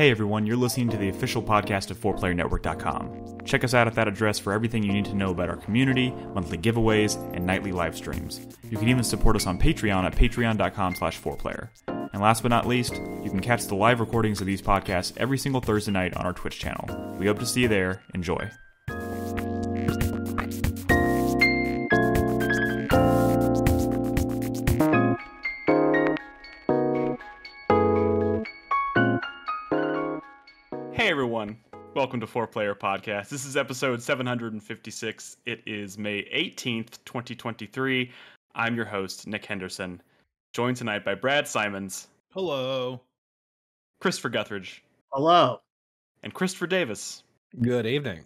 Hey everyone, you're listening to the official podcast of 4playernetwork.com. Check us out at that address for everything you need to know about our community, monthly giveaways, and nightly live streams. You can even support us on Patreon at patreon.com slash 4player. And last but not least, you can catch the live recordings of these podcasts every single Thursday night on our Twitch channel. We hope to see you there. Enjoy. Welcome to Four Player Podcast. This is episode 756. It is May 18th, 2023. I'm your host, Nick Henderson, joined tonight by Brad Simons, Hello. Christopher Guthridge, Hello. and Christopher Davis. Good evening.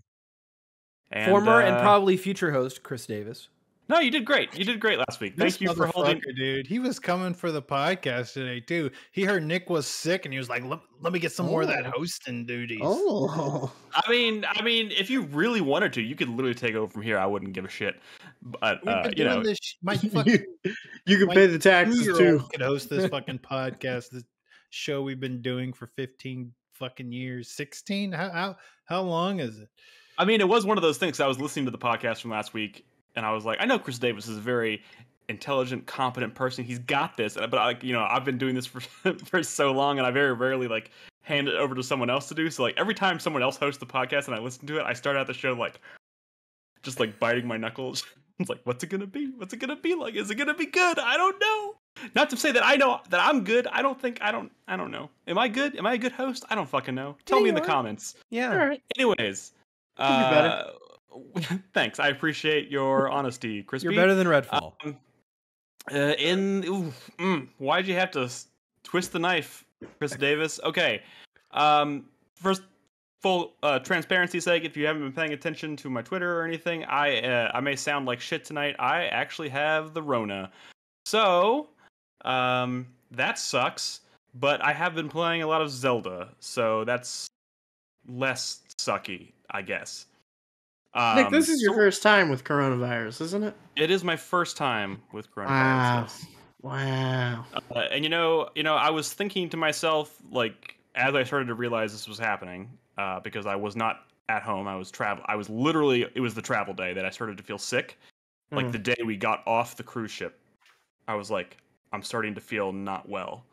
And, Former and uh, probably future host Chris Davis. No, you did great. You did great last week. Thank This you for holding. motherfucker, dude. He was coming for the podcast today too. He heard Nick was sick, and he was like, "Let, let me get some more of that Oh. hosting duties." Oh. I mean, I mean, if you really wanted to, you could literally take over from here. I wouldn't give a shit. But uh, you know, this. My fucking you can my pay the taxes two-year-old too. could host this fucking podcast. This show we've been doing for fifteen fucking years. Sixteen? How how how long is it? I mean, it was one of those things. I was listening to the podcast from last week, and I was like, I know Chris Davis is a very intelligent, competent person. He's got this. But I, you know, I've been doing this for for so long, and I very rarely like hand it over to someone else to do. So like every time someone else hosts the podcast and I listen to it, I start out the show like just like biting my knuckles. It's like, what's it gonna be? What's it gonna be like? Is it gonna be good? I don't know. Not to say that I know that I'm good. I don't think I don't. I don't know. Am I good? Am I a good host? I don't fucking know. Tell Yeah, me in the are. comments. Yeah. All right. Anyways, Could be better. uh, thanks. I appreciate your honesty, Crispy. You're better than Redfall. Um, uh, in ooh, mm, why'd you have to s- twist the knife, Chris Davis? Okay. Um, first, full uh, transparency sake, if you haven't been paying attention to my Twitter or anything, I uh, I may sound like shit tonight. I actually have the Rona, so um, that sucks. But I have been playing a lot of Zelda, so that's less sucky, I guess. Nick, this Um, is your so- first time with coronavirus, isn't it? It is my first time with coronavirus. Wow. yes. Wow. Uh, and you know, you know, I was thinking to myself, like, as I started to realize this was happening, uh, because I was not at home. I was travel. I was literally. It was the travel day that I started to feel sick. Like Mm. the day we got off the cruise ship, I was like, I'm starting to feel not well.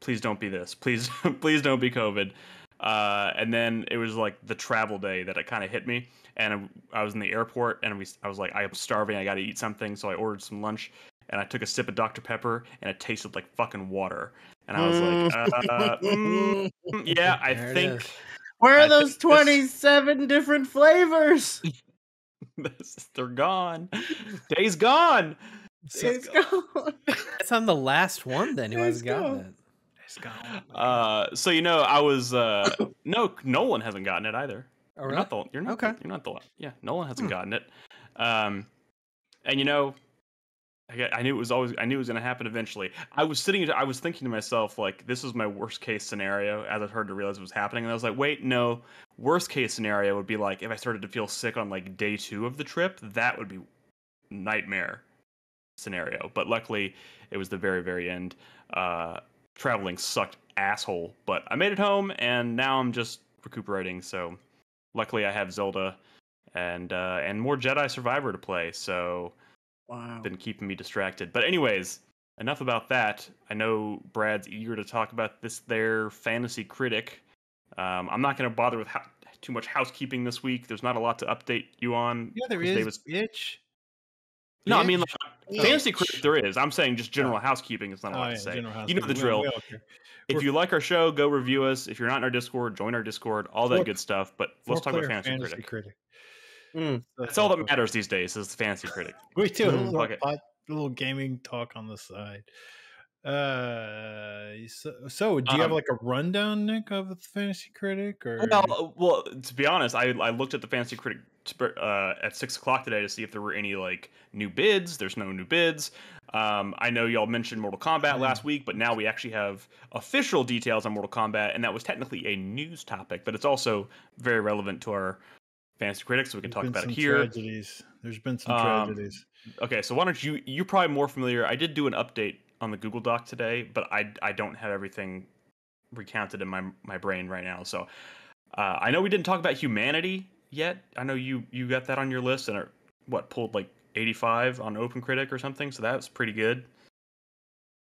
Please don't be this. Please, please don't be COVID. Uh, and then it was like the travel day that it kind of hit me, and I was in the airport, and we, I was like, I am starving. I got to eat something, so I ordered some lunch, and I took a sip of Dr Pepper, and it tasted like fucking water. And I was like, uh, mm, yeah, I There think is. Where I are those think this- 27 different flavors? they're gone. Day's gone. It's gone. It's on the last one then who hasn't gotten it. It's gone. Uh, so you know, I was uh, no, Nolan hasn't gotten it either. Oh, You're not the you're not Okay. the, you're not the one. Yeah, Nolan hasn't Hmm. gotten it. Um, and you know, I, I knew it was always I knew it was going to happen eventually. I was sitting I was thinking to myself like this is my worst case scenario as I started to realize it was happening and I was like wait no worst case scenario would be like if I started to feel sick on like day 2 of the trip that would be nightmare scenario but luckily it was the very very end uh traveling sucked asshole but I made it home and now I'm just recuperating so luckily I have Zelda and uh and more Jedi Survivor to play so Wow. been keeping me distracted. But anyways, enough about that. I know Brad's eager to talk about this their fantasy critic. Um, I'm not going to bother with ho- too much housekeeping this week. There's not a lot to update you on. Yeah, there is. Davis- Bitch. No, I mean Bitch. Like, fantasy critic. There is. I'm saying just general housekeeping is not a Oh, lot yeah, to say. You know the housekeeping. We- drill. we all. If We're- you like our show, go review us. If you're not in our Discord, join our Discord. All that Four- good stuff. But let's talk about Four-player fantasy, critic. Mm. That's all that matters these days is the fantasy critic. We do a Mm, little, fuck it. little gaming talk on the side. Uh, so, so do you have Um, like a rundown, Nick, of the fantasy critic, or Well, well, to be honest, I I looked at the fantasy critic uh, at six o'clock today to see if there were any like new bids. There's no new bids. Um, I know y'all mentioned Mortal Kombat last week, but now we actually have official details on Mortal Kombat, and that was technically a news topic, but it's also very relevant to our fantasy critics, so we can there's talk about it here. Tragedies. There's been some Um, tragedies. Okay, so why don't you? You're probably more familiar. I did do an update on the Google Doc today, but I I don't have everything recounted in my my brain right now. So uh, I know we didn't talk about humanity yet. I know you you got that on your list and are, what pulled like 85 on OpenCritic or something. So that was pretty good.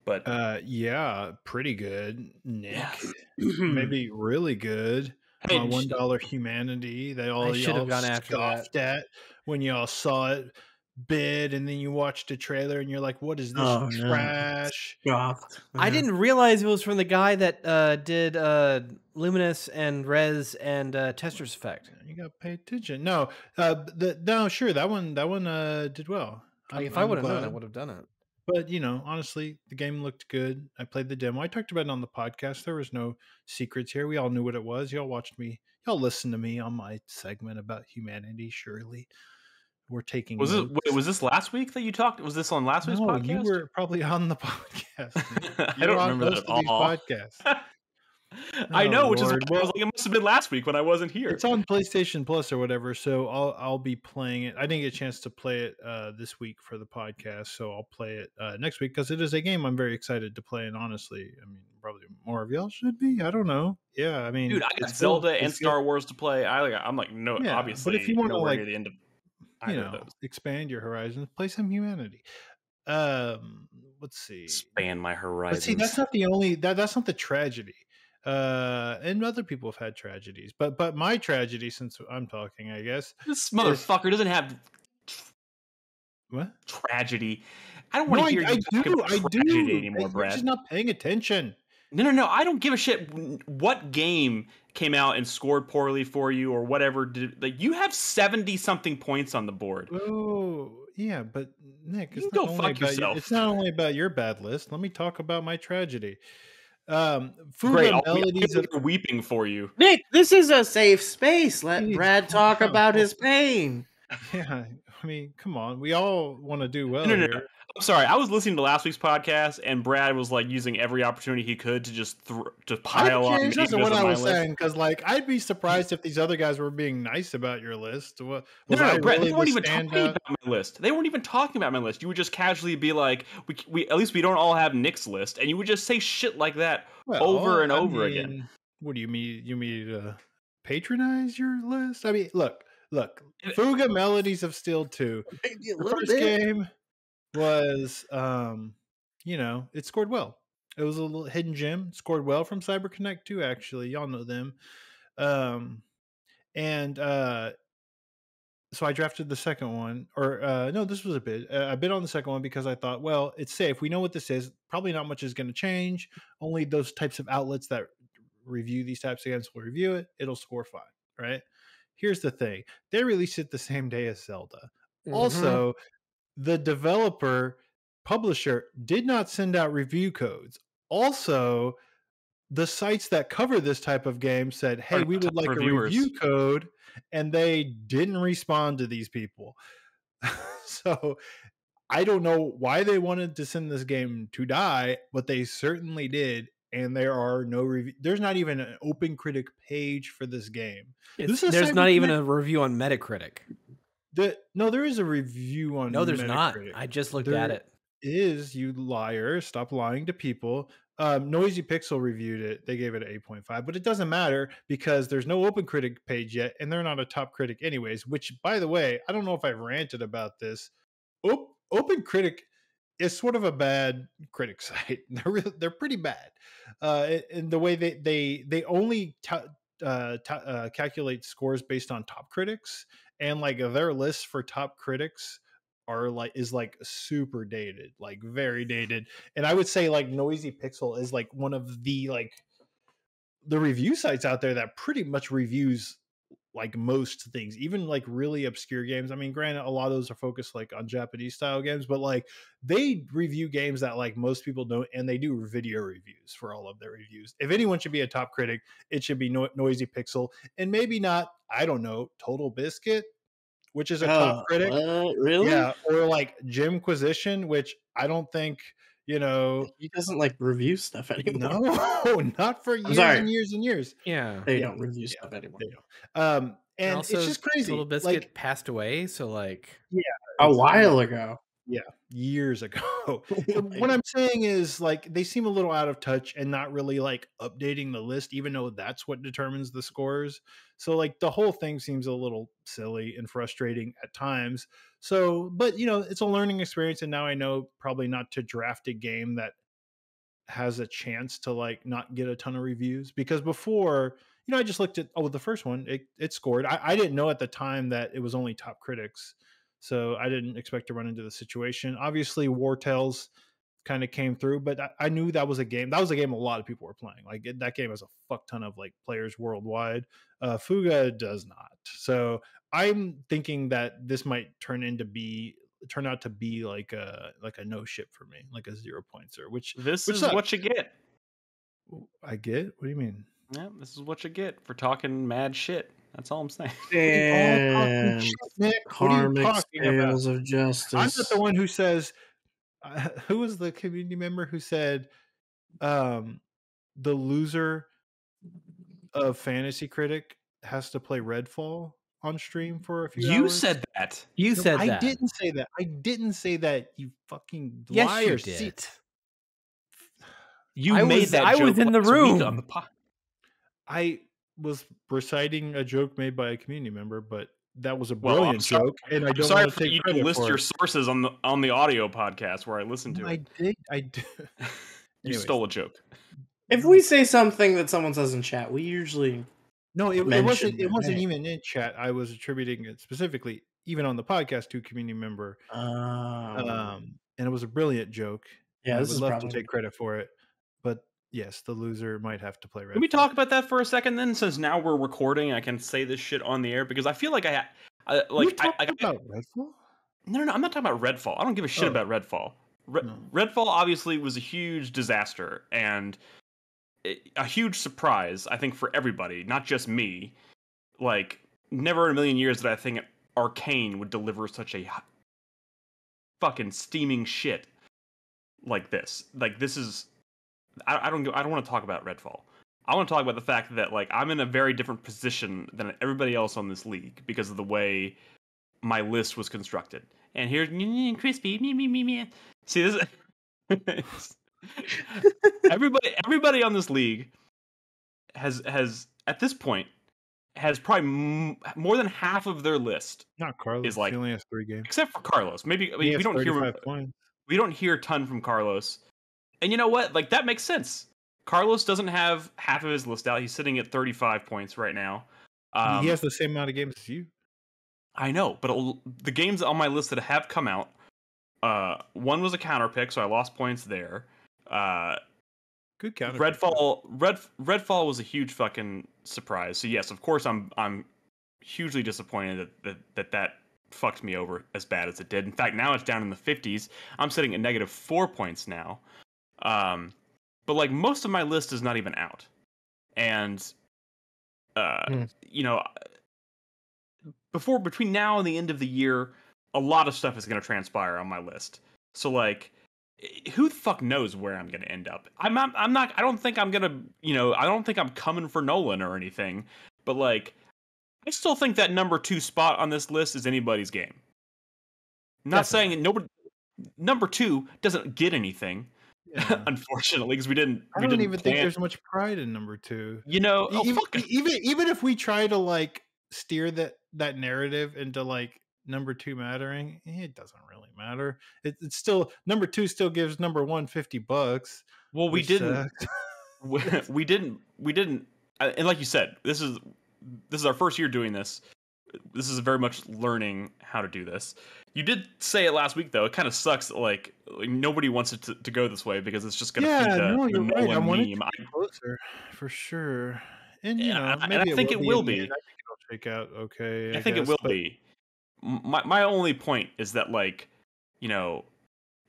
But Uh, yeah, pretty good, Nick. Yeah. Maybe really good. Hey, My sh- one dollar humanity They all should have y'all gone after that. scoffed at when y'all saw it bid, and then you watched the trailer and you're like, "What is this Oh, trash?" Scoffed. I didn't realize it was from the guy that uh, did uh, Lumines and Rez and uh, Tetris Effect. You got to pay attention. No, uh, the no, sure that one that one uh did well. Like, I'm- if I would have known, I would have done it. But you know, honestly, the game looked good. I played the demo. I talked about it on the podcast. There was no secrets here. We all knew what it was. Y'all watched me. Y'all listened to me on my segment about humanity. Surely, we're taking. was it notes. wait, was this last week that you talked? Was this on last week's no, podcast? you were probably on the podcast. I don't remember that at all. podcasts. I Oh, know, which is was like, it must have been last week when I wasn't here. It's on PlayStation Plus or whatever, so I'll I'll be playing it. I didn't get a chance to play it uh, this week for the podcast, so I'll play it uh, next week because it is a game I'm very excited to play. And honestly, I mean, probably more of y'all should be. I don't know. Yeah, I mean, Dude, I got it's still- Zelda and Star Wars to play. I like. I'm like, no, Yeah, but if you wanna, like, the end of you know expand your horizons, play some humanity. Um, let's see. Span my But horizons. see, that's not the only that that's not the tragedy. Uh, and other people have had tragedies, but but my tragedy, since I'm talking, I guess. this motherfucker doesn't have What? tragedy. I don't want No, to I, hear you I do. I tragedy do. anymore, You're Brad. just not paying attention. No, no, no. I don't give a shit what game came out and scored poorly for you or whatever. Did like you have seventy something points on the board? Oh, yeah, but Nick, You it's can not go only fuck about your, yourself. it's not only about your bad list. Let me talk about my tragedy. Um, Great. Fuga I'll be melodies of here weeping for you. Nick, this is a safe space. Let Please Brad talk down. about his pain. yeah. I mean, come on, we all want to do well no, no, here. no. I'm sorry. I was listening to last week's podcast, and Brad was like using every opportunity he could to just thr to pile on. That's negatives what on I was list. saying because, like, I'd be surprised if these other guys were being nice about your list. What No, was no, no, I Brett, really they weren't the even talking standout? about my list. They weren't even talking about my list. You would just casually be like, "We, we at least we don't all have Nick's list," and you would just say shit like that. over and I over again. What do you mean? You mean to patronize your list? I mean, look, look. It- Fuga Melodies of Steel Two. The first bit. game was, um, you know, it scored well. It was a little hidden gem. Scored well from CyberConnect 2, actually. Y'all know them. Um, and uh, so I drafted the second one, or uh, no, this was a bid. Uh, I bid on the second one because I thought, well, it's safe. We know what this is. Probably not much is going to change. Only those types of outlets that review these types of games will review it. It'll score fine, right? Here's the thing: they released it the same day as Zelda. Mm-hmm. Also, the developer publisher did not send out review codes. Also, the sites that cover this type of game said, "Hey, we would like reviewers. a review code," and they didn't respond to these people. so, I don't know why they wanted to send this game to die, but they certainly did. And there are no review. There's not even an open critic page for this game. This is there's not even a review on Metacritic. The, no, there is a review on. No, there's not. Metacritic. I just looked at it. is you liar stop lying to people um, noisy pixel reviewed it they gave it an 8.5 but it doesn't matter because there's no open critic page yet and they're not a top critic anyways which by the way i don't know if i've ranted about this Op- open critic is sort of a bad critic site they're real, they're pretty bad uh in the way they they they only ta- uh, ta- uh, calculate scores based on top critics and like their list for top critics are like is like super dated like very dated and i would say like noisy pixel is like one of the like the review sites out there that pretty much reviews like most things even like really obscure games i mean granted a lot of those are focused like on japanese style games but like they review games that like most people don't and they do video reviews for all of their reviews if anyone should be a top critic it should be no- noisy pixel and maybe not i don't know total biscuit which is a top Oh, critic what? Really? yeah, or like Jimquisition, which I don't think you know. He doesn't like review stuff anymore. No, not for years and years and years. Yeah. They Yeah, don't review yeah, stuff anymore. Um, And and also, it's just crazy. Little Biscuit Like, passed away, so like yeah, A while ago. Years ago. what I'm saying is like they seem a little out of touch and not really like updating the list, even though that's what determines the scores. So like the whole thing seems a little silly and frustrating at times. So, but you know, it's a learning experience, and now I know probably not to draft a game that has a chance to like not get a ton of reviews because before you know i just looked at oh the first one it, it scored I, I didn't know at the time that it was only top critics so i didn't expect to run into the situation obviously Wartales kind of came through but I, I knew that was a game that was a game a lot of people were playing like it, that game has a fuck ton of like players worldwide uh fuga does not so i'm thinking that this might turn into be turn out to be like a like a no ship for me like a zero pointer which This Which is sucks. what you get. i get what do you mean Yeah, this is what you get for talking mad shit. That's all I'm saying. And Nick, what are you karmic talking about? scales of justice. I'm not the one who says. Uh, who was the community member who said, um, "The loser of Fantasy Critic has to play Redfall on stream for a few You hours?" said that. You No, said I that. didn't say that. I didn't say that. You fucking Yes, liar. you See, did. You I made was- that. I was in the room. on the po- I was reciting a joke made by a community member, but that was a Well, brilliant sorry- joke, and I I'm don't sorry want to for take you to credit list your it. sources on the on the audio podcast where I listened to I it. did. I did. You stole a joke. if we say something that someone says in chat, we usually No, it, it wasn't. It wasn't name. even in chat. I was attributing it specifically, even on the podcast, to a community member, um, um, and it was a brilliant joke. and yeah, I this would is love probably to take credit for it, but yes, the loser might have to play. Redfall. Can we talk about that for a second then? Since now we're recording, I can say this shit on the air because I feel like I, I You like I, I, about Redfall? No, no, no. I'm not talking about Redfall. I don't give a shit Oh. about Redfall. Re- No. Redfall obviously was a huge disaster and a- a huge surprise, I think, for everybody, not just me. Like, never in a million years did I think Arkane would deliver such a fucking steaming shit like this. Like, this is. I, I don't. I don't want to talk about Redfall. I want to talk about the fact that like I'm in a very different position than everybody else on this league because of the way my list was constructed. And here's crispy me me me me. See this. everybody, everybody on this league has has at this point has probably m- more than half of their list, Not Carlos. Is like- he only has three games. except for Carlos. Maybe I mean, we don't hear points. we don't hear a ton from Carlos. And you know what? Like that makes sense. Carlos doesn't have half of his list out. He's sitting at 35 points right now. Um, he has the same amount of games as you. I know, but the games on my list that have come out, uh, one was a counter pick, so I lost points there. Uh, Good counter. Redfall, Red Redfall was a huge fucking surprise. So yes, of course, I'm I'm hugely disappointed that that that, that fucked me over as bad as it did. In fact, now it's down in the 50s. I'm sitting at negative four points now. Um, but like most of my list is not even out, and uh, Hmm. you know, before between now and the end of the year, a lot of stuff is going to transpire on my list. So like, who the fuck knows where I'm going to end up? I'm not, I'm not. I don't think I'm gonna. You know, I don't think I'm coming for Nolan or anything. But like, I still think that number two spot on this list is anybody's game. Not saying that nobody. Number two doesn't get anything, Yeah. unfortunately, because we didn't. I we don't didn't even think plan- there's much pride in number two. You know, oh, even, fuck. even even if we try to like steer that that narrative into like number two mattering, eh, it doesn't really matter. It, it's still number two still gives number one 50 bucks. Well, we didn't. we, we didn't we didn't uh, and like you said this is this is our first year doing this this is very much learning how to do this you did say it last week though it kind of sucks that, like, like nobody wants it to, to go this way because it's just gonna yeah, feed the, no, you're right. I want it meme. to be closer for sure. And you Yeah, know, and I- and maybe I think it will in the be. I think it'll shake out okay. I, think it will but- be my, my only point is that like you know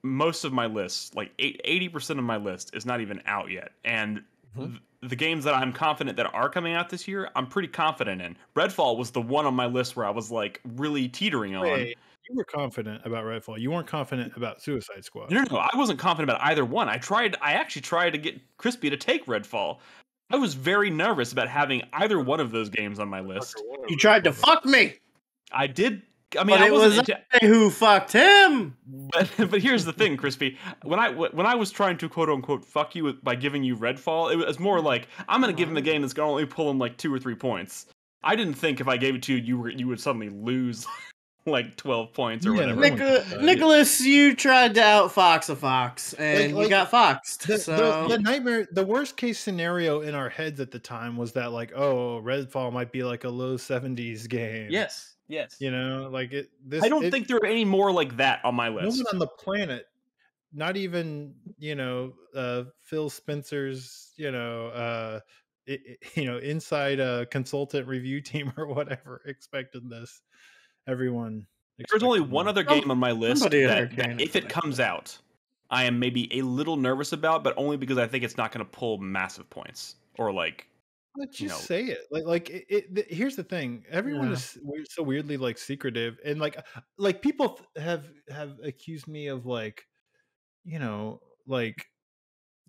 most of my list like 80% of my list is not even out yet and Mhm. Th- the games that i'm confident that are coming out this year i'm pretty confident in redfall was the one on my list where i was like really teetering on Wait, you were confident about Redfall. You weren't confident about Suicide Squad. no, no, no, I wasn't confident about either one. I tried. I actually tried to get Crispy to take Redfall. I was very nervous about having either one of those games on my list. You tried to fuck me. I did I mean, But I it wasn't. into- who fucked him? but but here's the thing, Crispy. When I when I was trying to quote unquote fuck you by giving you Redfall, it was more like I'm gonna give him a game that's gonna only pull him like two or three points. I didn't think if I gave it to you, you were you would suddenly lose like 12 points or Yeah, whatever. everyone Nicholas, uh, does you tried to outfox a fox, and like- you got foxed. the, so the, the nightmare the worst case scenario in our heads at the time was that like oh redfall might be like a low 70s game Yes, yes. you know like it this I don't it- think there are any more like that on my list. no list. one on the planet not even you know uh phil spencer's you know uh i- i- you know inside a consultant review team or whatever expected this everyone There's only one other Some- game on my list that, that if it comes out, I am maybe a little nervous about, but only because I think it's not going to pull massive points or like Let's you just know- say it. Like, like it, it, th- here's the thing. Everyone Yeah. is so weirdly like secretive, and like, uh, like people th- have have accused me of like, you know, like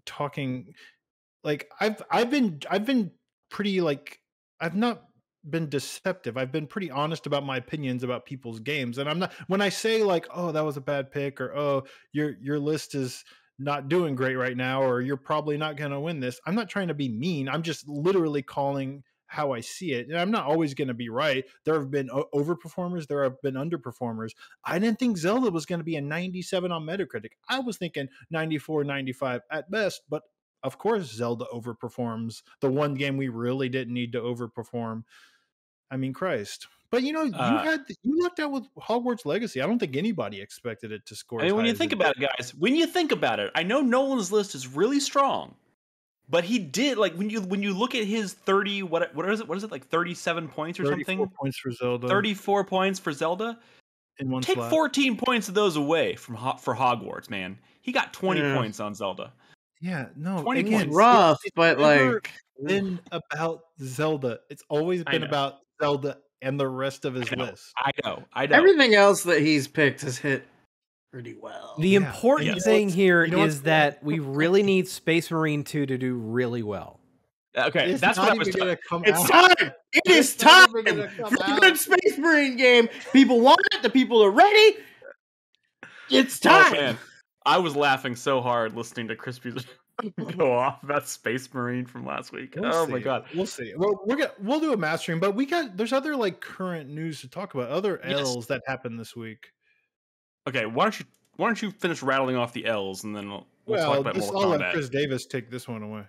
talking. Like I've I've been I've been pretty like I've not been deceptive. I've been pretty honest about my opinions about people's games, and I'm not when I say like, oh, that was a bad pick, or oh, your your list is not doing great right now or you're probably not going to win this. I'm not trying to be mean. I'm just literally calling how I see it. And I'm not always going to be right. There have been overperformers, there have been underperformers. I didn't think Zelda was going to be a 97 on Metacritic. I was thinking 94, 95 at best, but of course Zelda overperforms the one game we really didn't need to overperform. I mean, Christ. But you know, you Uh, had you lucked out with Hogwarts Legacy. I don't think anybody expected it to score. I as mean, when you think about it, guys, when you think about it, I know Nolan's list is really strong, but he did like when you when you look at his thirty what what is it what is it like thirty seven points or 34 something points for Zelda. thirty four points for Zelda. in one Take slot. fourteen points of those away from for Hogwarts, man. He got twenty Yeah. points on Zelda. Yeah, no, 20 again, points. rough, it's but never like been about Zelda. It's always been about Zelda and the rest of his I list. I know, I know. everything else that he's picked has hit pretty well. The Yeah, important and thing what's- here you know is that we really need Space Marine 2 to do really well. okay, It's that's not what I was. even ta- gonna come It's out. time. It is It's not time even for a good Space Marine game. People want it. The people are ready. It's Oh, time. man. I was laughing so hard listening to Crispy's go off about Space Marine from last week. We'll oh my god. we'll see. Well, we're gonna we'll do a mass stream, but we got there's other like current news to talk about. Other Yes. L's that happened this week. Okay, why don't you why don't you finish rattling off the L's and then we'll, we'll well, talk about more I'll let. Chris Davis take this one away.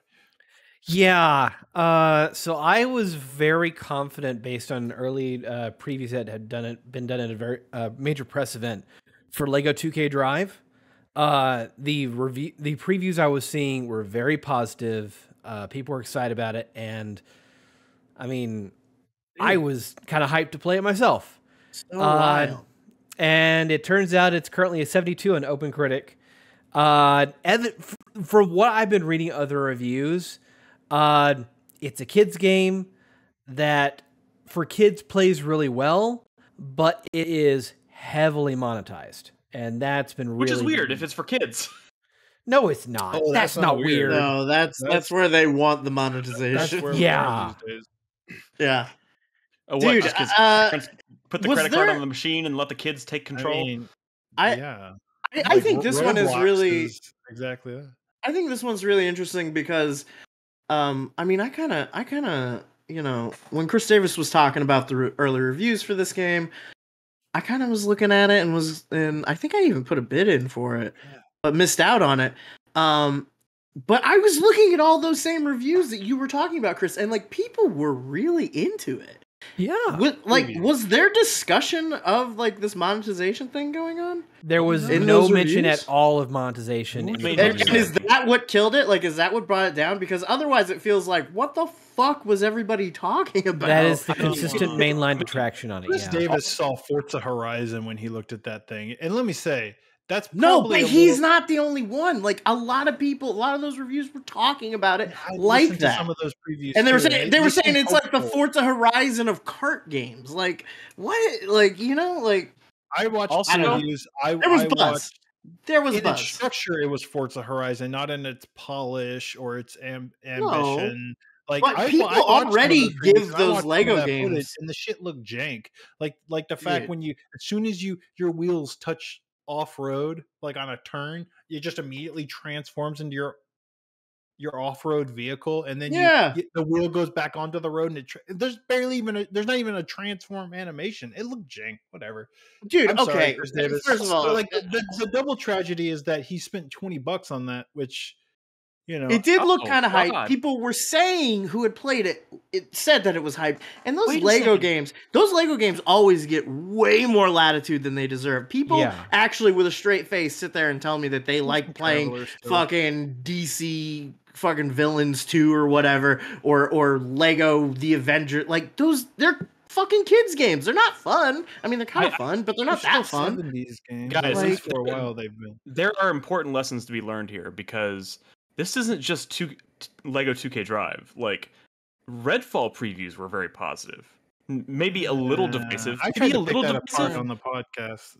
Yeah. Uh, so I was very confident based on early uh, previews that had done it, been done at a very uh, major press event for Lego 2K Drive. Uh, the review, the previews I was seeing were very positive. Uh, people were excited about it, and I mean, I was kind of hyped to play it myself. So Uh, wild. and it turns out it's currently a 72 on OpenCritic. Uh, ev- for what I've been reading other reviews, uh, it's a kids game that for kids plays really well, but it is heavily monetized, and that's been really Which is weird if it's for kids. no, it's not. Oh, that's, that's not not weird. weird. No, that's, that's That's- where they want the monetization. Yeah. we are these days. yeah, Oh, what, dude. just 'cause Uh, put the was credit card on the machine and let the kids take control. I mean, I yeah, I, I Like, think this one is really. is exactly that. I think this one's really interesting because, um, I mean, I kind of, I kind of, you know, when Chris Davis was talking about the re- early reviews for this game, I kind of was looking at it and was, and I think I even put a bid in for it, but missed out on it. Um, but I was looking at all those same reviews that you were talking about, Chris, and like people were really into it. Yeah, Wa- like, Maybe. was there discussion of like this monetization thing going on? there was In no mention reviews? at all of monetization. And- the and- And, reviews. and is that what killed it? Like, is that what brought it down? Because otherwise, it feels like what the fuck was everybody talking about? that is the consistent know. mainline detraction on it. Chris Yeah. Davis saw Forza Horizon when he looked at that thing, and let me say that's no, but he's little- not the only one. Like a lot of people, a lot of those reviews were talking about it I like listened to that. Some of those previews, and they were too, saying it they were saying seemed it's like the hopeful. Forza Horizon of cart games. Like what? Like you know, like I watched Also- reviews. I, there was I buzz. watched There was in its buzz. structure. It was Forza Horizon, not in its polish or its am- No. Like I, people I watched some of already those give those watched some of Lego games- and the shit looked jank. Like like the fact Dude. when you as soon as you your wheels touch off road, like on a turn, it just immediately transforms into your your off road vehicle, and then Yeah. you, the wheel goes back onto the road, and it tra- there's barely even a, there's not even a transform animation. It looked jank. Whatever. Dude, I'm sorry, okay. Davis. First of all, like uh the, the, the double tragedy is that he spent twenty bucks on that, which you know It did look Oh, kind of hype. People were saying who had played it, it said that it was hype. And those Wait Lego games, those Lego games always get way more latitude than they deserve. People Yeah. actually with a straight face sit there and tell me that they like playing fucking DC fucking villains 2 or whatever or or Lego the Avenger. Like those they're fucking kids games. They're not fun. I mean, they're kind of I- fun, but they're They're not that fun. 70s games. Guys, like- for a while they've been. there are important lessons to be learned here because this isn't just two, t- Lego 2K Drive. Like Redfall previews were very positive. Maybe a little Uh, divisive. I maybe tried a to pick little that divisive. on the podcast.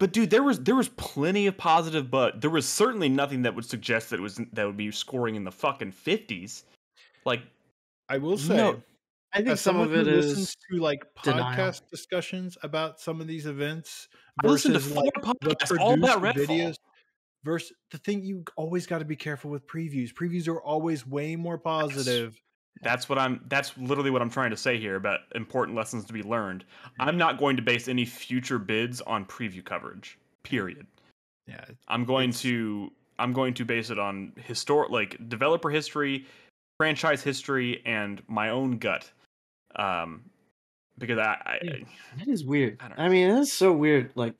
But dude, there was there was plenty of positive, but there was certainly nothing that would suggest that it was that would be scoring in the fucking fifties. Like I will say, No, I think some of it who is listens to like denial. podcast discussions about some of these events I listened to versus four like the podcasts all about produced Redfall. videos. Versus the thing you always got to be careful with previews. Previews are always way more positive. That's what I'm. That's literally what I'm trying to say here about important lessons to be learned. I'm not going to base any future bids on preview coverage. Period. Yeah, I'm going to. I'm going to base it on historic, like developer history, franchise history, and my own gut. Um, because I, I. That is weird. I I, mean, that's so weird. Like,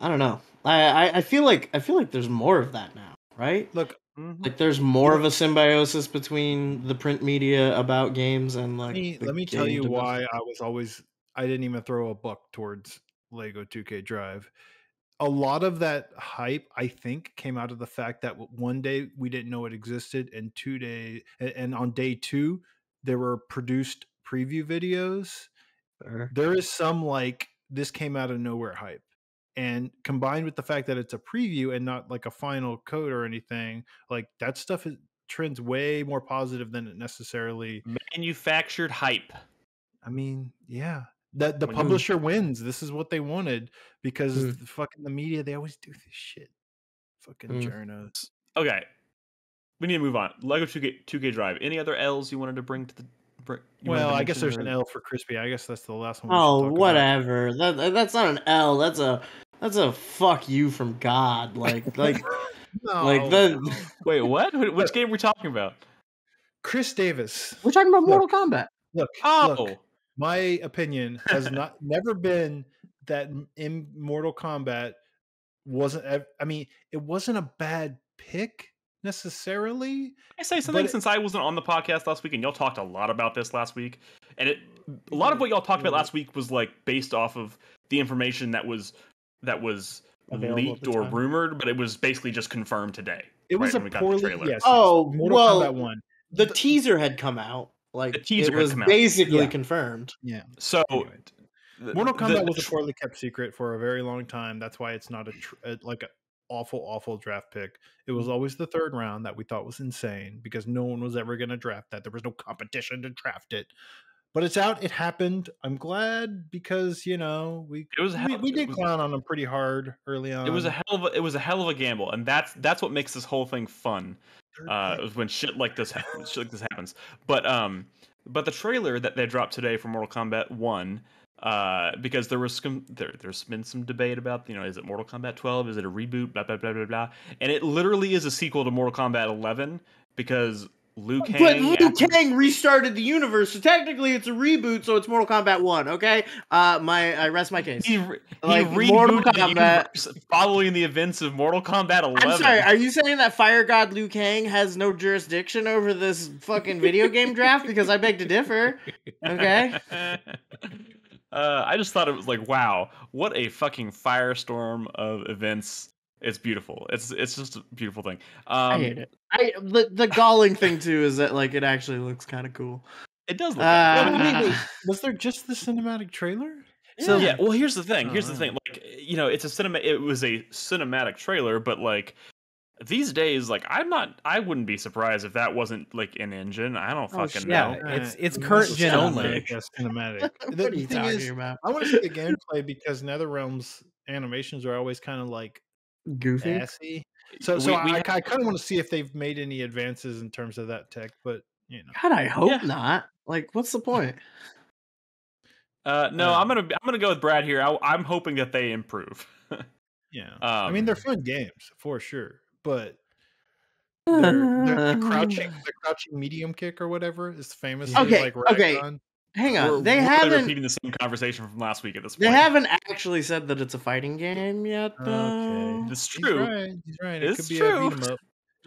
I don't know. I, I I feel like I feel like there's more of that now, right? look, Mhm. Like, there's more of a symbiosis between the print media about games and like. let me, let me tell you why I was always I didn't even throw a buck towards Lego 2K Drive. A lot of that hype, I think, came out of the fact that one day we didn't know it existed, and two day and on day two there were produced preview videos. Sure. There is some like this came out of nowhere hype, and combined with the fact that it's a preview and not like a final code or anything, like that stuff is, trends way more positive than it necessarily manufactured hype. I mean, yeah. The the When you- publisher wins. This is what they wanted because Mm. the fucking the media they always do this shit. Fucking Mm. journos. Okay, we need to move on. Lego 2K 2K Drive. Any other L's you wanted to bring to the? br- you Well, I guess there's or- an L for crispy. I guess that's the last one. we should Oh, talk about. whatever. That that- that's not an L. That's a that's a fuck you from God. Like like No, like the- Wait, what? Which game are we talking about? Chris Davis. we're talking about Look. Mortal Kombat. Look, Oh, look. My opinion has not never been that m- in Mortal Kombat wasn't. I mean, it wasn't a bad pick necessarily. I say something But it- since I wasn't on the podcast last week, and y'all talked a lot about this last week, and it a lot of what y'all talked about mm-hmm. last week was like based off of the information that was that was Available leaked or rumored, but it was basically just confirmed today. It was right, when a poorly trailer. yes. Oh, yes, Mortal well, Kombat one. The The- teaser had come out. Like The teaser it had was come basically Yeah. confirmed. Yeah. So Anyway. the- Mortal Kombat the was a poorly kept secret for a very long time. That's why it's not a, tr- a like an awful, awful draft pick. It was mm-hmm. always the third round that we thought was insane because no one was ever going to draft that. There was no competition to draft it. But it's out. It happened. I'm glad because you know we It was we, we did was- clown on them pretty hard early on. It was a hell of a, it was a hell of a gamble, and that's that's what makes this whole thing fun. uh, when shit like this happens. shit like this happens. But um, but the trailer that they dropped today for Mortal Kombat One, uh, because there was some there there's been some debate about you know is it Mortal Kombat 12 is it a reboot blah blah blah blah blah, and it literally is a sequel to Mortal Kombat 11 because Liu Kang. But Liu after- Kang restarted the universe, so technically it's a reboot. So it's Mortal Kombat One. Okay, uh, my I rest my case. He, re- he Like, Mortal rebooted the Kombat- universe following the events of Mortal Kombat 11. I'm sorry. Are you saying that Fire God Liu Kang has no jurisdiction over this fucking video game draft? Because I beg to differ. Okay. uh, I just thought it was like, wow, what a fucking firestorm of events. It's beautiful. It's it's just a beautiful thing. Um, I hate it. I the the galling thing too is that like it actually looks kind of cool. It does look. Uh, good. Wait, wait, wait. was there just the cinematic trailer? So yeah, well, here's the thing. Here's the Oh, thing. Like, you know, it's a cinema. It was a cinematic trailer, but like, these days, like I'm not, I wouldn't be surprised if that wasn't like an engine. I don't Oh, fucking shit. Yeah, know. it's Uh, it's current gen only. Yes, cinematic. what the are you thing talking is, about? I want to see the gameplay because NetherRealm's animations are always kind of like Goofy. assy. So, so We- I, we I, have- kind of want to see if they've made any advances in terms of that tech, but you know, God, I hope Yeah. not. Like, what's the point? Uh, no, Uh, I'm gonna I'm gonna go with Brad here. I, I'm hoping that they improve. yeah. I mean, Um, they're fun games for sure, but they're, they're the crouching, the crouching medium kick or whatever is famously Okay, like okay. Ragdoll. Hang on. we're they really haven't. repeating the same conversation from last week at this point. They haven't actually said that it's a fighting game yet, though. Okay. It's He's true. right. He's right. It It's could be true. a beat 'em up.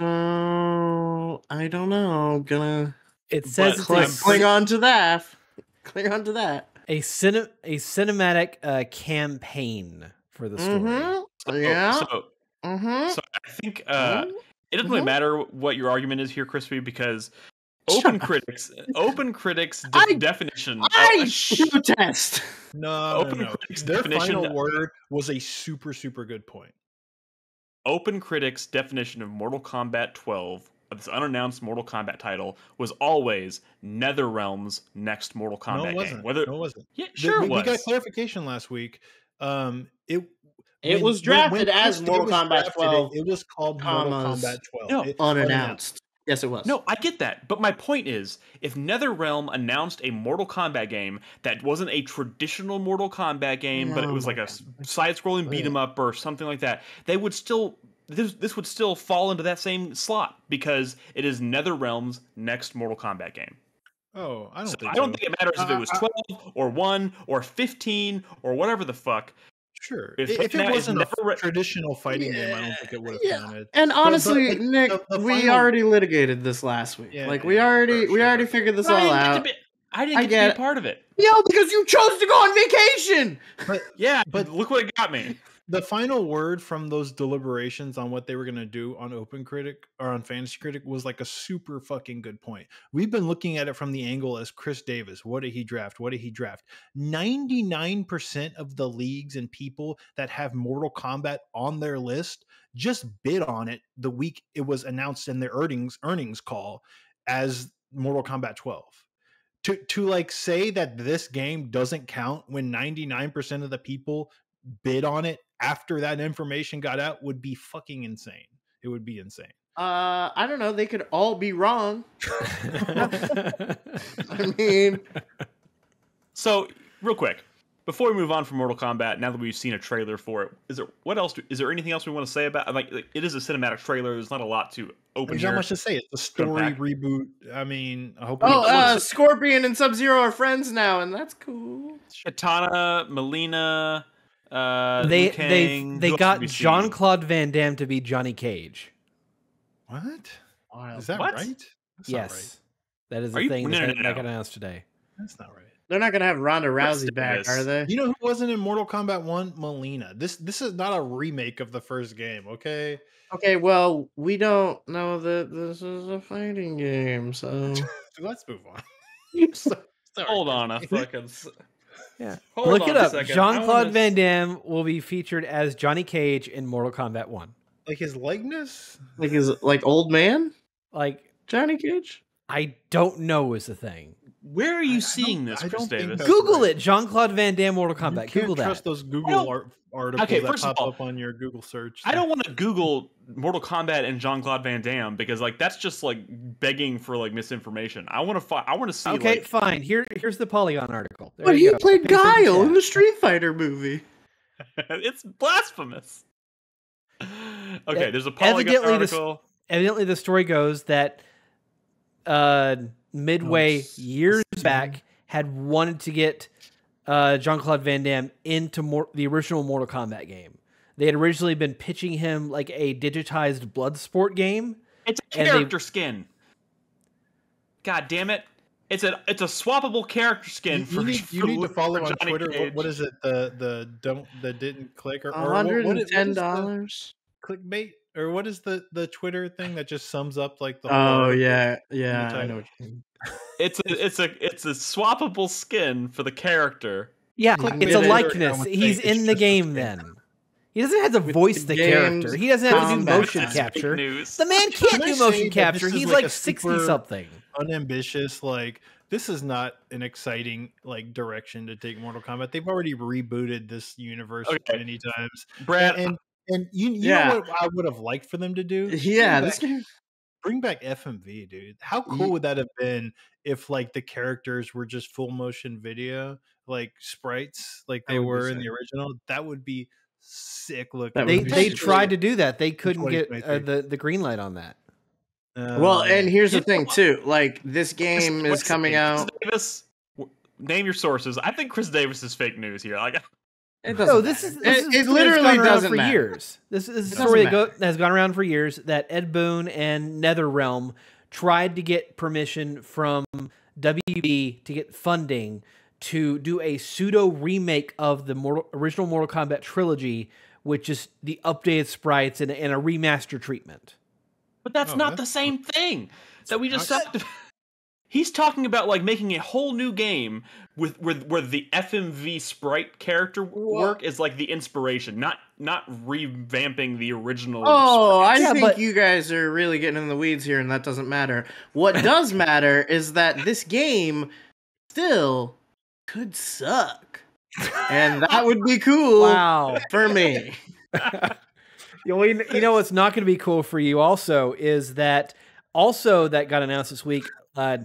Oh, I don't know. Gonna It says it's cling, a, I'm cling on to that. Cling on to that. a, cine, a cinematic uh, campaign for the story. Mhm. So, Yeah. So, Mhm. so I think uh, Mhm. it doesn't really Mhm. matter what your argument is here, Crispy, because Shut open up. critics, open critics de- I- definition. I uh, sh- protest. No, no, Open no. critics Their definition- final word was a super, super good point. open critics definition of Mortal Kombat 12 of this unannounced Mortal Kombat title was always NetherRealm's next Mortal no, Kombat it game. wasn't. Whether no, it wasn't. yeah, The- sure we, it we got clarification last week. Um, it It when- was drafted when as Mortal Davis Kombat drafted 12, It, it was called Mortal Kombat 12. No, It- Unannounced. Yes, it was. No, I get that, but my point is, if NetherRealm announced a Mortal Kombat game that wasn't a traditional Mortal Kombat game, but it Oh was my like a side-scrolling beat 'em up or something like that, they would still this this would still fall into that same slot because it is NetherRealm's next Mortal Kombat game. Oh, I don't So think I don't so. think it matters if it was 12 or 1 or 15 or whatever the fuck. Sure. If If, it wasn't a re- traditional fighting game, I don't think it would have Yeah. counted. And honestly, but Nick, the- the we final- already litigated this last week. Yeah, like we already for we already figured this all out. be, I didn't I get, get to be part of it. Yo, because you chose to go on vacation. But Yeah, But- but look what it got me. The final word from those deliberations on what they were going to do on Open Critic or on Fantasy Critic was like a super fucking good point. We've been looking at it from the angle as Chris Davis. What did he draft? What did he draft? 99% of the leagues and people that have Mortal Kombat on their list just bid on it the week it was announced in their earnings earnings call as Mortal Kombat 12 to to like say that this game doesn't count when 99% of the people bid on it after that information got out would be fucking insane. It would be insane. Uh, I don't know. They could all be wrong. I mean, So, real quick, before we move on from Mortal Kombat, now that we've seen a trailer for it, is there what else? do- Is there anything else we want to say about? Like, like, it is a cinematic trailer. There's not a lot to open There's here. not much to say. It's a story reboot. I mean, I hope. oh, uh, Scorpion and Sub Zero are friends now, and that's cool. Kitana, Mileena, uh, they Liu they they got have we seen? Jean Claude Van Damme to be Johnny Cage. What? Is that What? right? That's yes, right. that is the you- thing no, that no, got no, got no. announced today. That's not right. They're not gonna have Ronda Chris Rousey back, Davis. are they? You know who wasn't in Mortal Kombat One? Mileena. This this is not a remake of the first game. Okay. Okay, well, we don't know that this is a fighting game, so Let's move on. So- sorry. Hold on a fucking. S- Yeah. Hold Look on it up. Jean Claude wanna Van Damme will be featured as Johnny Cage in Mortal Kombat One. Like his likeness. like his like old man Like Johnny Cage? I don't know is the thing. Where are you I seeing don't- this, Chris Davis? Google right. it. Jean Claude Van Damme Mortal You Kombat. can't Google trust that. those Google art- articles Okay, that first of pop all, up on your Google search. I don't want to Google Mortal Kombat and Jean Claude Van Damme because like that's just like begging for like misinformation. I want to fi- I want to see Okay, like fine. Here, here's the Polygon article. There But you he go. played Paste it in the Guile in the Street Fighter movie. it's blasphemous. Okay, there's a Polygon evidently this- article. Evidently, the story goes that uh, Midway s- years s- back had wanted to get uh, Jean Claude Van Damme into mor- the original Mortal Kombat game. They had originally been pitching him like a digitized Bloodsport game. It's a and they- character skin. God damn it! It's a it's a swappable character skin You, for you need, you for- need to for follow on Johnny Twitter. What, what Cage. is it? The the don't the didn't click or, or what- hundred what and is- ten dollars. clickbait or what is the the Twitter thing that just sums up like the whole Oh article? yeah, yeah. I know what you mean. It's a it's a it's a swappable skin for the character. Yeah, Click it's a likeness. He's in the game then. He doesn't have to With voice the the character. He doesn't have to do motion capture. News. The man can't Can do motion capture. He's like like, sixty something. unambitious. Like this is not an exciting like direction to take Mortal Kombat. They've already rebooted this universe Okay. many times, Brad, and and you, you Yeah. know what I would have liked for them to do? Yeah, Bring this back- game. bring back FMV, dude. How Ye- cool would that have been if like the characters were just full motion video, like sprites, like they were in the original? That would be sick looking. That They they tried to do that. They couldn't get uh, the the green light on that. Well, Um, and here's the thing too. Like this game is coming out. Davis, name your sources. I think Chris Davis is fake news here. Like, It doesn't this matter. is this it, is it a story that's literally gone around doesn't for matter. years. This is a story that, go, that has gone around for years. That Ed Boon and NetherRealm tried to get permission from WB to get funding to do a pseudo remake of the Mortal, original Mortal Kombat trilogy, which is the updated sprites and, and a remaster treatment. but that's Oh, not that's the same thing that we just not- talked about. He's talking about like making a whole new game with where, where the FMV sprite character work is like the inspiration, not not revamping the original. Oh, I Yeah, think but- you guys are really getting in the weeds here, and that doesn't matter. What does matter is that this game still could suck, and that would be cool Wow. for me. You know, you you know what's not going to be cool for you also is that also that got announced this week. Uh,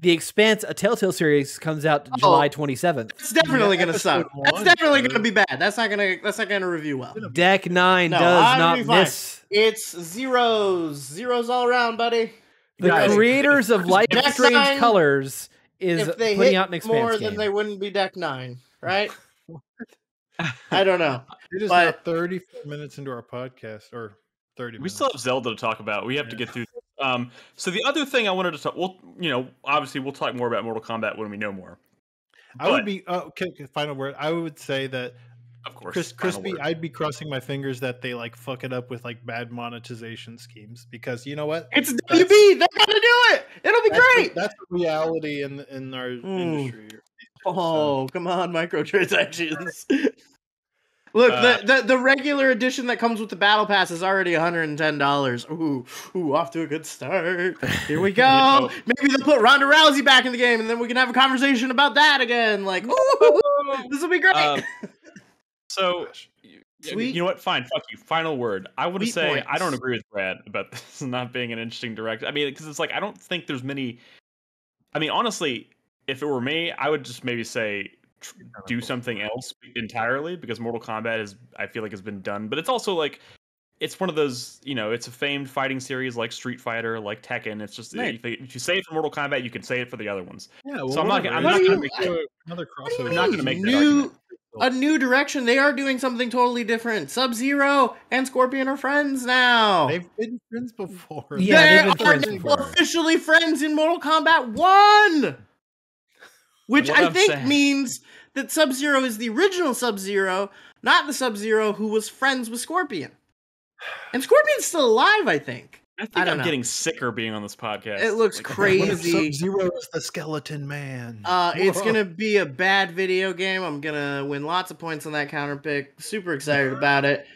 the Expanse, a Telltale series, comes out July twenty seventh. It's definitely Yeah, gonna suck. episode That's definitely so- gonna be bad. That's not gonna. That's not gonna review well. Deck Nine No, does I'm not gonna be fine. miss. It's zeros, zeros all around, buddy. The Guys, creators of Life Deck Strange Nine, Colors is if they putting hit out an Expanse more, game. then they wouldn't be deck nine, right? I don't know. it is but- now 34 minutes into our podcast, or 30 We still have Zelda to talk about. We have to get through. Um, so the other thing I wanted to talk, well, you know, obviously we'll talk more about Mortal Kombat when we know more. I would be uh, okay, okay, final word. I would say that Of course, Chris Crispy, word. I'd be crossing my fingers that they like fuck it up with like bad monetization schemes because you know what? It's WB. They're gonna do it. It'll be That's great. The, that's the reality in in our Mm. industry. Oh, come on, microtransactions. Look, Uh, the, the the regular edition that comes with the battle pass is already $110. Ooh, ooh, off to a good start. Here we go. know- Maybe they'll put Ronda Rousey back in the game, and then we can have a conversation about that again. Like, ooh, this will be great. Um, so you, Sweet. you know what? Fine, fuck you. Final word. I would Sweet say I don't agree with Brad about this not being an interesting direction. I mean, because it's like I don't think there's many. I mean, honestly, if it were me, I would just maybe say do something else entirely because Mortal Kombat is I feel like has been done. But it's also like it's one of those you know it's a famed fighting series like Street Fighter, like Tekken. It's just Right. if, they- if you say it for Mortal Kombat, you can say it for the other ones. Yeah, well, So I'm not gonna- I'm not Make gonna- a- another What do you crossover. I'm not gonna make New, a new direction. They are doing something totally different. Sub Zero and Scorpion are friends now. They've been friends before. Yeah, they are friends now before. officially friends in Mortal Kombat 1! Which What I I'm think saying- means that Sub Zero is the original Sub Zero, not the Sub Zero who was friends with Scorpion. And Scorpion's still alive, I think. I think I don't I'm know. getting sicker being on this podcast. It looks Like, crazy. Zero is the skeleton man. Uh, it's gonna be a bad video game. I'm gonna win lots of points on that counter pick. Super excited about it.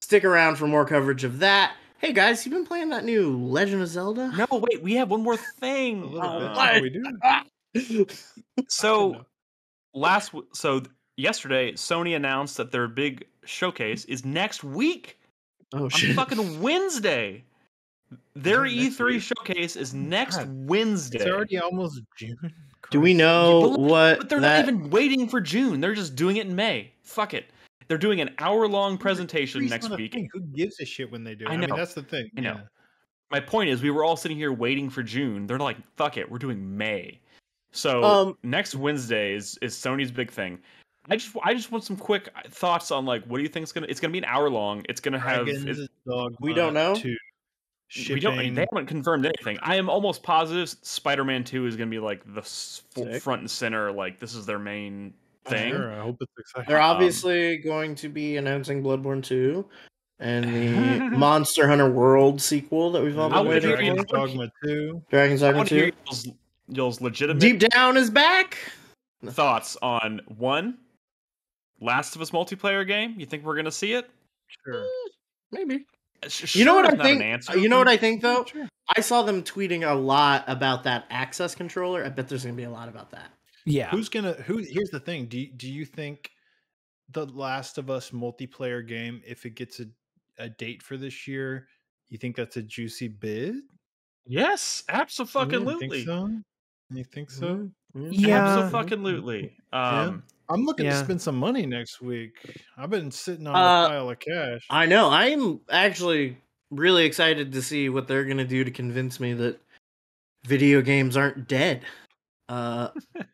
Stick around for more coverage of that. Hey guys, you been playing that new Legend of Zelda? No, wait, we have one more thing. little Oh, what? We do. So last so yesterday Sony announced that their big showcase is next week oh on shit! fucking Wednesday. Their Is E3 week? showcase is next God, Wednesday. It's already almost June. Do we Christ. know But- what but they're that? not even waiting for June. They're just doing it in May. Fuck it. They're doing an hour-long presentation next week. thing. Who gives a shit when they do it? I I, mean, that's the thing. I know. yeah. My point is, we were all sitting here waiting for June. They're like, "Fuck it, we're doing May." So Um, next Wednesday is, is Sony's big thing. I just I just want some quick thoughts on like what do you think is gonna? It's gonna be an hour long. It's gonna have. Dragons It, Dogma We don't know? we don't. Shipping- They haven't confirmed anything. I am almost positive Spider-Man Two is gonna be like the s- f- Sick. front and center. Like this is their main thing. Sure, I hope it's exciting. They're Um, obviously going to be announcing Bloodborne 2 and the Monster Hunter World sequel that we've all been waiting for. Dragon's Dogma 2. Dragon's Dogma want to hear 2. Y'all's, y'all's legitimate Deep Down is back. thoughts on one Last of Us multiplayer game. You think we're gonna see it? Sure. Eh, maybe. Uh, sh- You know sure what is I not an think? You know what I think though? Sure. I saw them tweeting a lot about that access controller. I bet there's gonna be a lot about that. Yeah. Who's gonna who here's the thing. Do you, do you think the Last of Us multiplayer game, if it gets a, a date for this year, you think that's a juicy bid? Yes, absolutely. You so? You think so? Mhm. Yeah. Absolutely. Yeah. Um, I'm looking Yeah. to spend some money next week. I've been sitting on Uh, a pile of cash. I know. I'm actually really excited to see what they're gonna do to convince me that video games aren't dead. Uh,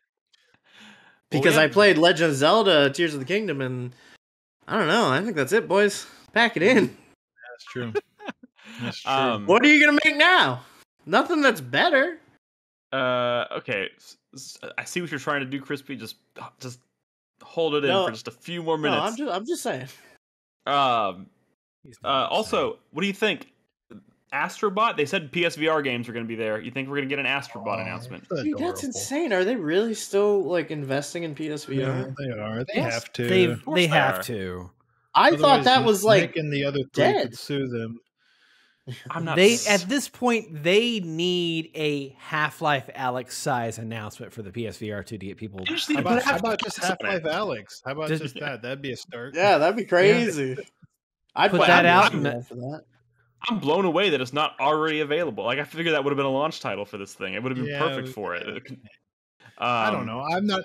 because yeah. I played Legend of Zelda: Tears of the Kingdom, and I don't know. I think that's it, boys. Pack it in. That's true. That's true. Um, What are you gonna make now? Nothing that's better. Uh, okay. I see what you're trying to do, Crispy. Just, just hold it in for just a few more minutes. No, minutes. I'm just, I'm just saying. Um. Uh. Also, what do you think? Astrobot. They said PSVR games are going to be there. You think we're going to get an Astrobot Aw, announcement? that's Dude, that's insane. Are they really still like investing in PSVR? Yeah, PSVR? they are. They Yes, have to. They they they have are. to. I thought that was like Nick and the other three dead. could sue them. I'm not. They s- at this point they need a Half Life Alyx size announcement for the PSVR two to get people. You just How about, how Half- about just Half Life Alyx? How about Just- just that? That'd be a start. Yeah, that'd be crazy. I'd Put play- that I'd out be and- down for that. I'm blown away that it's not already available. Like I figured that would have been a launch title for this thing. It would have been Yeah, perfect for it. Um, I don't know. I'm not.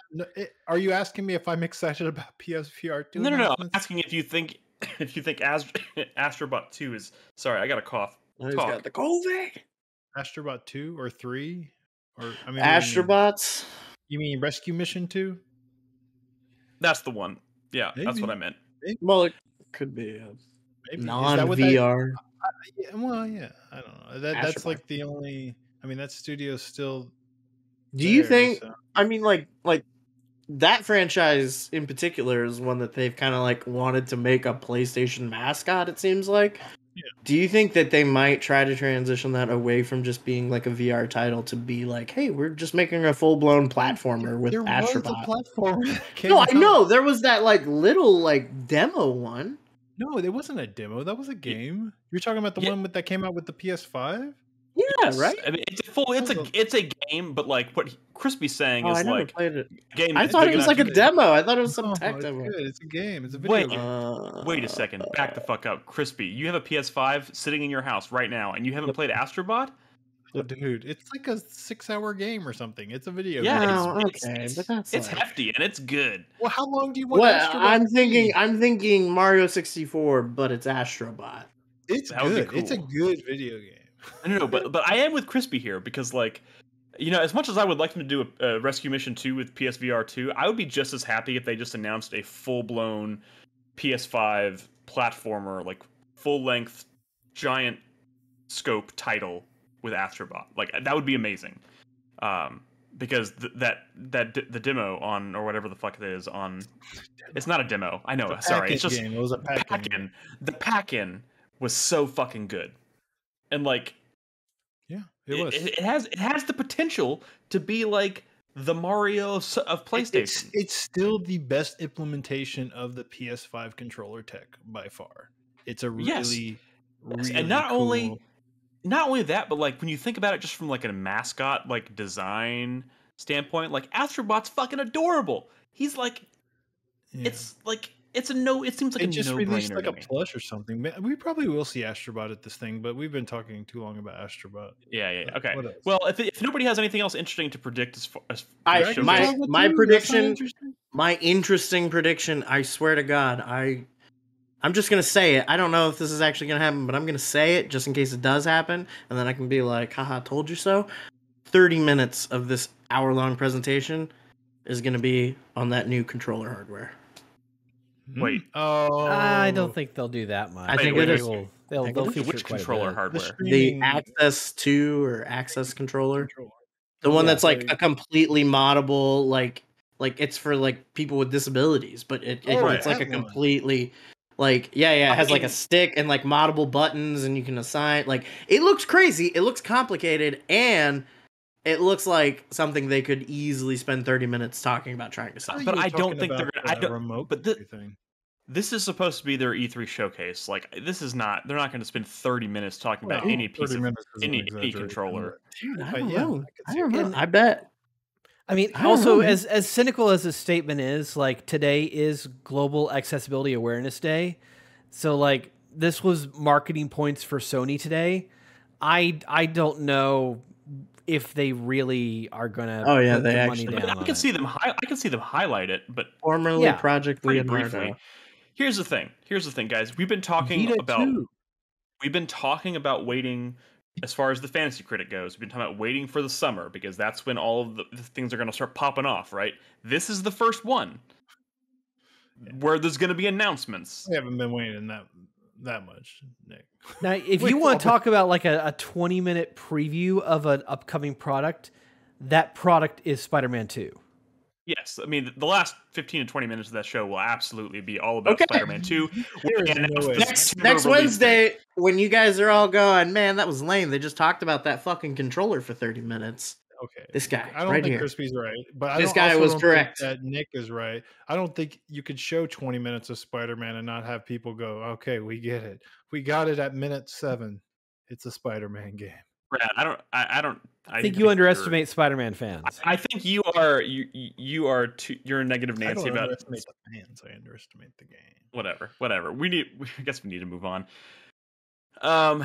Are you asking me if I'm excited about PSVR two? No, no, no. I'm asking if you think if you think Ast- Astrobot Two is. Sorry, I got a cough. He's Talk. got the COVID. Astrobot two or three, or I mean, what do you mean? You mean Rescue Mission two? That's the one. Yeah, that's what I meant. Well, it could be a non that that- VR. Well, yeah. I don't know. That that's like the only. I mean, that studio's still. Do you think? so- I mean, like, like that franchise in particular is one that they've kind of like wanted to make a PlayStation mascot. It seems like. Yeah. Do you think that they might try to transition that away from just being like a VR title to be like, hey, we're just making a full blown platformer with there was a Astrobot? platform. No, I know there was that like little like demo one. No, it wasn't a demo. That was a game. You're talking about the Yeah. one with, that came out with the PS5. Yeah, Yes, right. I mean, it's a full. It's a it's a game, but like what Crispy's saying Oh, I is never like played it. game. I thought it was like a demo. I thought it was some No, tech it's demo. good. It's a game. It's a video Wait. game. Wait a second. Back the fuck up, Crispy. You have a PS5 sitting in your house right now, and you haven't played Astrobot? Oh, dude, it's like a six-hour game or something. It's a video Yeah, game. Oh, it's, okay, it's, but that's it's like- hefty and it's good. Well, how long do you want? What Astrobot I'm to thinking, be? I'm thinking Mario 64, but it's Astrobot. it's That would be good. It's a good video game. No, no, but but I am with Crispy here because like, you know, as much as I would like them to do a, a Rescue Mission two with PSVR two, I would be just as happy if they just announced a full blown PS5 platformer, like full length, giant scope title with Astrobot. Like that would be amazing. Um, because th- that that d- the demo on or whatever the fuck it is on, it's not a demo. I know. It's Sorry, it's just game. It was a pack-in. pack-in. The pack in was so fucking good, and like Yeah, it it, was. it, it has it has the potential to be like the Mario of, of PlayStation. It's, it's still the best implementation of the PS5 controller tech by far. It's a really, Yes. really and not only- Not only that, but like when you think about it, just from like a mascot like design standpoint, like Astrobot's fucking adorable. He's like yeah. it's like it's a no. It seems like it a just no released like a me. plush or something. We probably will see Astrobot at this thing, but we've been talking too long about Astrobot. Yeah, yeah. yeah. Okay. Well, if, if nobody has anything else interesting to predict as far as I- my- my 2, that's not prediction- interesting? My interesting prediction, I swear to God, I I'm just gonna say it. I don't know if this is actually gonna happen, but I'm gonna say it just in case it does happen, and then I can be like, haha, told you so. 30 minutes of this hour long presentation is gonna be on that new controller hardware. Hmm. Wait. Oh, I don't oh. think they'll do that much. I think They it is- will- They'll, they'll it is. feature which it quite a controller bit. hardware? The streaming Access 2 or Access controller. controller. The one Yeah, that's like like- a completely moddable, like like it's for like people with disabilities, but it, it Oh, it's like a that one. completely like yeah yeah it has like a stick and like moddable buttons and you can assign like it looks crazy, it looks complicated, and it looks like something they could easily spend thirty minutes talking about trying to I sell. But I don't think they're gonna- I don't- remote but the- everything. this is supposed to be their E3 showcase. Like this is not. They're not going to spend 30 minutes talking about any piece of minutes any, any controller. Dude, I don't yeah, know. I I don't know. I bet. I mean, I also know, as as cynical as the statement is, like today is Global Accessibility Awareness Day, so like this was marketing points for Sony today. I I don't know if they really are gonna. Oh, yeah, put they the actually- money I, down I on can it. see them. Hi- I can see them highlight it, but Formerly Yeah, Project pretty Leonardo. briefly. Here's the thing. Here's the thing, guys. We've been talking Vita about. too. We've been talking about waiting. As far as the fantasy critic goes, we've been talking about waiting for the summer because that's when all of the, the things are going to start popping off, right? This is the first one where there's going to be announcements. We haven't been waiting in that that much, Nick. Now, if you want to talk about like a, a 20 minute preview of an upcoming product, that product is Spider Man 2. Yes, I mean the last 15 to 20 minutes of that show will absolutely be all about Okay. Spider-Man 2. There is And no. Next next release Wednesday, when you guys are all going, man, that was lame. They just talked about that fucking controller for 30 minutes. Okay. This guy, I don't right think here. Crispy's right, but I This don't- guy was don't correct. That Nick is right. I don't think you could show 20 minutes of Spider-Man and not have people go, "Okay, we get it. We got it at minute seven. It's a Spider-Man game." Brad, I don't I, I don't I think you underestimate Spider Man fans. I think you are you you you are too, you're a negative I Nancy don't about underestimate the fans. I underestimate the game. whatever whatever. We need I guess we need to move on. Um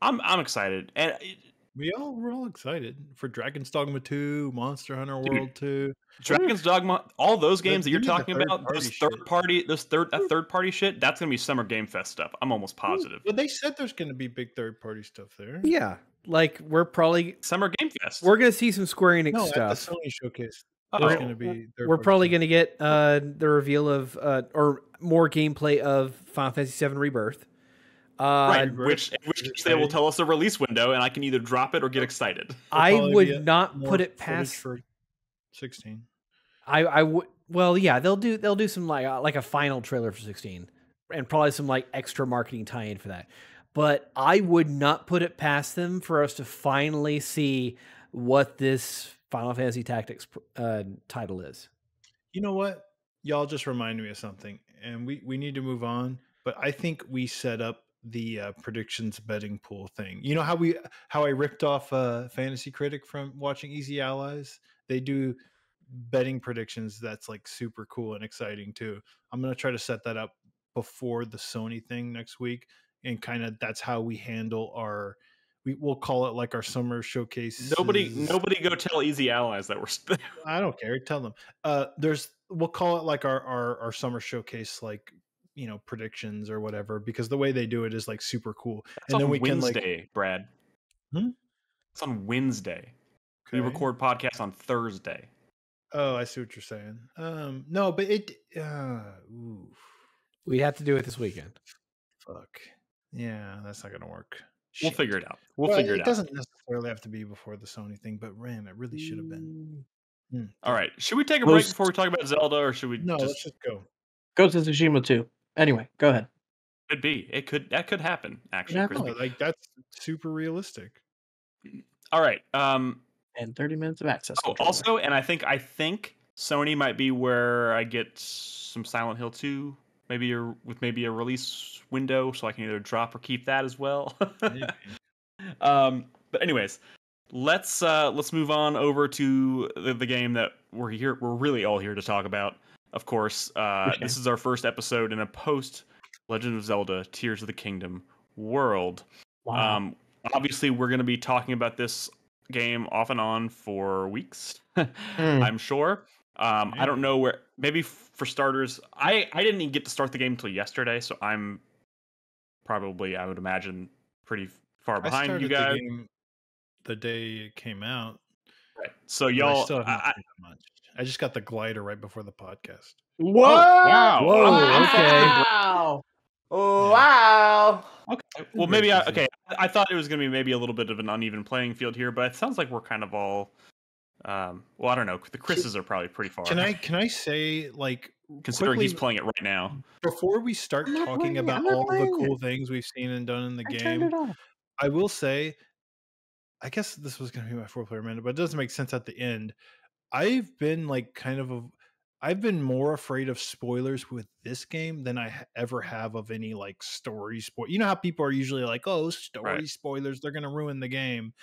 I'm I'm excited and it- We all we're all excited for Dragon's Dogma 2, Monster Hunter Dude, World 2. Dragon's Dogma, all those The- games that you're give me the talking third about, those third party, those third that third party shit, that's gonna be Summer Game Fest stuff. I'm almost positive. Well, they said there's going to be big third-party stuff there. yeah, like we're probably Summer Game Fest. we're gonna see some Square Enix No, at the stuff. Sony showcase, Uh-oh. there's We're- going to be. We're probably stuff. gonna get uh, the reveal of uh, or more gameplay of Final Fantasy VII Rebirth. Uh, right, which in which case they will tell us the release window, and I can either drop it or get excited. I would not put it past. for 16. I I would well yeah they'll do they'll do some like uh, like a final trailer for 16 and probably some like extra marketing tie-in for that. But I would not put it past them for us to finally see what this Final Fantasy Tactics uh, title is. You know what? Y'all just reminded me of something, and we we need to move on. But I think we set up the uh, predictions betting pool thing. You know how we how I ripped off uh, Fantasy Critic from watching Easy Allies. They do betting predictions. That's like super cool and exciting too. I'm gonna try to set that up before the Sony thing next week, and kind of that's how we handle our. We, we'll call it like our summer showcase. Nobody, nobody, go tell Easy Allies that we're. Sp- I don't care. Tell them. Uh, there's we'll call it like our our our summer showcase, like you know predictions or whatever, because the way they do it is like super cool. It's and then on we can like Wednesday, Brad. Hmm? It's on Wednesday. We record podcasts on Thursday. Oh, I see what you're saying. Um, no, but it. Uh, ooh, We have to do it this weekend. fuck. Yeah, that's not gonna work. We'll figure it out. We'll Well, figure it it, out. It doesn't necessarily have to be before the Sony thing, but man, it really should have been. Hmm. All right. Should we take a break before we talk about Zelda, or should we No, just? let's just go. Ghost of Tsushima 2. Anyway, go ahead. Could be. It could. That could happen. Actually. Crispy. No, like that's super realistic. All right. Um. And 30 minutes of access. Oh, also, and I think I think Sony might be where I get some Silent Hill 2, maybe a, with maybe a release window, so I can either drop or keep that as well. Um, but anyways, let's uh, let's move on over to the, the game that we're here. We're really all here to talk about. Of course, uh, this is our first episode in a post Legend of Zelda: Tears of the Kingdom world. Wow. Um, obviously, we're going to be talking about this game off and on for weeks. Hmm. I'm sure. Um, I don't know where. Maybe for starters, I I didn't even get to start the game until yesterday, so I'm probably I would imagine pretty far behind you the guys. game the day it came out. Right. So y'all, still have not I- much. I just got the glider right before the podcast. Whoa! wow. Whoa, I'm- okay. Wow! Wow! Okay. Well, maybe I, okay. I I thought it was going to be maybe a little bit of an uneven playing field here, but it sounds like we're kind of all. Um, well, I don't know. The Chris's are probably pretty far. Can I can I say like considering he's playing it right now? before we start talking about all the playing cool things we've seen and done in the I game. I will say, I guess this was going to be my four player minute, but it doesn't make sense at the end. I've been like kind of a, I've been more afraid of spoilers with this game than I ever have of any like story spoil. You know how people are usually like, "Oh, story Right. spoilers, they're going to ruin the game."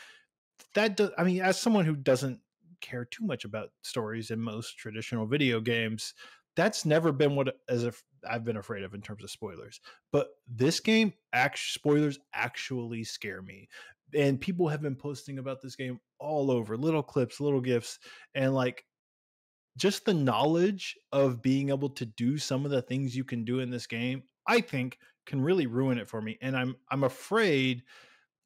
That does I mean, as someone who doesn't care too much about stories in most traditional video games, that's never been what as if I've been afraid of in terms of spoilers. But this game, act spoilers actually scare me. And people have been posting about this game all over, little clips, little gifs, and like just the knowledge of being able to do some of the things you can do in this game, I think can really ruin it for me. And I'm I'm afraid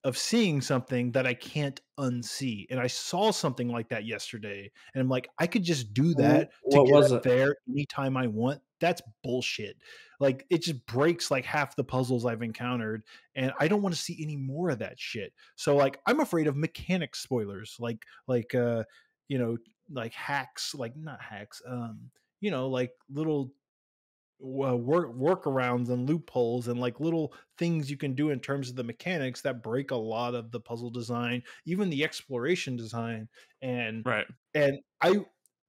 of seeing something that I can't unsee. And I saw something like that yesterday. And I'm like, I could just do that to what get was it? there anytime I want. That's bullshit. Like it just breaks like half the puzzles I've encountered. And I don't want to see any more of that shit. So like I'm afraid of mechanic spoilers, like like uh, you know, like hacks, like not hacks, um, you know, like little uh, work workarounds and loopholes and like little things you can do in terms of the mechanics that break a lot of the puzzle design, even the exploration design. And Right. and I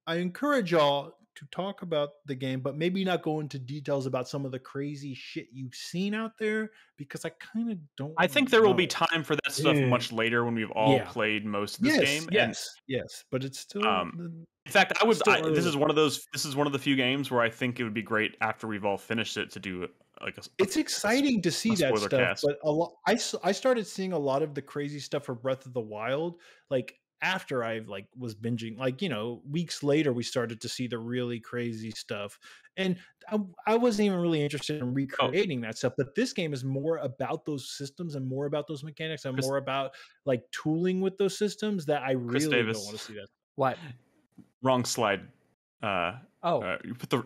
I encourage y'all to talk about the game, but maybe not go into details about some of the crazy shit you've seen out there because I kind of don't. I think there will be time for that stuff Yeah. much later when we've all Yeah. played most of this yes, game. And yes, yes, but it's still. Um, in fact, I would. I, this is one of those. This is one of the few games where I think it would be great after we've all finished it to do like a. it's exciting to see that spoiler stuff cast. but a lot I, s- I started seeing a lot of the crazy stuff for breath of the wild like after i like was binging like you know weeks later we started to see the really crazy stuff and i, I wasn't even really interested in oh. recreating that stuff but this game is more about those systems and more about those mechanics and Chris- more about like tooling with those systems that i really don't want to see that What? Wrong slide. Uh, Oh, uh, you put the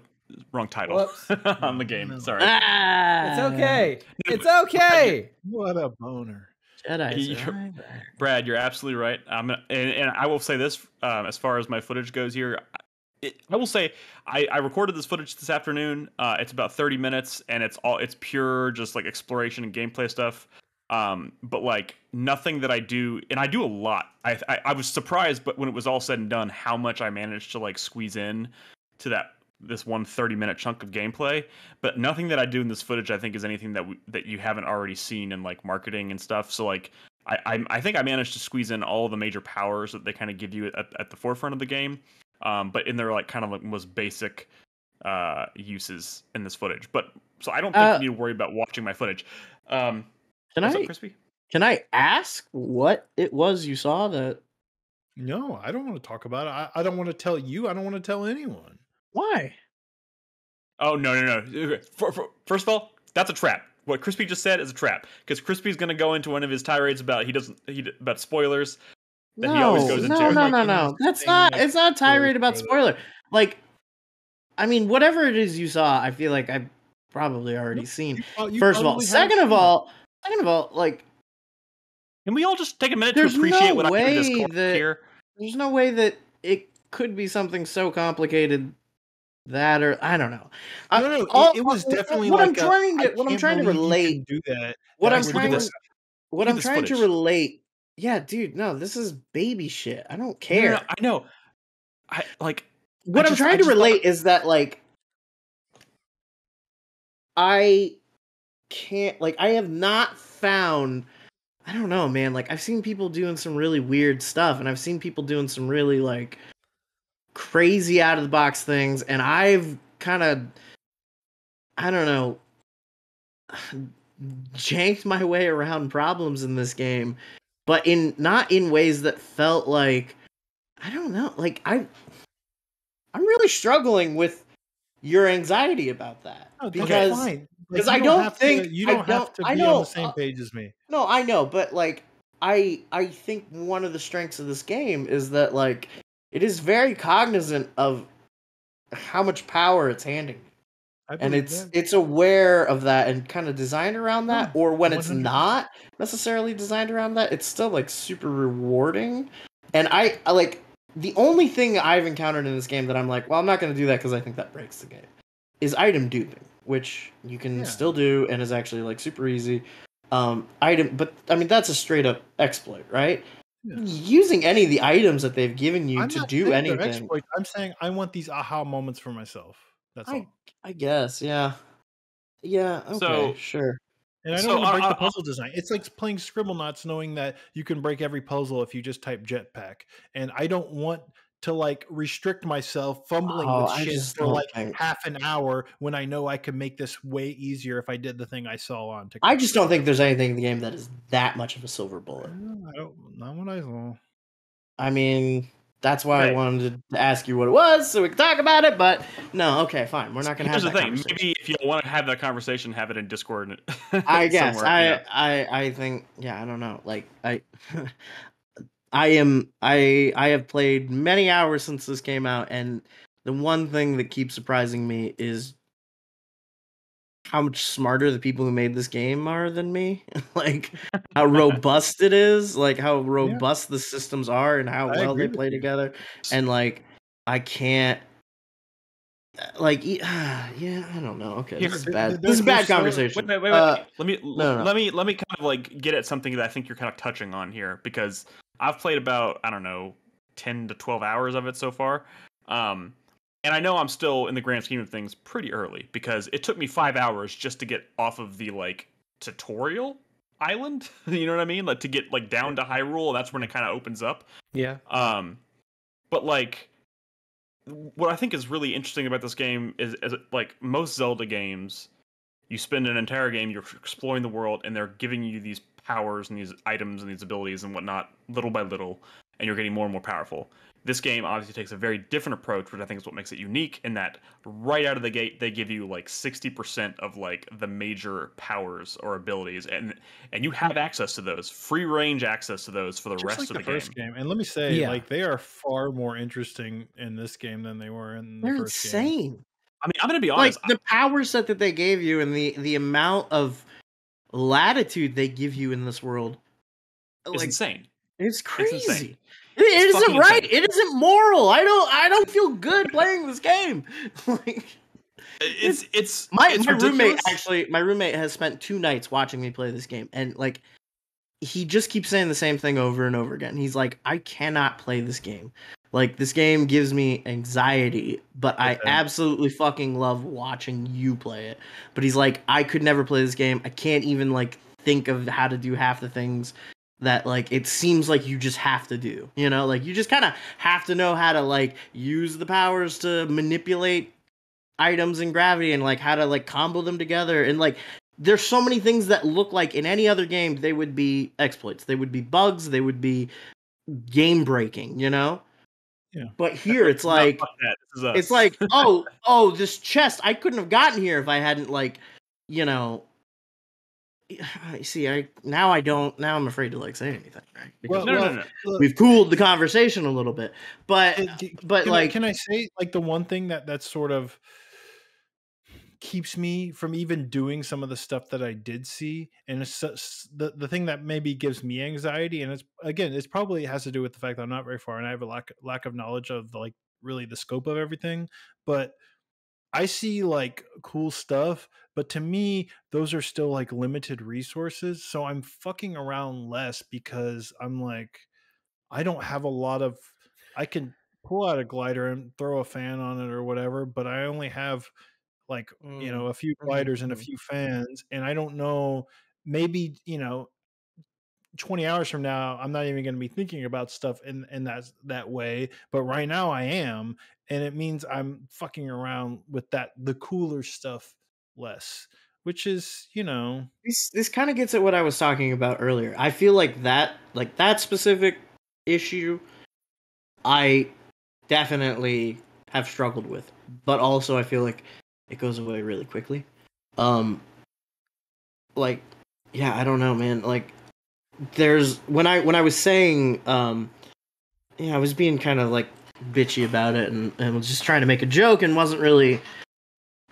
wrong title on the game. No. Sorry. Ah, it's okay. It's okay. what a boner Jedi's You're- right. Brad, you're absolutely right. Um, and, and I will say this um, as far as my footage goes here. It, I will say I, I recorded this footage this afternoon. Uh, it's about 30 minutes, and it's all it's pure just like exploration and gameplay stuff. Um, but like nothing that I do, and I do a lot. I, I I was surprised, but when it was all said and done, how much I managed to like squeeze in to that this one 30 minute chunk of gameplay. But nothing that I do in this footage, I think, is anything that we, that you haven't already seen in like marketing and stuff. So like I, I I think I managed to squeeze in all the major powers that they kind of give you at, at the forefront of the game, um, but in their like kind of like most basic uh, uses in this footage. But so I don't think Uh, you need to worry about watching my footage. Um, Can what's I up, Crispy? can I ask what it was you saw that? no i don't want to talk about it I, I don't want to tell you i don't want to tell anyone Why? Oh no no no! For- for- First of all, that's a trap. What Crispy just said is a trap because Crispy's going to go into one of his tirades about he doesn't he about spoilers. That no, he always goes no, into. no, Like no, no. That's not. like, It's not a tirade about spoiler. Like, I mean, whatever it is you saw, I feel like I've probably already seen. You you First of all, second of all, second of all, like, Can we all just take a minute to appreciate no what I do this way corner that- here? there's no way that it could be something so complicated that, or I don't know. I- no, no, it- all- it, was definitely what like I'm a, trying to what I'm trying to believe you can relate. do that. What that I'm trying do to what I'm this trying to relate. Yeah, dude, no, this is baby shit. I don't No, no, care. no, I know. I like. what I'm just- I trying to just thought- relate is that like I can't like I have not found I don't know, man. Like I've seen people doing some really weird stuff and I've seen people doing some really like crazy out of the box things and I've kind of I don't know janked my way around problems in this game but in not in ways that felt like I don't know, like I I'm really struggling with your anxiety about that oh, that's because fine. Like, 'cause you I don't to- think- you I don't have don't- to be I on the same uh, page as me. no, I know, but like I I think one of the strengths of this game is that like it is very cognizant of how much power it's handing. And it's that. it's aware of that and kind of designed around that or when it's 100%. not necessarily designed around that, it's still like super rewarding. And I, I like the only thing I've encountered in this game that I'm like, well, I'm not going to do that because I think that breaks the game, is item duping, which you can Yeah. still do and is actually like super easy. Um, item, but I mean that's a straight up exploit, right? using any of the items that they've given you I'm to do saying anything. exploits. I'm saying I want these aha moments for myself. That's all. I I guess, yeah. Yeah, okay, So- sure. And I don't So, want to break uh, the uh, puzzle design. It's like playing Scribblenauts, knowing that you can break every puzzle if you just type jetpack. And I don't want to like restrict myself fumbling Oh, with I shit for like think- half an hour when I know I can make this way easier if I did the thing I saw on TikTok. I just don't think there's anything in the game that is that much of a silver bullet. I don't. Not what I saw. I mean, that's why I wanted to ask you what it was so we could talk about it, but no, okay, fine. We're not going to have Here's the thing. conversation. Maybe if you want to have that conversation, have it in Discord. I guess I, yeah. I I think yeah I don't know like I I am I I have played many hours since this came out and the one thing that keeps surprising me is how much smarter the people who made this game are than me. Like how robust it is like how robust the systems are and how I well they play together. And like I can't like e- yeah I don't know. Okay this is bad this is bad conversation Wait, wait, wait, wait. Uh, let me no, no. let me let me kind of like get at something that I think you're kind of touching on here because I've played about I don't know ten to twelve hours of it so far, um, and I know I'm still in the grand scheme of things pretty early because it took me five hours just to get off of the like tutorial island. you know what I mean? Like to get like down to Hyrule, that's when it kind of opens up. Yeah. Um, but like, what I think is really interesting about this game is, is like most Zelda games, you spend an entire game you're exploring the world, and they're giving you these powers and these items and these abilities and whatnot, little by little, and you're getting more and more powerful. This game obviously takes a very different approach, which I think is what makes it unique. In that, right out of the gate, they give you like sixty percent of like the major powers or abilities, and and you have access to those, free range access to those for the Just rest like of the, the, game. first game. And let me say, Yeah. like they are far more interesting in this game than they were in the They're first game. insane. I mean, I'm gonna be honest. Like the power set that they gave you and the the amount of latitude they give you in this world, it's like insane. it's crazy. insane. It, it It's isn't right. insane. It isn't moral. I don't. I don't feel good playing this game. like It's it's my it's my roommate actually, my roommate has spent two nights watching me play this game, and like he just keeps saying the same thing over and over again. He's like, I cannot play this game. Like this game gives me anxiety, but I absolutely fucking love watching you play it. But he's like, I could never play this game. I can't even like think of how to do half the things that like it seems like you just have to do. You know, like you just kind of have to know how to like use the powers to manipulate items in gravity and like how to like combo them together and like there's so many things that look like in any other game they would be exploits they would be bugs they would be game breaking you know Yeah. but here it's No, like fuck that. This is us. it's like oh oh this chest i couldn't have gotten here if i hadn't like you know I see i now i don't now i'm afraid to like say anything right because Well, no, no, well, no, no. look, we've cooled the conversation a little bit but Uh, but can I- like can I say like the one thing that that's sort of keeps me from even doing some of the stuff that I did see, and it's the the thing that maybe gives me anxiety, and it's again, it's probably has to do with the fact that I'm not very far and I have a lack lack of knowledge of like really the scope of everything, but. I see like cool stuff, but to me, those are still like limited resources. So I'm fucking around less because I'm like, I don't have a lot of. I can pull out a glider and throw a fan on it or whatever, but I only have like you know a few Mhm, and a mhm. few fans, and I don't know. Maybe you know, twenty hours from now, I'm not even going to be thinking about stuff in in that that way. But right now, I am, and it means I'm fucking around with that the cooler stuff less, which is you know this this kind of gets at what I was talking about earlier. I feel like that like that specific issue I definitely have struggled with, but also I feel like it goes away really quickly. Um like yeah, I don't know, man. Like there's when I when I was saying um yeah, I was being kind of like bitchy about it and, and was just trying to make a joke and wasn't really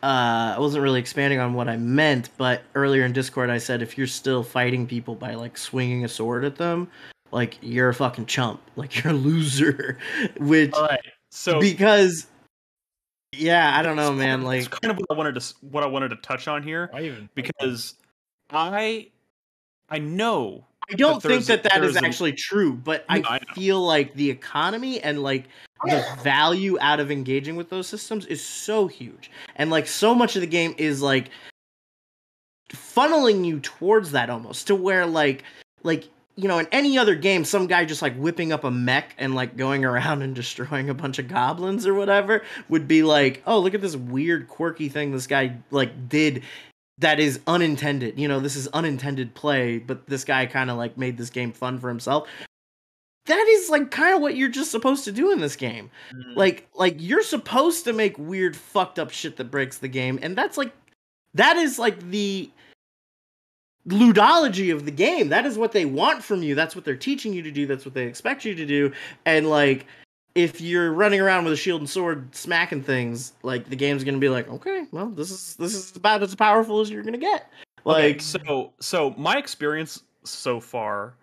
uh, I wasn't really expanding on what I meant, but earlier in Discord I said if you're still fighting people by like swinging a sword at them, like you're a fucking chump, like you're a loser. Which right. So because yeah, I don't know, it's man. kind of- it's Like kind of what I wanted to what I wanted to touch on here I even because I I know I don't think there's- that that is there's an- actually true, but I, No, I know. feel like the economy and like the value out of engaging with those systems is so huge. And like so much of the game is like funneling you towards that almost to where like like you know in any other game some guy just like whipping up a mech and like going around and destroying a bunch of goblins or whatever would be like oh look at this weird quirky thing this guy like did that is unintended. You know this is unintended play but this guy kind of like made this game fun for himself. That is like kind of what you're just supposed to do in this game. Mm-hmm. Like like you're supposed to make weird fucked up shit that breaks the game and that's like that is like the ludology of the game. That is what they want from you. That's what they're teaching you to do. That's what they expect you to do. And like if you're running around with a shield and sword smacking things like the game's gonna be like okay well this is this is about as powerful as you're gonna get. Okay, like so so my experience so far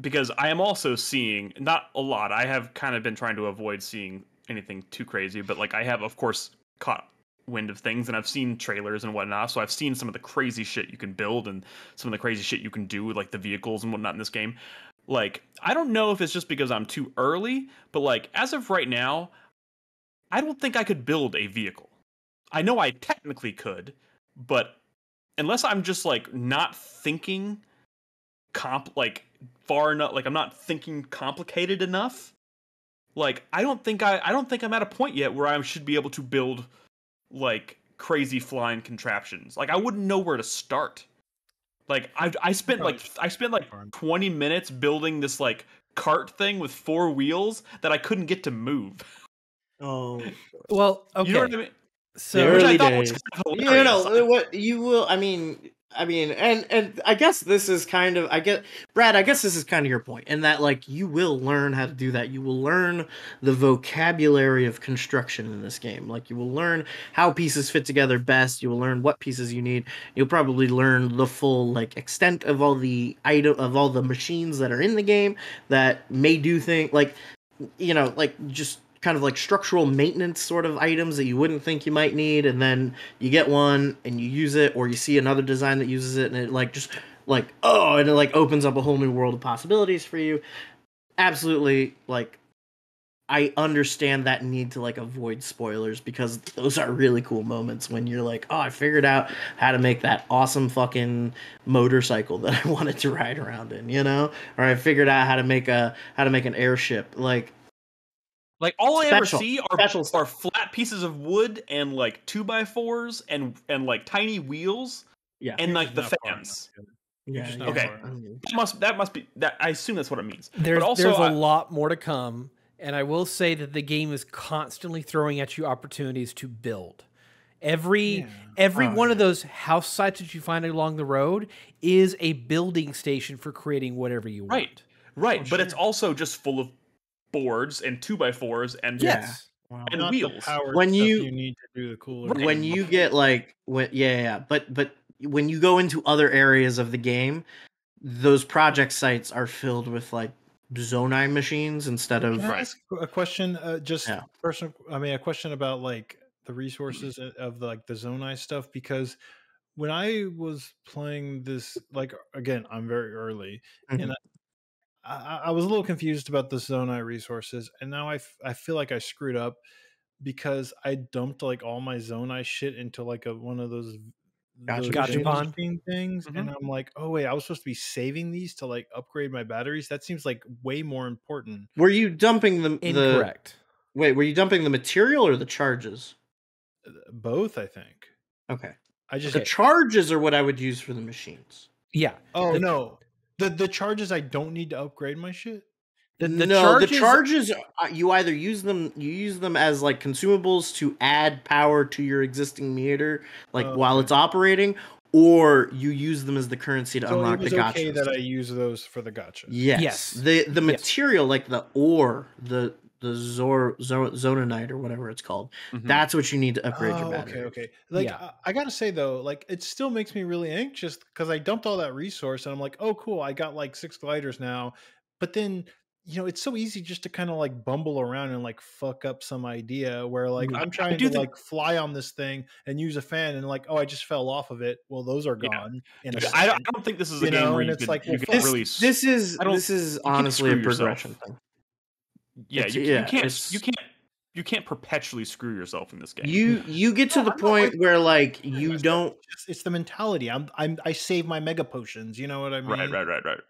because I am also seeing not a lot. I have kind of been trying to avoid seeing anything too crazy, but like I have of course caught wind of things and I've seen trailers and whatnot. So I've seen some of the crazy shit you can build and some of the crazy shit you can do with like the vehicles and whatnot in this game. Like I don't know if it's just because I'm too early, but like as of right now, I don't think I could build a vehicle. I know I technically could, but unless I'm just like not thinking comp like far enough like I'm not thinking complicated enough like I don't think I I don't think I'm at a point yet where I should be able to build like crazy flying contraptions. Like I wouldn't know where to start. Like I I spent like I spent like 20 minutes building this like cart thing with four wheels that I couldn't get to move. Oh Well, okay. you know what I mean? So which I early thought was days. kind of you hilarious. know what you will i mean i mean and and i guess this is kind of i get brad i guess this is kind of your and that like you will learn how to do that. You will learn the vocabulary of construction in this game. Like you will learn how pieces fit together best. You will learn what pieces you need. You'll probably learn the full like extent of all the item of all the machines that are in the game that may do things like you know like just kind of like structural maintenance sort of items that you wouldn't think you might need and then you get one and you use it or you see another design that uses it and it like just like oh and it like opens up a whole new world of possibilities for you. Absolutely like i understand that need to like avoid spoilers because those are really cool moments when you're like oh i figured out how to make that awesome fucking motorcycle that i wanted to ride around in you know? Or i figured out how to make a how to make an airship like Like all I ever see are special are flat pieces of wood and like two by fours and and like tiny wheels yeah and like the fans. yeah, yeah. Okay. far enough. I mean, That must that must be that. I assume that's what it means. There's but also, there's a I- lot more to come, and I will say that the game is constantly throwing at you opportunities to build. Every Yeah. every Oh, one of those house sites that you find along the road is a building station for creating whatever you want. Right. right, Oh, but it's also just full of boards and two by fours and Yes. wow. and Not wheels. When you- you need to do the cooler. Right. when you get like when yeah, yeah, yeah but but when you go into other areas of the game those project sites are filled with like zonai machines instead of Can I ask a question? Uh, just Yeah. personal. I mean, a question about like the resources of- of like the Zonai stuff because when I was playing this, like again, I'm very early, Mhm. and I, I, I was a little confused about the Zonai resources, and now I, f- I feel like I screwed up because I dumped like all my Zonai shit into like a one of those. Gotcha Gotcha vending pond. machine things, and mm-hmm. I'm like, oh wait, I was supposed to be saving these to like upgrade my batteries. That seems like way more important. were you dumping the the Incorrect. wait were you dumping the material or the charges uh, Both, I think. okay I just the charges are what i would use for the machines Yeah. oh the- no, the the charges I don't need to upgrade my shit. The, the no charges, the charges uh, you either use them you use them as like consumables to add power to your existing meter like Oh, while it's operating or you use them as the currency to So unlock it was the gotcha okay that I use those for the gotcha. Yes. Yes. The the material like the ore, the the zor zo- zononite or whatever it's called. Mhm. That's what you need to upgrade Oh, your battery. okay, okay. Like Yeah. I, I gotta say though, like it still makes me really anxious because I dumped all that resource and I'm like, oh cool, I got like six gliders now. But then you know, it's so easy just to kind of like bumble around and like fuck up some idea where like Mhm. I'm trying do to think- like fly on this thing and use a fan and like, oh, I just fell off of it. Well, those are Yeah. gone in a I don't, I don't think this is You a game know, where and you it's could, like, you well, This, really. this is this is honestly a screw yourself. progression thing. Yeah, you, yeah, you can't. it's- You can't. You can't perpetually screw yourself in this game. You you get to No, the I'm point like- where like you It's- don't It's, it's the mentality. I'm I'm I save my mega potions. You know what I mean? right, right, right, right.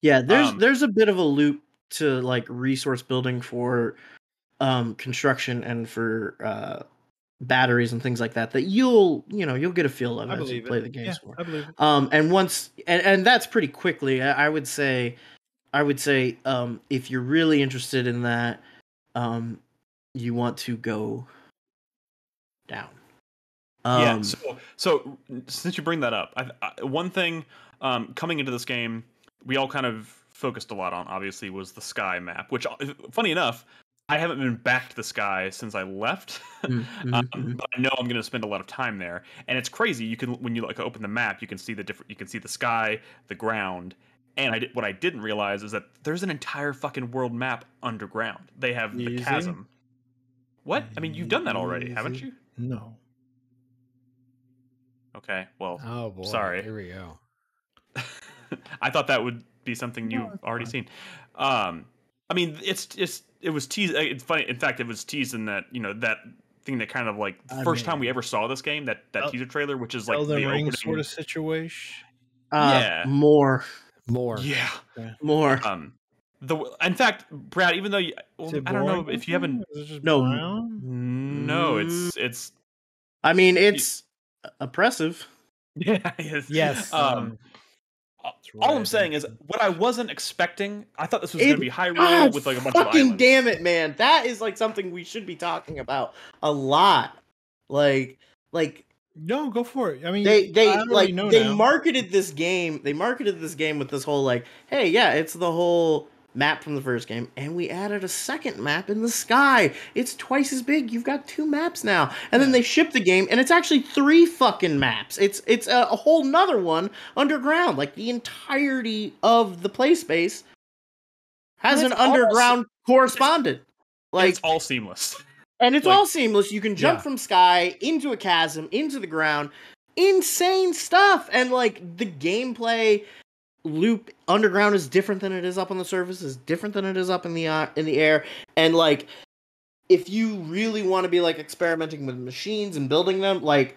Yeah, there's Um, there's a bit of a loop to like resource building for um construction and for uh batteries and things like that that you'll you know you'll get a feel of I as you play it. the games yeah, more. I believe it. Um and once and, and that's pretty quickly. I, I would say I would say um if you're really interested in that um you want to go down. Um, yeah. So, so since you bring that up, I, I, one thing um, coming into this game, we all kind of focused a lot on. Obviously, was the sky map. Which, uh, funny enough, I haven't been back to the sky since I left. Mm, mhm, um, mhm. but I know I'm going to spend a lot of time there, and it's crazy. You can when you like open the map, you can see the different. You can see the sky, the ground, and I did, what I didn't realize is that there's an entire fucking world map underground. They have the chasm. What? I mean, you've done that already, haven't you? No. Okay. Well, Oh boy. Sorry. Here we go. I thought that would be something you've it's already fine. seen. Um, I mean, it's just it was teased. It's funny. In fact, it was teased in that you know that thing that kind of like the I first time we ever saw this game that that El- teaser trailer, which is like Elden the Ring opening. sort of situation. Uh, yeah. more More. Yeah. more. Um, the in fact, Brad, even though you, well, I don't know if you haven't. looking? Is it just No. brown? No, Mm. it's it's I mean, it's oppressive. yeah. Yes. Yes. Um, It's all I'm saying is what I wasn't expecting. I thought this was going to be Hyrule God with like a bunch of fucking islands. damn it, man! That is like something we should be talking about a lot. Like, like No, go for it. I mean, they they like know they now. marketed this game. They marketed this game with this whole like, hey, yeah, it's the whole map from the first game, and we added a second map in the sky. It's twice as big. You've got two maps now, and then they ship the game, and it's actually three fucking maps. It's it's a, a whole nother one underground. Like the entirety of the play space has And an it's all- underground correspondent. And Like it's all seamless. And it's Like- all seamless. You can jump Yeah. from sky into a chasm, into the ground. Insane stuff. And like the gameplay loop underground is different than it is up on the surface, is different than it is up in the uh, in the air. And like if you really want to be like experimenting with machines and building them, like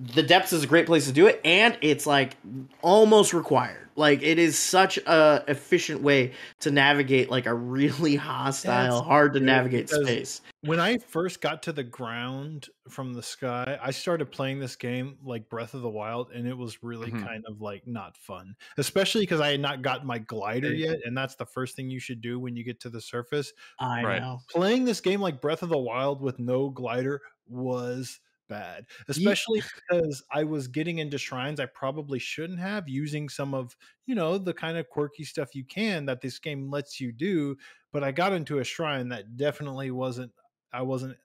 the depths is a great place to do it and it's like almost required like it is such a efficient way to navigate like a really hostile That's hard to navigate space when I first got to the ground from the sky, I started playing this game like Breath of the Wild, and it was really Mhm. kind of like not fun, especially because I had not gotten my glider yet, and that's the first thing you should do when you get to the surface. i Right. know Playing this game like Breath of the Wild with no glider was bad, especially because I was getting into shrines I probably shouldn't have using some of, you know, the kind of quirky stuff you can that this game lets you do. But I got into a shrine that definitely wasn't, I wasn't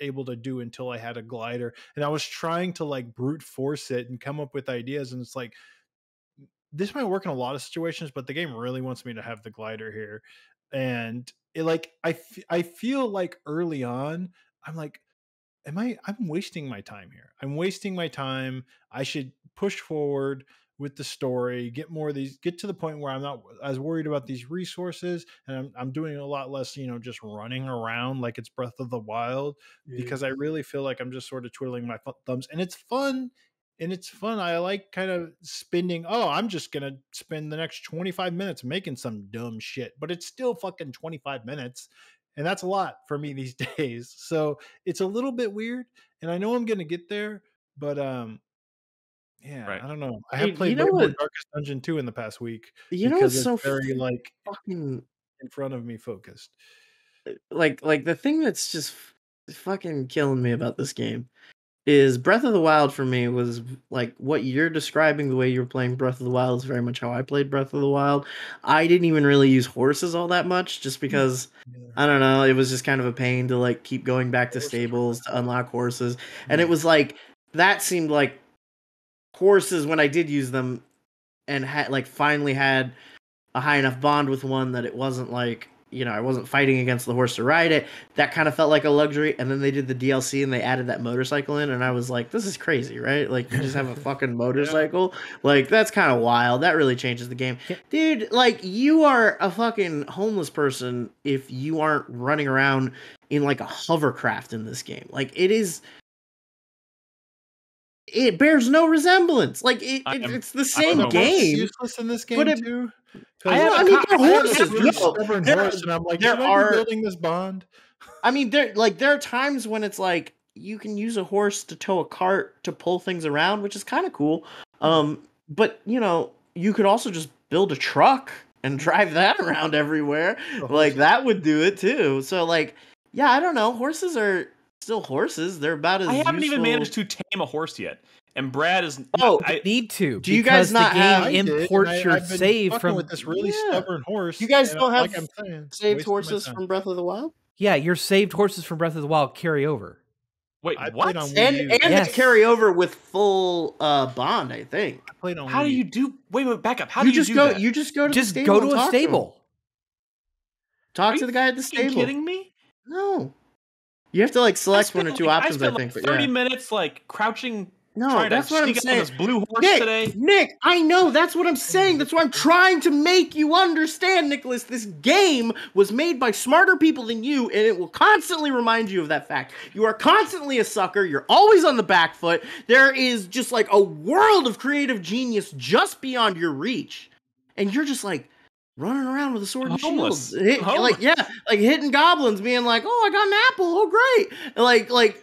able to do until I had a glider. And I was trying to like brute force it and come up with ideas. And it's like, this might work in a lot of situations, but the game really wants me to have the glider here. And it like, I, f- I feel like early on, I'm like, am I I'm wasting my time here. I'm wasting my time. I should push forward with the story, get more of these, get to the point where I'm not as worried about these resources and I'm, I'm doing a lot less, you know, just running around like it's Breath of the Wild because I really feel like I'm just sort of twiddling my thumbs and it's fun. And it's fun. I like kind of spending. Oh, I'm just gonna spend the next 25 minutes making some dumb shit, but it's still fucking 25 minutes, and that's a lot for me these days. So it's a little bit weird, and I know I'm gonna get there, but um, yeah, Right. I don't know. I have played you know what- Darkest Dungeon 2 in the past week you know what's it's so very like fucking in front of me focused. like like the thing that's just fucking killing me about this game is Breath of the Wild for me was like what you're describing the way you're playing Breath of the Wild is very much how I played Breath of the Wild. I didn't even really use horses all that much just because I don't know, it was just kind of a pain to like keep going back to stables to unlock horses. And it was like that seemed like horses when I did use them and had like finally had a high enough bond with one that it wasn't like you know I wasn't fighting against the horse to ride it. That kind of felt like a luxury. And then they did the DLC and they added that motorcycle in, and I was like, this is crazy, right? Like you just have a fucking motorcycle. Like that's kind of wild. That really changes the game, dude. Like you are a fucking homeless person if you aren't running around in like a hovercraft in this game. Like it is. It bears no resemblance. Like it, it- am- it's the same am It's game. useless in this game But it- too. I have- I mean, I they're have horses, no. stubborn There- horse, and I'm like, there should I are- be building this bond? I mean, there like there are times when it's like you can use a horse to tow a cart to pull things around, which is kind of cool. Um, but you know, you could also just build a truck and drive that around everywhere. Like that would do it too. So like, yeah, I don't know. Horses are still horses. They're about as I haven't even managed to tame a horse yet, and Brad is. Oh, I, Need to. Do you guys because not the game have- I did, imports I- your I've been save from with this really Yeah. stubborn horse. You guys don't like have I'm saying, saved horses from Breath of the Wild, Yeah, your saved horses from Breath of the Wild carry over. wait, I what? played on Wii and U. and Yes. they carry over with full uh bond. I think. I played on How do you do? Wait, wait, back up. How you do you just do go. that? You just go to Just the go stable to a talk to 'em. stable. Talk Are to the guy at the Are stable. you kidding me? No. You have to like select one or two like- options. I I, think. like thirty yeah. minutes like crouching, No, that's what I'm sneak up on saying. this blue horse Nick, today. Nick, I know that's what I'm saying. That's what I'm trying to make you understand, Nicholas. This game was made by smarter people than you, and it will constantly remind you of that fact. You are constantly a sucker. You're always on the back foot. There is just like a world of creative genius just beyond your reach, and you're just like running around with a sword and Homeless. shield, Hit- Homeless. like yeah, like hitting goblins, being like, "Oh, I got an apple. Oh, great!" Like like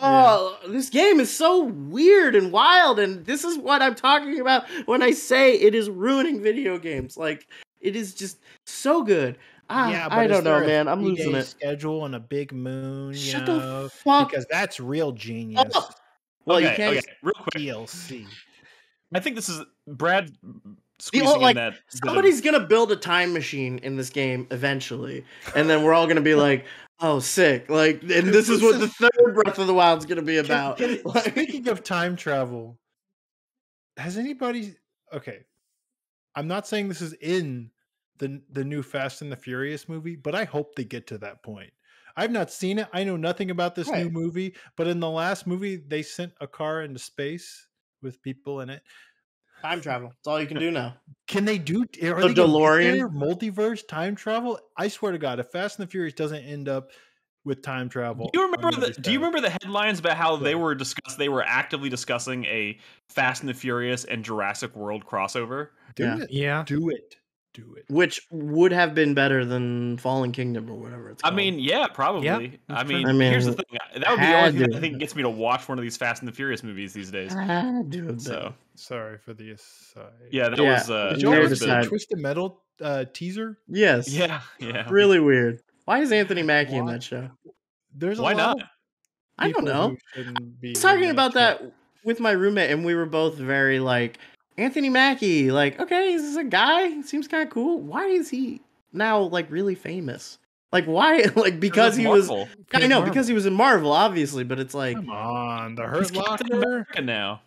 Oh, this game is so weird and wild, and this is what I'm talking about when I say it is ruining video games. Like, it is just so good. Ah, yeah, I don't know, man. I'm losing three-day it. Schedule and a big moon, you Shut the fuck because that's real genius. up. Well, okay, you can't. okay, real quick. DLC. I think this is Brad The squeezing old, like, in that. bit of- Somebody's gonna build a time machine in this game eventually, and then we're all gonna be like, "Oh, sick!" Like, and this is what the third Breath of the Wild's gonna be about. can- Like- speaking of time travel, has anybody? Okay, I'm not saying this is in the the new Fast and the Furious movie, but I hope they get to that point. I've not seen it. I know nothing about this new movie, but in the last movie, they sent a car into space with people in it. Time travel. That's all you can do now. Can they do? Are The they gonna DeLorean? multiverse, time travel? I swear to God, if Fast and the Furious doesn't end up with time travel, Do you remember the? be Do you remember the headlines about how they were discuss? They were actively discussing a Fast and the Furious and Jurassic World crossover. Do Yeah. it. Yeah. Do it. Do it. Which would have been better than Fallen Kingdom or whatever it's I mean, yeah, probably. I mean. I mean, here's the thing. That would be the only thing that. I think gets me to watch one of these Fast and the Furious movies these days. Ah, dude. So Sorry for the aside. yeah, that Yeah. was. Uh, Did Did you you ever ever was see a the Twisted Metal uh, teaser? yes. Yeah, yeah. Really weird. Why is Anthony Mackie in that show? There's a Why lot not? I don't know. be I was talking about show. that with my roommate, and we were both very like Anthony Mackie. Like, okay, is this a guy. Seems kind of cool. Why is he now like really famous? Like, why? Like because he was. Marvel. I know Marvel. because he was in Marvel, obviously, but it's like, Come on, the Hurt Captain Locker. America now.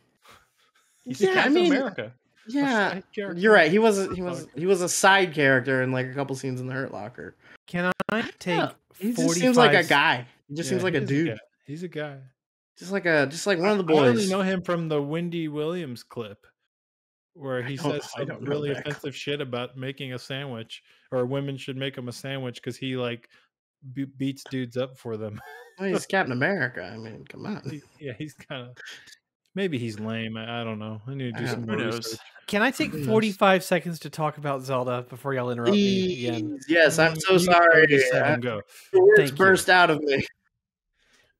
He's Yeah, I Captain mean, America. yeah, you're right. He was a, he was he was a side character in like a couple scenes in the Hurt Locker. Can I take Yeah, He 45 just seems like a guy. He just Yeah, seems like a dude. guy. He's a guy. Just like a just like one of the boys. I only boys. know him from the Wendy Williams clip where he says some really that clip. offensive shit about making a sandwich or women should make him a sandwich because he like be- beats dudes up for them. Well, he's Captain America. I mean, come on. Yeah, he's kind of maybe he's lame. I, I don't know. I need to do some more knows? research. Can I take 45 seconds to talk about Zelda before y'all interrupt me again? Yes, I'm mm, so You sorry. just let him go. the words Thank you. burst out of me.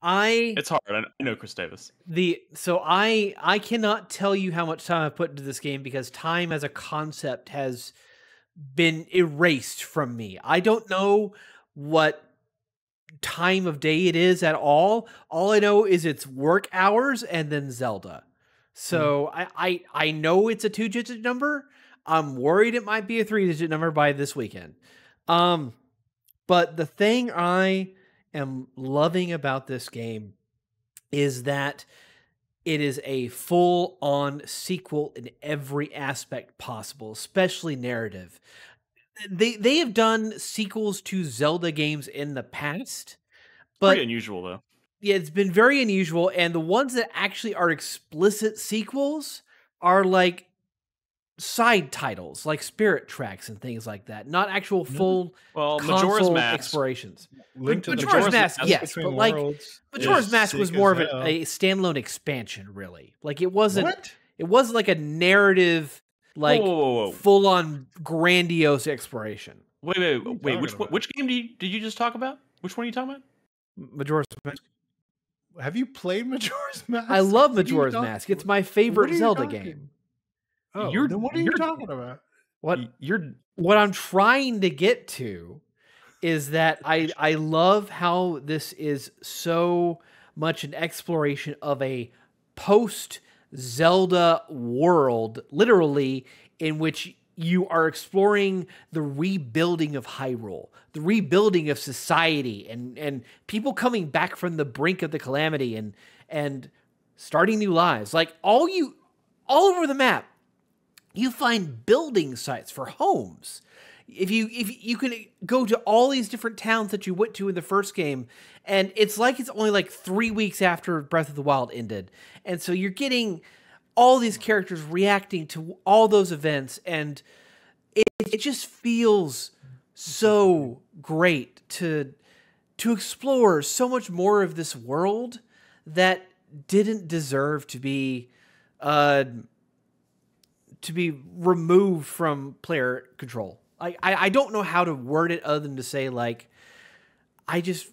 I It's hard. I know Chris Davis. the so I I cannot tell you how much time I've put into this game because time as a concept has been erased from me. I don't know what time of day it is at all. All I know is it's work hours and then Zelda. So I, I I know it's a two digit number. I'm worried it might be a three digit number by this weekend. Um but the thing I am loving about this game is that it is a full on sequel in every aspect possible, especially narrative. They they have done sequels to Zelda games in the past, but Pretty unusual though. yeah, it's been very unusual. And the ones that actually are explicit sequels are like side titles, like Spirit Tracks and things like that, not actual mm-hmm. full Well, Majora's console Mask. explorations. Link to the Majora's Past Mask, yes, but, like, Majora's Mask was more of hell. a, a standalone expansion, really. Like it wasn't. What? It wasn't like a narrative, like whoa, whoa, whoa, whoa. full on grandiose exploration. Wait, wait, are wait. Which about? which game did you, did you just talk about? Which one are you talking about? Majora's Mask. Have you played Majora's Mask? I love What are you Majora's Mask. It's my favorite Zelda talking- game. Oh, You're- then what are you talking about? What You're what I'm trying to get to is that I I love how this is so much an exploration of a post Zelda world, literally in which you are exploring the rebuilding of Hyrule, the rebuilding of society and and people coming back from the brink of the calamity and and starting new lives. Like all you all over the map you find building sites for homes. If you if you can go to all these different towns that you went to in the first game, and it's like it's only like three weeks after Breath of the Wild ended, and so you're getting all these characters reacting to all those events, and it it just feels so great to to explore so much more of this world that didn't deserve to be uh to be removed from player control. I, I I don't know how to word it other than to say like I just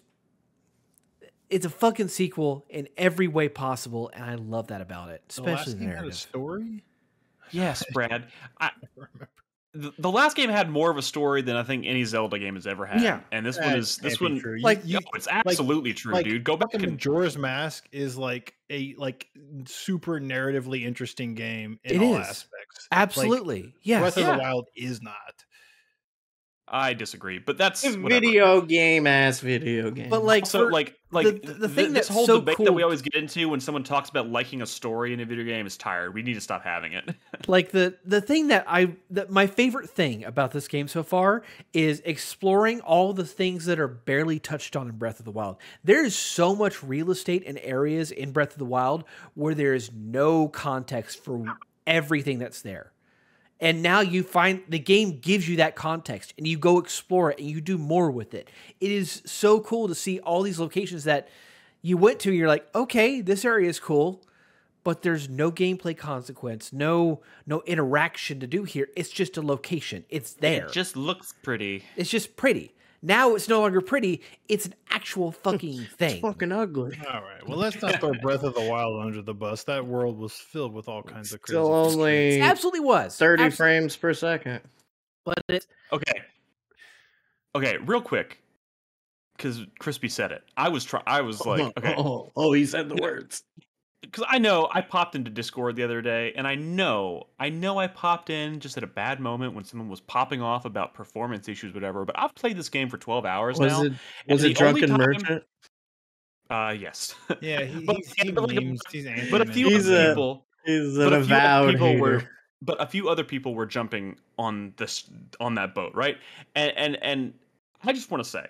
it's a fucking sequel in every way possible, and I love that about it, The especially the a narrative. story. yes, Brad. I, remember. The, the last game had more of a story than I think any Zelda game has ever had. Yeah. and this one is this can't one. true. Like, you, No, it's absolutely true, like, dude. Go back fucking and Majora's Mask is like a like super narratively interesting game in It all is. aspects. Absolutely, Like, yes. Breath of the Wild is not. I disagree, but that's whatever. video game ass video game. But like, So like like the- the th- thing this that's whole so debate that we always get into when someone talks about liking a story in a video game is tired. We need to stop having it. like the the thing that I that my favorite thing about this game so far is exploring all the things that are barely touched on in Breath of the Wild. There is so much real estate and areas in Breath of the Wild where there is no context for everything that's there. And now you find the game gives you that context and you go explore it and you do more with it. It is so cool to see all these locations that you went to. You're like, okay, this area is cool but there's no gameplay consequence, no no interaction to do here. It's just a location. It's there. It just looks pretty. it's just pretty. Now it's no longer pretty. It's an actual fucking thing. it's fucking ugly. All right. Well, let's not throw Breath of the Wild under the bus. That world was filled with all kinds of crazy. Still only It absolutely was 30 Abs- frames per second. but it's Okay. Okay, real quick, because Crispy said it. I was try. I was like, oh, okay, oh, oh, he said the words. Because I know I popped into Discord the other day, and I know, I know, I popped in just at a bad moment when someone was popping off about performance issues, whatever. But I've played this game for twelve hours Was now. it was and it Drunken time- Merchant? Uh, yes. Yeah, he, But- he's, he but like a- He's but a few He's other a- people, He's but an a few avowed people hater. were but a few other people were jumping on this on that boat right and and and i just want to say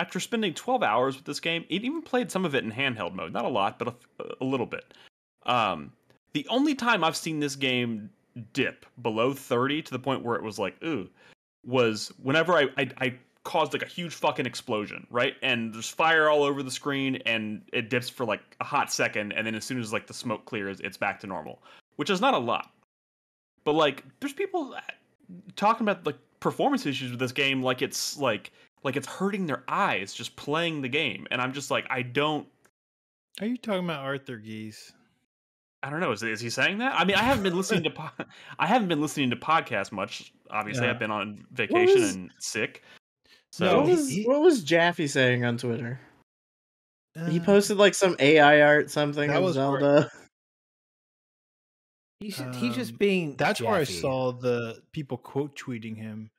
after spending 12 hours with this game it even played some of it in handheld mode. Not a lot but a, a little bit. Um the only time i've seen this game dip below 30 to the point where it was like ooh was whenever i i, I caused like a huge fucking explosion right? And there's fire all over the screen and it dips for like a hot second and then as soon as like the smoke clears it's back to normal which is not a lot. But like, there's people talking about like performance issues with this game, like it's like like it's hurting their eyes just playing the game, and I'm just like, I don't, Are you talking about Arthur Geese? I don't know. Is, is he saying that? I mean, I haven't been listening to, po- I haven't been listening to podcasts much. Obviously, Yeah. I've been on vacation was- and sick. No, So what was he- what was Jaffe saying on Twitter? he Uh, posted like some AI art something that of was where- Zelda. he's, he's just Um, being. That's where I saw the people quote tweeting him.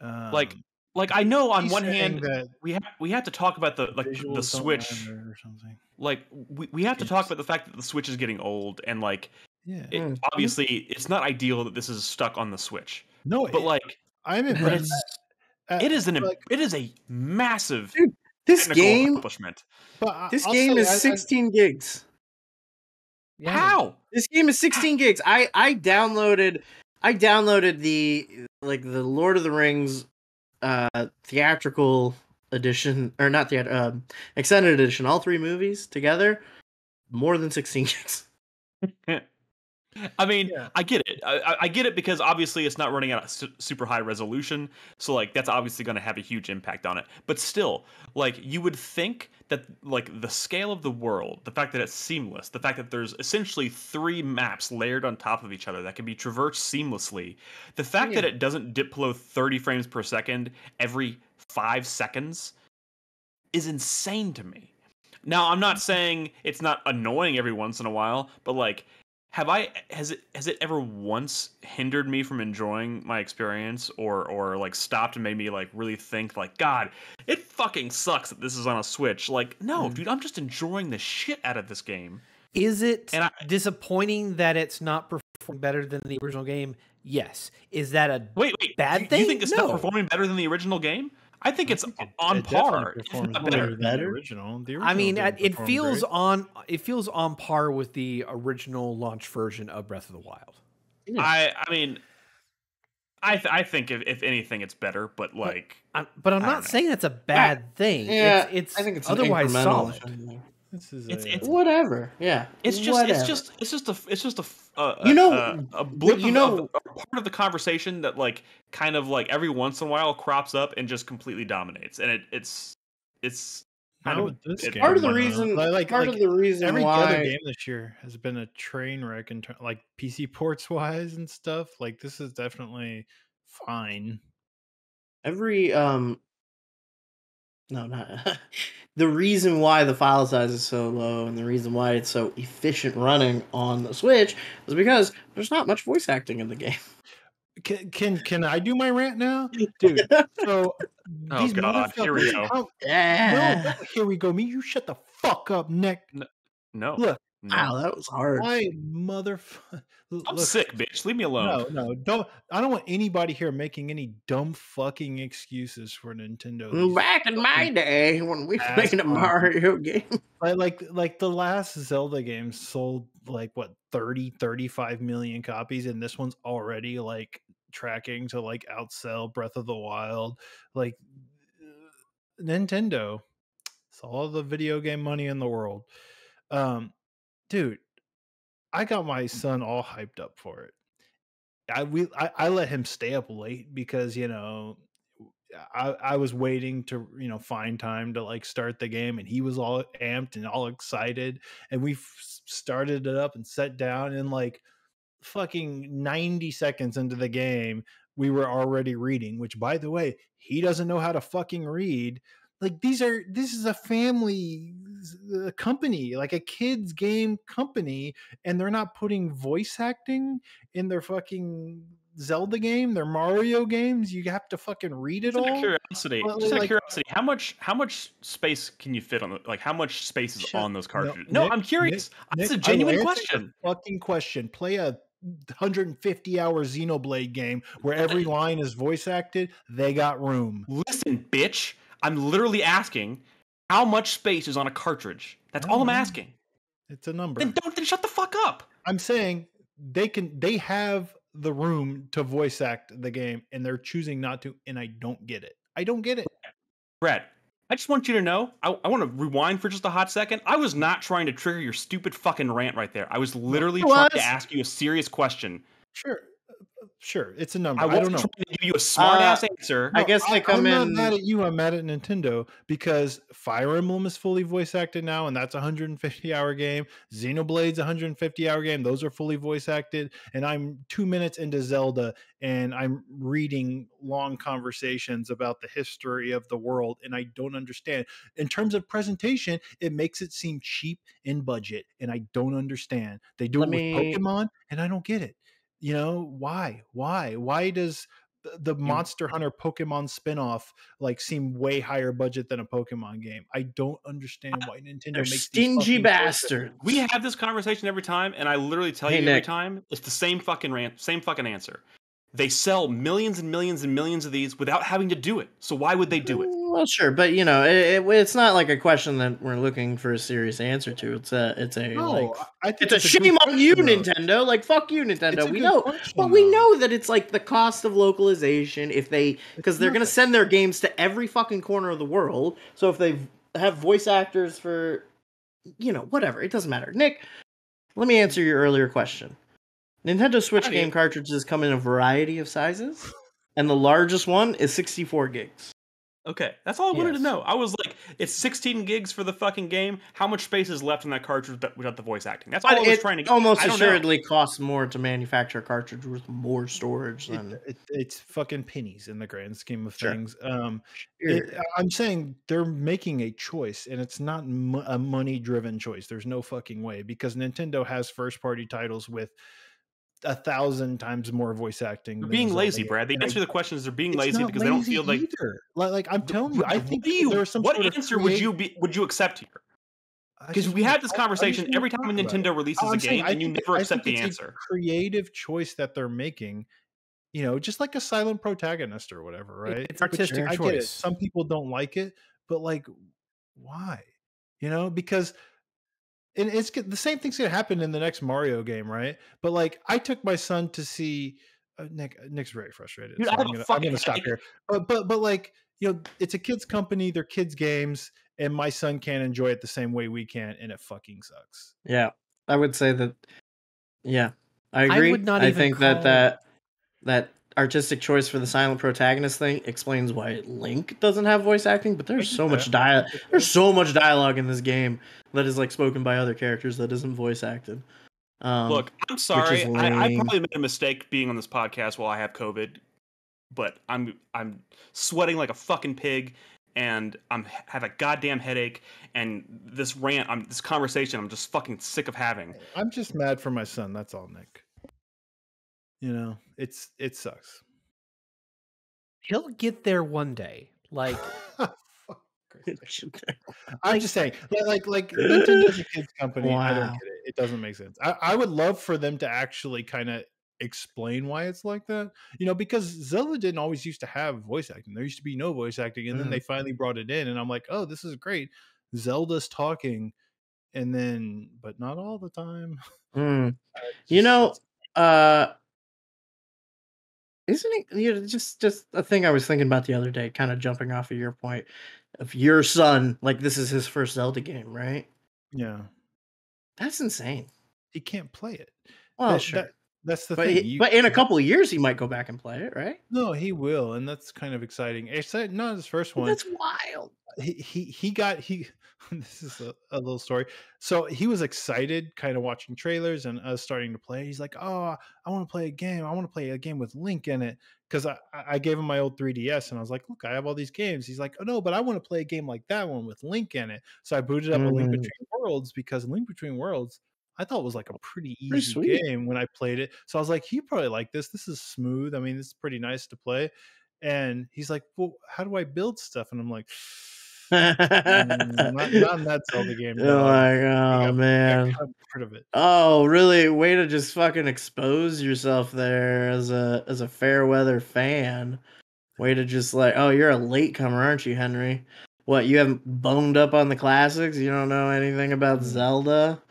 Um, Like, like I know on He's one hand we have we have to talk about the like the Switch. or something. Like we, we have to talk about the fact that the Switch is getting old and like Yeah. it, Mm. obviously it's not ideal that this is stuck on the Switch. No, But it- like I'm but impressed. it's at- it is an like- it is a massive Dude, This game, accomplishment. but I- this I'll game say is I- I- 16 gigs. Yeah. How? This game is 16 gigs. I I downloaded I downloaded the like the Lord of the Rings uh theatrical edition or not the um extended edition all three movies together more than 16 gigs. I mean, Yeah. I get it. I, I- get it because obviously it's not running at a su- super high resolution, so like that's obviously going to have a huge impact on it. But still, like you would think that like the scale of the world, the fact that it's seamless, the fact that there's essentially three maps layered on top of each other that can be traversed seamlessly, the fact that it doesn't dip below 30 frames per second every five seconds is insane to me. Now, I'm not saying it's not annoying every once in a while, but like have I has it has it ever once hindered me from enjoying my experience or or like stopped and made me like really think like god, it fucking sucks that this is on a Switch. Like no, Mm. dude, I'm just enjoying the shit out of this game. Is it And I- disappointing that it's not performing better than the original game? Yes. Is that a Wait, wait. Bad you, You thing? think it's No. not performing better than the original game? I think it's It- on it par. not better better. than the original. The I mean, it feels great. on it feels on par with the original launch version of Breath of the Wild. I I mean, I th- I think if, if anything, it's better. But like, I'm, but I'm not know. saying that's a bad thing. Yeah, it's, it's I think it's otherwise incremental solid. Thing. This is It's- a- it's- Whatever. Yeah. It's just whatever. it's just it's just a it's just a You know, a, a blip you know- of, a part of the conversation that like kind of like every once in a while crops up and just completely dominates and it it's it's kind of this it- game, part of the reason like, like, part like of the reason every why other game this year has been a train wreck in ter- like PC ports wise and stuff. Like this is definitely fine. every um no not the reason why the file size is so low and the reason why it's so efficient running on the switch is because there's not much voice acting in the game Can can, can I do my rant now, dude? So Oh, these God, here we motherfuckers- go. how- no, yeah here we go. Me, you shut the fuck up, Nick. no Look, no. Wow that was hard I motherfucker. I'm sick, bitch. Leave me alone. No, no, don't. I don't want anybody here making any dumb fucking excuses for Nintendo. Back in my day when we were ass a fuckers. mario game like like like the last zelda game sold like what 30 35 million copies and this one's already like tracking to like outsell breath of the wild like nintendo it's all the video game money in the world um dude i got my mm. son all hyped up for it. I we i, I let him stay up late because you know I, I was waiting to you know find time to like start the game and he was all amped and all excited and we f- started it up and sat down and like fucking 90 seconds into the game we were already reading which by the way he doesn't know how to fucking read like these are this is a family company like a kids game company and they're not putting voice acting in their fucking zelda game their mario games you have to fucking read it Just out of all curiosity, Well, just out of like- curiosity, how much how much space can you fit on the like how much space is on those cartridges? No, Nick- I'm curious. That's Nick, a genuine question. Fucking question. Play a 150 hour Xenoblade game where every line is voice acted. They got room. Listen, bitch, I'm literally asking how much space is on a cartridge. That's all I'm Mhm. asking. It's a number. Then don't then shut the fuck up. I'm saying they can. They have the room to voice act the game, and they're choosing not to. And I don't get it. I don't get it. Brett, I just want you to know, I, I want to rewind for just a hot second. I was not trying to trigger your stupid fucking rant right there. I was literally It trying to ask you a serious question. Sure, sure. It's a number. I I, don't know. trying to give you a smart ass Uh, answer. I guess they come I'm in- not mad at you. I'm mad at Nintendo because Fire Emblem is fully voice acted now, and that's a 150 hour game. Xenoblade's 150 hour game; those are fully voice acted. And I'm two minutes into Zelda, and I'm reading long conversations about the history of the world, and I don't understand. In terms of presentation, it makes it seem cheap in budget, and I don't understand. They do Let it me- with Pokemon, and I don't get it. You know why? Why? Why does the, the Monster Hunter Pokemon spinoff like seem way higher budget than a Pokemon game. I don't understand why Nintendo They're makes stingy bastard. We have this conversation every time, and I literally tell Hey, you every time it's the same fucking rant, same fucking answer. They sell millions and millions and millions of these without having to do it. So why would they do it? Well, sure, but you know, it, it, it's not like a question that we're looking for a serious answer to. It's a, it's a, No, like, I think it's a good shame on you, though. Nintendo. Like, fuck you, Nintendo. We know, but we know that it's like the cost of localization. If they, because they're gonna send their games to every fucking corner of the world. So if they have voice actors for, you know, whatever, it doesn't matter. Nick, let me answer your earlier question. Nintendo Switch game cartridges come in a variety of sizes, and the largest one is 64 gigs. Okay, that's all I wanted Yes. to know. I was like, it's 16 gigs for the fucking game. How much space is left in that cartridge without the voice acting? That's all I was trying to get. almost I don't know. costs more to manufacture a cartridge with more storage than. it- it's fucking pennies in the grand scheme of Sure. things. Um, it, I'm saying they're making a choice, and it's not mo- a money-driven choice. There's no fucking way because Nintendo has first-party titles with a thousand times more voice acting. They're being lazy, game. Brad. The And answer to the question is they're being lazy not because they don't feel like. either. Like, like I'm telling you, I think do you- there's some what sort of answer would you be? Would you accept here? Because we wanna had this talk- I just conversation every time talk about it. Nintendo releases a I'm saying, game, I and you think- never I accept think the it's a answer. creative choice that they're making. You know, just like a silent protagonist or whatever, right? It's Which artistic I get it. choice. Some people don't like it, but like, why? You know, because and it's the same thing's gonna happen in the next Mario game, right? But like, I took my son to see uh, Nick. Nick's very frustrated. Dude, so I have I'm a gonna, I'm gonna stop here. But but but like, you know, it's a kids company. They're kids games, and my son can't enjoy it the same way we can, and it fucking sucks. Yeah, I would say that. Yeah, I I agree. I, would not even think that call- that that artistic choice for the silent protagonist thing explains why Link doesn't have voice acting. But there's so much that. dialogue. There's so much dialogue in this game that is like spoken by other characters that isn't voice acted. Um, Look, I'm sorry. I, I probably made a mistake being on this podcast while I have COVID, but I'm I'm sweating like a fucking pig, and I'm have a goddamn headache. And this rant, I'm this conversation, I'm just fucking sick of having. I'm just mad for my son. That's all, Nick. You know, it's it sucks. He'll get there one day. Like Fuck Christ's sake. I'm just saying, li- like, like Nintendo's a kids company. I don't Wow. get it. It doesn't make sense. I, I would love for them to actually kind of explain why it's like that. You know, because Zelda didn't always used to have voice acting. There used to be no voice acting, and then Mhm. they finally brought it in, and I'm like, oh, this is great. Zelda's talking, and then, but not all the time. mm. Uh, You know, uh, isn't it you know, just just a thing I was thinking about the other day, kind of jumping off of your point of your son, like this is his first Zelda game, right? yeah, That's insane. he can't play it. Well, That- Oh, sure, that- that's the but thing. he- You- but in a couple of years he might go back and play it, right? No, he will, and that's kind of exciting. It's not his first one. that's wild. He he he got he. This is a, a little story. So he was excited, kind of watching trailers and us starting to play. He's like, "Oh, I want to play a game. I want to play a game with Link in it." Because I I gave him my old 3DS, and I was like, "Look, I have all these games." He's like, "Oh no, but I want to play a game like that one with Link in it." So I booted up a Link Mhm. Between Worlds because Link Between Worlds. I thought it was like a pretty Pretty easy sweet. game when I played it. So I was like, he probably like this. This is smooth. I mean, this is pretty nice to play. And he's like, well, how do I build stuff? And I'm like, "Mm, not, not in that Zelda game. Oh no. my You god, man. part of it. Oh, really? Way to just fucking expose yourself there as a as a fair weather fan. Way to just like, oh, you're a latecomer, aren't you, Henry? What you haven't boned up on the classics? You don't know anything about Mm. Zelda?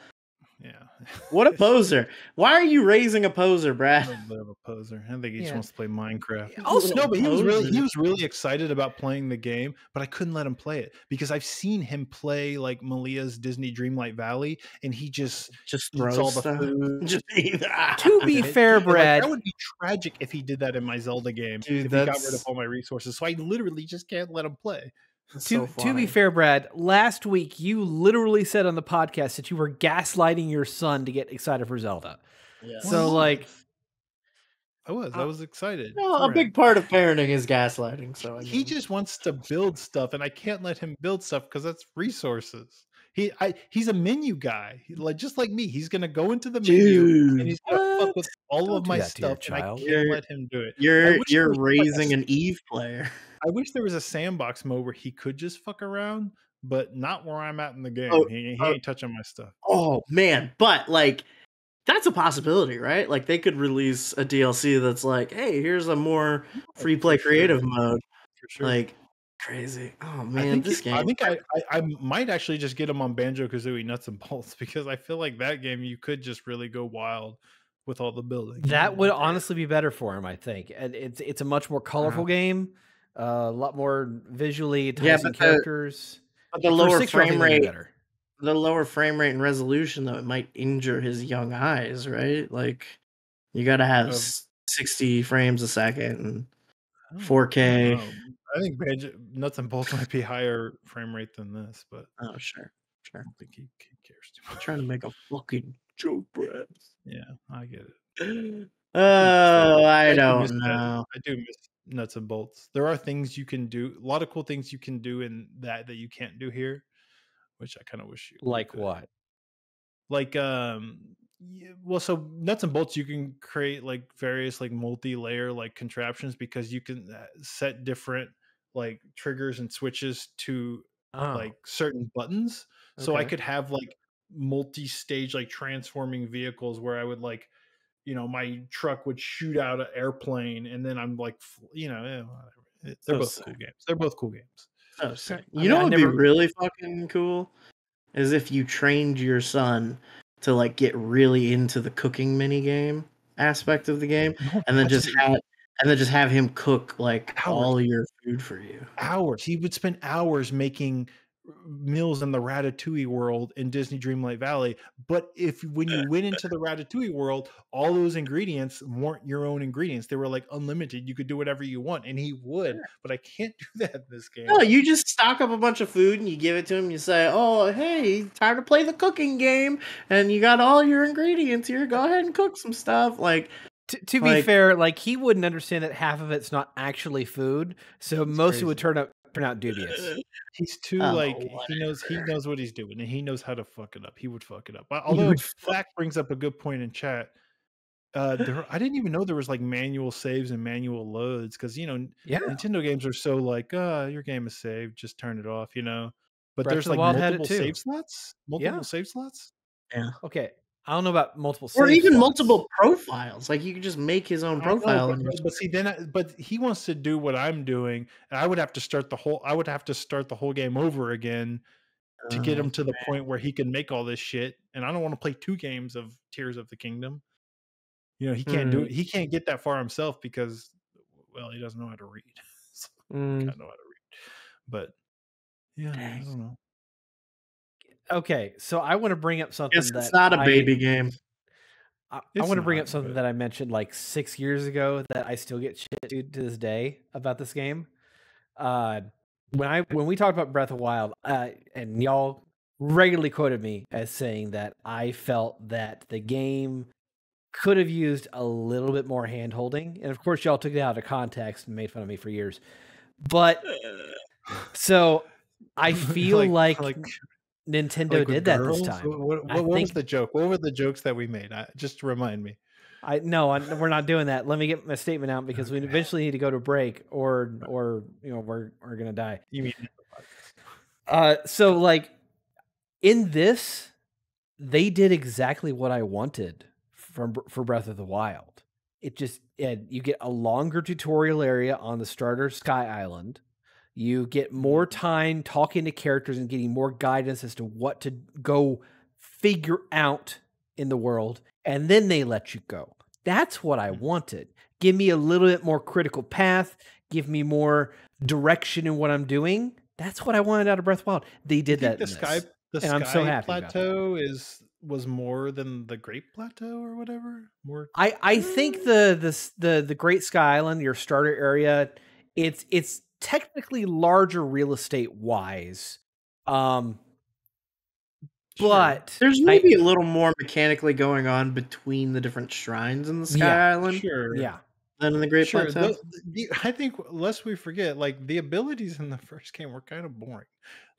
Yeah. What a poser! Why are you raising a poser, A Brad? little bit of a poser. I think he just wants to play Minecraft. Also- oh, no, but he was really he was really excited about playing the game, but I couldn't let him play it because I've seen him play like Malia's Disney Dreamlight Valley, and he just oh, Just eats all the stuff. food. Just. Ah. To be fair, and, like, Brad, that would be tragic if he did that in my Zelda game. Dude, if he got rid of all my resources, so I literally just can't let him play. To, to be fair, Brad, last week you literally said on the podcast that you were gaslighting your son to get excited for Zelda. So, like, I was, I Uh, was excited. no, a him. big part of parenting is gaslighting. So I he just wants to build stuff and i can't let him build stuff because that's resources He I he's a menu guy. He, like just like me. He's gonna go into the menu and he's gonna fuck with all Don't of my that to your stuff. And I can't You're- let him do it. You're you're was, like, a raising an Eve player. I wish there was a sandbox mode where he could just fuck around, but not where I'm at in the oh, game. Oh, he, he oh. ain't touching my stuff. Oh man, but like that's a possibility, right? Like they could release a DLC that's like, hey, here's a more free play for sure. creative mode. For sure. Like crazy. Oh I man, think this it- game. I think I, I, I might actually just get him on Banjo Kazooie Nuts and Bolts because I feel like that game you could just really go wild with all the building. That would honestly be better for him, I think. And it's it's a much more uh-huh. colorful game, uh, a lot more visually Yeah, enticing the- characters. but the lower frame think it'd be rate, better. the lower frame rate and resolution though, it might injure his young eyes, right? Like you got to have Of- s 60 frames a second and I don't- I 4K. don't. I think Nuts and Bolts might be higher frame rate than this, but Oh sure, I sure. don't think he, he cares too much. trying to make a fucking joke, Brett. Yeah, I get it. Oh, I do don't that. know. I do miss nuts and bolts. There are things you can do, a lot of cool things you can do in that that you can't do here, which I kind of wish you Like could. what? Like um well so nuts and bolts you can create like various like multi-layer like contraptions because you can uh, set different like triggers and switches to Oh, like certain buttons. So I could have like multi-stage like transforming vehicles where I would like, you know, my truck would shoot out an airplane, and then I'm like, you know, eh, whatever. They're So both sick. cool games. They're both cool games. So sick. I You know mean, what would be really fucking cool? Is if you trained your son to like get really into the cooking mini game aspect of the game and then just have and then just have him cook like Hours. all your food for you. hours. He would spend hours making meals in the Ratatouille world in Disney Dreamlight Valley. But if when you went into the Ratatouille world, all those ingredients weren't your own ingredients. They were like unlimited. You could do whatever you want, and he would. But I can't do that in this game. No, you just stock up a bunch of food and you give it to him. You say, "Oh, hey, time to play the cooking game," and you got all your ingredients here. Go ahead and cook some stuff. Like, To, to be Like- fair, like he wouldn't understand that half of it's not actually food, so most of it would turn out turn out dubious. He's too Oh, like he knows he knows what he's doing and he knows how to fuck it up. He would fuck it up. But He although would fuck- brings up a good point in chat. Uh, there, I didn't even know there was like manual saves and manual loads because you know Yeah, Nintendo games are so like, uh, your game is saved, just turn it off, you know. But Breath there's the like Wild had it multiple save slots, multiple Yeah. save slots. Yeah. Okay. I don't know about multiple, or even slots. multiple profiles. Like, you could just make his own I know, profile. but, but- but see, then, I, but he wants to do what I'm doing, and I would have to start the whole. I would have to start the whole game over again to get Oh, him to the point where he can make all this shit. And I don't want to play two games of Tears of the Kingdom. You know, he can't do Mm. it. He can't get that far himself because, well, he doesn't know how to read. So I Mm. don't know how to read. But yeah, I don't know. Okay, so I want to bring up something Yes, that it's not a baby game. I, I want to bring up something but- that I mentioned like six years ago that I still get shit to to this day about this game. Uh, when I when we talked about Breath of Wild, uh, and y'all regularly quoted me as saying that I felt that the game could have used a little bit more hand holding, and of course y'all took it out of context and made fun of me for years. But so I feel like, Nintendo like did that girls? this time. What, what, what was think- the joke? What were the jokes that we made? I, just to remind me. I no, I, we're not doing that. Let me get my statement out because we eventually need to go to break, or or you know we're we're gonna die. You mean Uh, so like in this, they did exactly what I wanted from for Breath of the Wild. It just it, you get a longer tutorial area on the starter Sky Island. You get more time talking to characters and getting more guidance as to what to go figure out in the world, and then they let you go. That's what I mm. wanted. Give me a little bit more critical path. Give me more direction in what I'm doing. That's what I wanted out of Breath of Wild. They did that. the sky the and sky I'm so happy plateau is was more than the Great Plateau or whatever. More I I think the the the the Great Sky Island, your starter area, it's it's technically larger real estate wise. Um Sure. but There's maybe a little more mechanically going on between the different shrines in the Sky Yeah, Island. sure. yeah. than in the Great Sure. Plateau. I think lest we forget, like the abilities in the first game were kind of boring.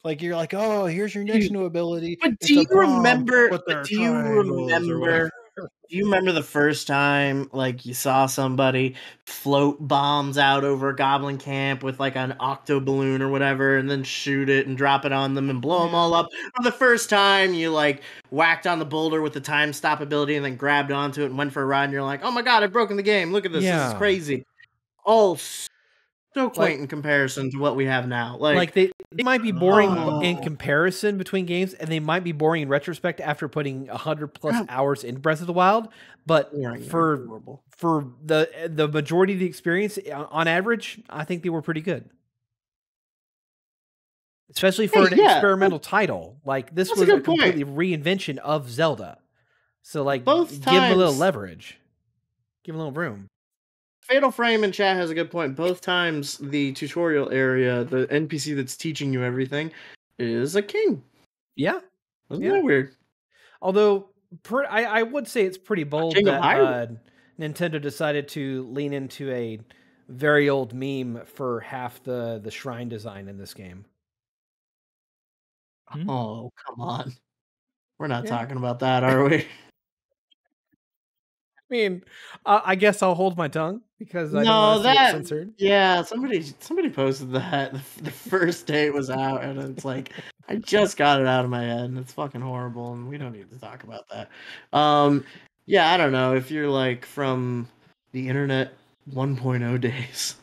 Like you're like, oh, here's your next new ability. But do you bomb, remember? but there But are do you remember? Do you remember the first time like you saw somebody float bombs out over a goblin camp with like an octo balloon or whatever, and then shoot it and drop it on them and blow them all up? Or the first time you like whacked on the boulder with the time stop ability and then grabbed onto it and went for a ride, and you're like, oh my god, I've broken the game! Look at this, this is crazy. All so quaint in comparison to what we have now. Like, Like, they, they might be boring oh. in Oh. comparison between games, and they might be boring in retrospect after putting hundred plus Yeah. hours in Breath of the Wild. But boring, for horrible. for the the majority of the experience, on on average, I think they were pretty good. Especially for Hey, an yeah, experimental title, like this that's a was a, good point. completely reinvention of Zelda. So, like, Both give them a little leverage, give them a little room. Fatal Frame in chat has a good point. Both times the tutorial area, the NPC that's teaching you everything, is a king. Yeah, Isn't Yeah. that weird? Although per, I, I would say it's pretty bold King that uh, Nintendo decided to lean into a very old meme for half the the shrine design in this game. Hmm? Oh, come on. We're not Yeah. talking about that, are we? I mean, uh, I guess I'll hold my tongue because I No, don't want see it that- censored. yeah, somebody somebody posted that the, the first day it was out, and it's like I just got it out of my head, and it's fucking horrible, and we don't need to talk about that. Um, yeah, I don't know if you're like from the internet 1.0 days,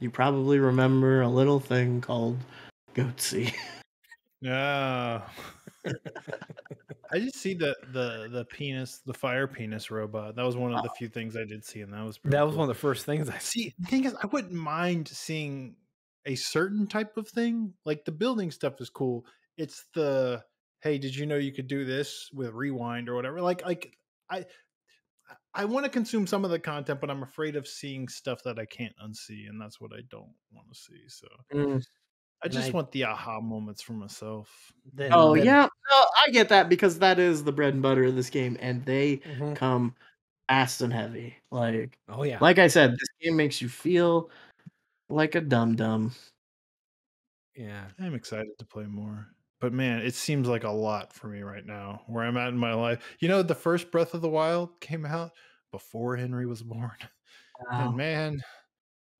you probably remember a little thing called Goatse. Yeah. I just see the the the penis, the fire penis robot. That was one of the few things I did see, and that was pretty That was cool. one of the first things I See, the thing is, I wouldn't mind seeing a certain type of thing. Like the building stuff is cool. It's the hey, did you know you could do this with rewind or whatever? Like, like I, I want to consume some of the content, but I'm afraid of seeing stuff that I can't unsee, and that's what I don't want to see. So Mm. I just Nice. want the aha moments for myself. Then, Oh then- yeah, no, I get that because that is the bread and butter of this game, and they Mhm. come fast and heavy. Like, Oh yeah. like I said, this game makes you feel like a dum dum. yeah. I'm excited to play more. But man, it seems like a lot for me right now, where I'm at in my life. You know, the first Breath of the Wild came out before Henry was born. And man,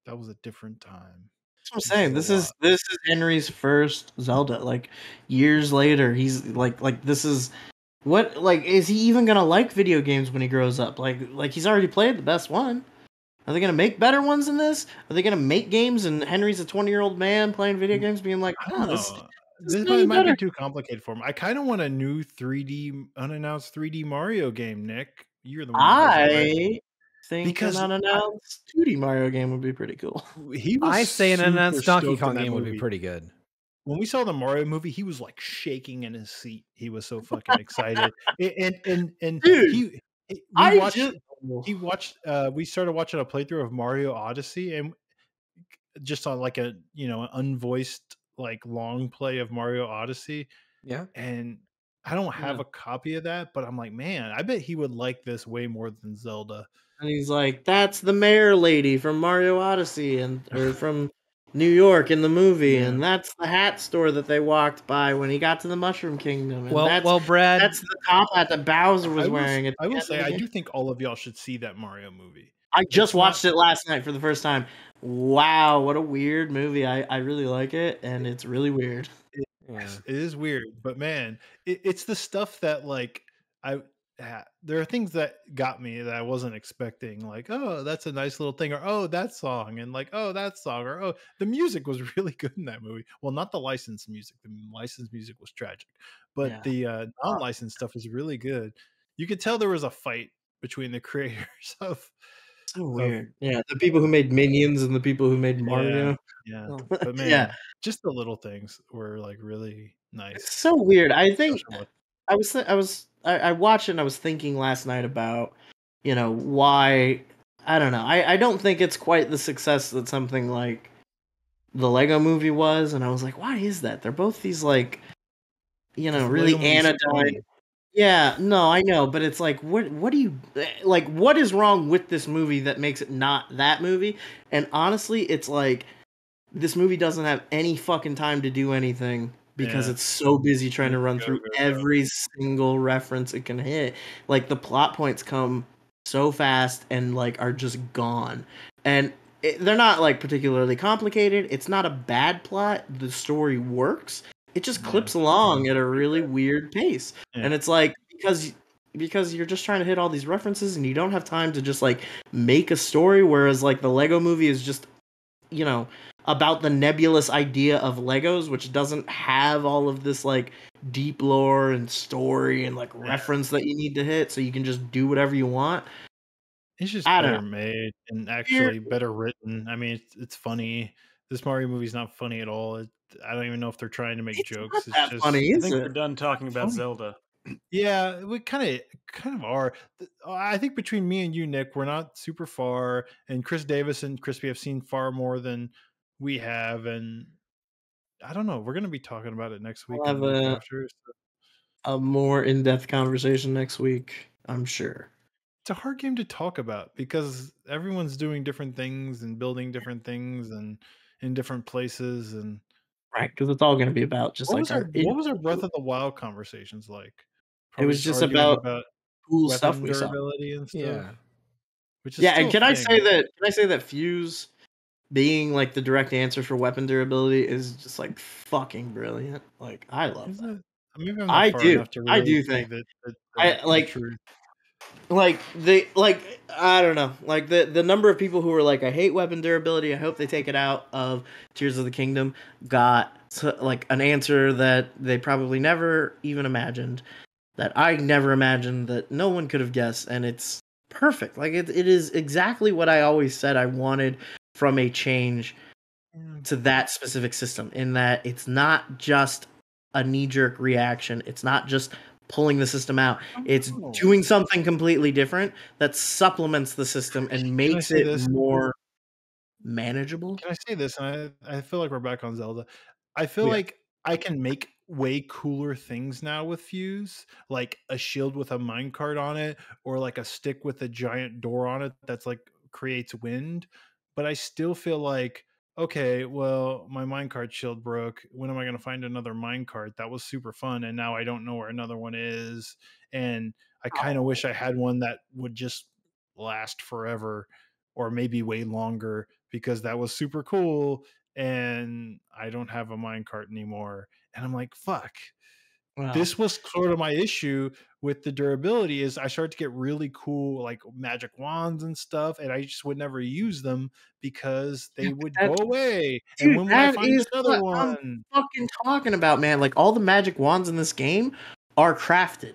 that was a different time. That's what I'm saying. This is this is Henry's first Zelda. Like years later, he's like like this is what like is he even gonna like video games when he grows up? Like like he's already played the best one. Are they gonna make better ones than this? Are they gonna make games and Henry's a 20 year old man playing video games, being like, oh, this, this This might, be too complicated for him. I kind of want a new 3D unannounced 3D Mario game, Nick. You're the one. I think Because an unannounced 2D Mario game would be pretty cool. he was I say an super announced Donkey Kong that game would be pretty good. when we saw the Mario movie, he was like shaking in his seat. He was so fucking excited. and and and, and Dude, he, he- we I watched just he watched uh we started watching a playthrough of Mario Odyssey and just on like a you know an unvoiced like long play of Mario Odyssey Yeah. and I don't have Yeah. a copy of that, but I'm like, man, I bet he would like this way more than Zelda. And he's like, "That's the mayor lady from Mario Odyssey, and or from New York in the movie, Yeah. and that's the hat store that they walked by when he got to the Mushroom Kingdom, and Well, that's well, Brad. that's the top hat that Bowser was I will, wearing." at I will say I do think all of y'all should see that Mario movie. I just it's not- watched it last night for the first time. Wow, what a weird movie! I I really like it, and it's really weird. yeah. It is weird, but man, it, it's the stuff that like I ha- there are things that got me that I wasn't expecting. Like, oh, that's a nice little thing, or oh, that song, and like, oh, that song, or oh, the music was really good in that movie. Well, not the licensed music. The licensed music was tragic, but Yeah. the uh, non-licensed stuff is really good. You could tell there was a fight between the creators of So weird. Yeah, the people who made Minions and the people who made Mario. yeah, Oh, but man, yeah, just the little things were like really nice. it's so weird. I think. I was th- I was I, I watched it and I was thinking last night about you know why I don't know I I don't think it's quite the success that something like the Lego Movie was and I was like why is that they're both these like you know really anodyne funny. Yeah, no, I know, but it's like, what, what do you eh, like? What is wrong with this movie that makes it not that movie? And honestly, it's like this movie doesn't have any fucking time to do anything because Yeah. it's so busy trying to run Go, through go, go. every single reference it can hit. Like the plot points come so fast and like are just gone, and it, they're not like particularly complicated. It's not a bad plot. The story works. It just Yeah. clips along at a really weird pace Yeah. and it's like because because you're just trying to hit all these references and you don't have time to just like make a story whereas like the lego movie is just you know about the nebulous idea of legos which doesn't have all of this like deep lore and story and like reference that you need to hit so you can just do whatever you want It's just better made and actually better written. I mean, it's, it's funny. This Mario movie's not funny at all. It, I don't even know if they're trying to make It's jokes. not it's just, funny, I think it? we're done talking about Funny. Zelda. Yeah, we kind of kind of are. I think between me and you, Nick, we're not super far, and Chris Davis and Crispy have seen far more than we have, and I don't know. We're gonna be talking about it next week. We'll have a- after. so a more in-depth conversation next week i'm sure It's a hard game to talk about because everyone's doing different things and building different things and in different places. And right because it's all going to be about just what like was our our what was our Breath of the Wild conversations like? It was just arguing about cool stuff we saw and stuff. Yeah. Which is Yeah, and can a I thing. say that? Can I say that Fuse being like the direct answer for weapon durability is just like fucking brilliant. Like I love that. it? I'm I do. enough to I do think- that, that, I- like-. Like they like I don't know. Like the the number of people who were like I hate weapon durability. I hope they take it out of Tears of the Kingdom got to, like an answer that they probably never even imagined. That I never imagined that no one could have guessed and it's perfect. Like it, it is exactly what I always said I wanted from a change mm. to that specific system in that it's not just a knee jerk reaction. It's not just pulling the system out. It's Oh. doing something completely different that supplements the system and makes it this? more manageable. Can I say this? And I, I feel like we're back on Zelda. I feel Yeah. like I can make way cooler things now with Fuse, like a shield with a minecart on it, or like a stick with a giant door on it that's like creates wind. But I still feel like, okay, well, my minecart shield broke. When am I going to find another minecart? That was super fun. And now I don't know where another one is. And I kind of oh. wish I had one that would just last forever or maybe way longer because that was super cool and I don't have a minecart anymore. And I'm like, fuck. Wow. This was sort of my issue with the durability is I started to get really cool like magic wands and stuff, and I just would never use them because they would that- go away. Dude, and when would I find is another what I'm one? fucking talking about, man. Like all the magic wands in this game are crafted.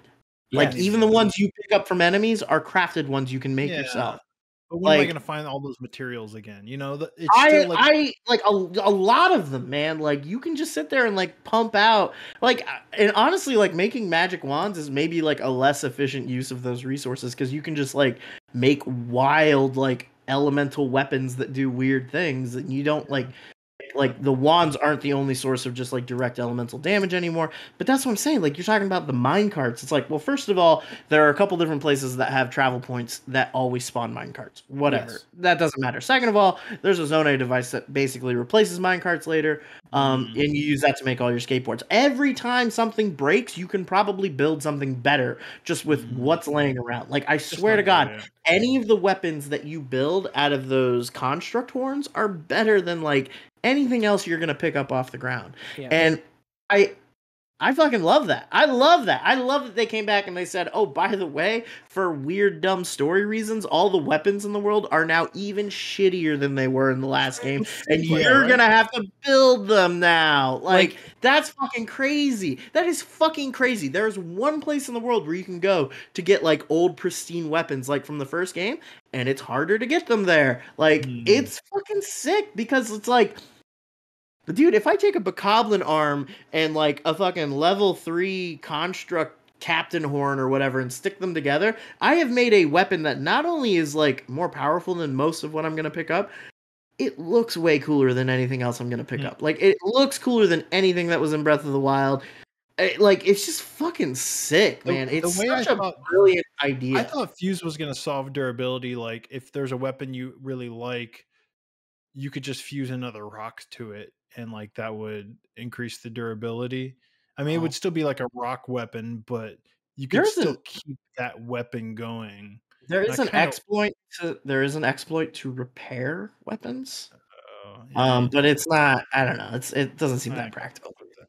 Like Yes. even the ones you pick up from enemies are crafted ones you can make Yeah. yourself. But when am I going to find all those materials again? You know, the- it's I still like I like a, a lot of them, man. Like you can just sit there and like pump out like uh, and honestly like making magic wands is maybe like a less efficient use of those resources cuz you can just like make wild like elemental weapons that do weird things and you don't like like the wands aren't the only source of just like direct elemental damage anymore. But that's what I'm saying. Like you're talking about the mine carts. It's like, well, first of all, there are a couple different places that have travel points that always spawn mine carts. Whatever. Yes. That doesn't matter. Second of all, there's a Zonai device that basically replaces mine carts later. Um, Mhm. and you use that to make all your skateboards. Every time something breaks, you can probably build something better just with Mhm. what's laying around. Like I swear to God, bad, any of the weapons that you build out of those construct horns are better than like anything else you're gonna pick up off the ground. Yeah. And I I fucking love that. I love that. I love that they came back and they said, "Oh, by the way, for weird dumb story reasons, all the weapons in the world are now even shittier than they were in the last game, and Yeah, you're right? going to have to build them now." Like, Like- that's fucking crazy. That is fucking crazy. There's one place in the world where you can go to get like old pristine weapons like from the first game, and it's harder to get them there. Like, Hmm. it's fucking sick because it's like Dude, if I take a Bokoblin arm and like a fucking level three construct captain horn or whatever and stick them together, I have made a weapon that not only is like more powerful than most of what I'm gonna pick up, it looks way cooler than anything else I'm gonna pick Hmm. up. Like it looks cooler than anything that was in Breath of the Wild. eh, like it's just fucking sick, man. the It's way such a thought- brilliant idea. I thought fuse was going to solve durability. Like if there's a weapon you really like, you could just fuse another rock to it, and like that would increase the durability. I mean, it Oh. would still be like a rock weapon, but you could There's still an- keep that weapon going. there is an exploit to there is an exploit to repair weapons. Uh, Um, but it's not. I don't know. It's it doesn't seem I that practical. that.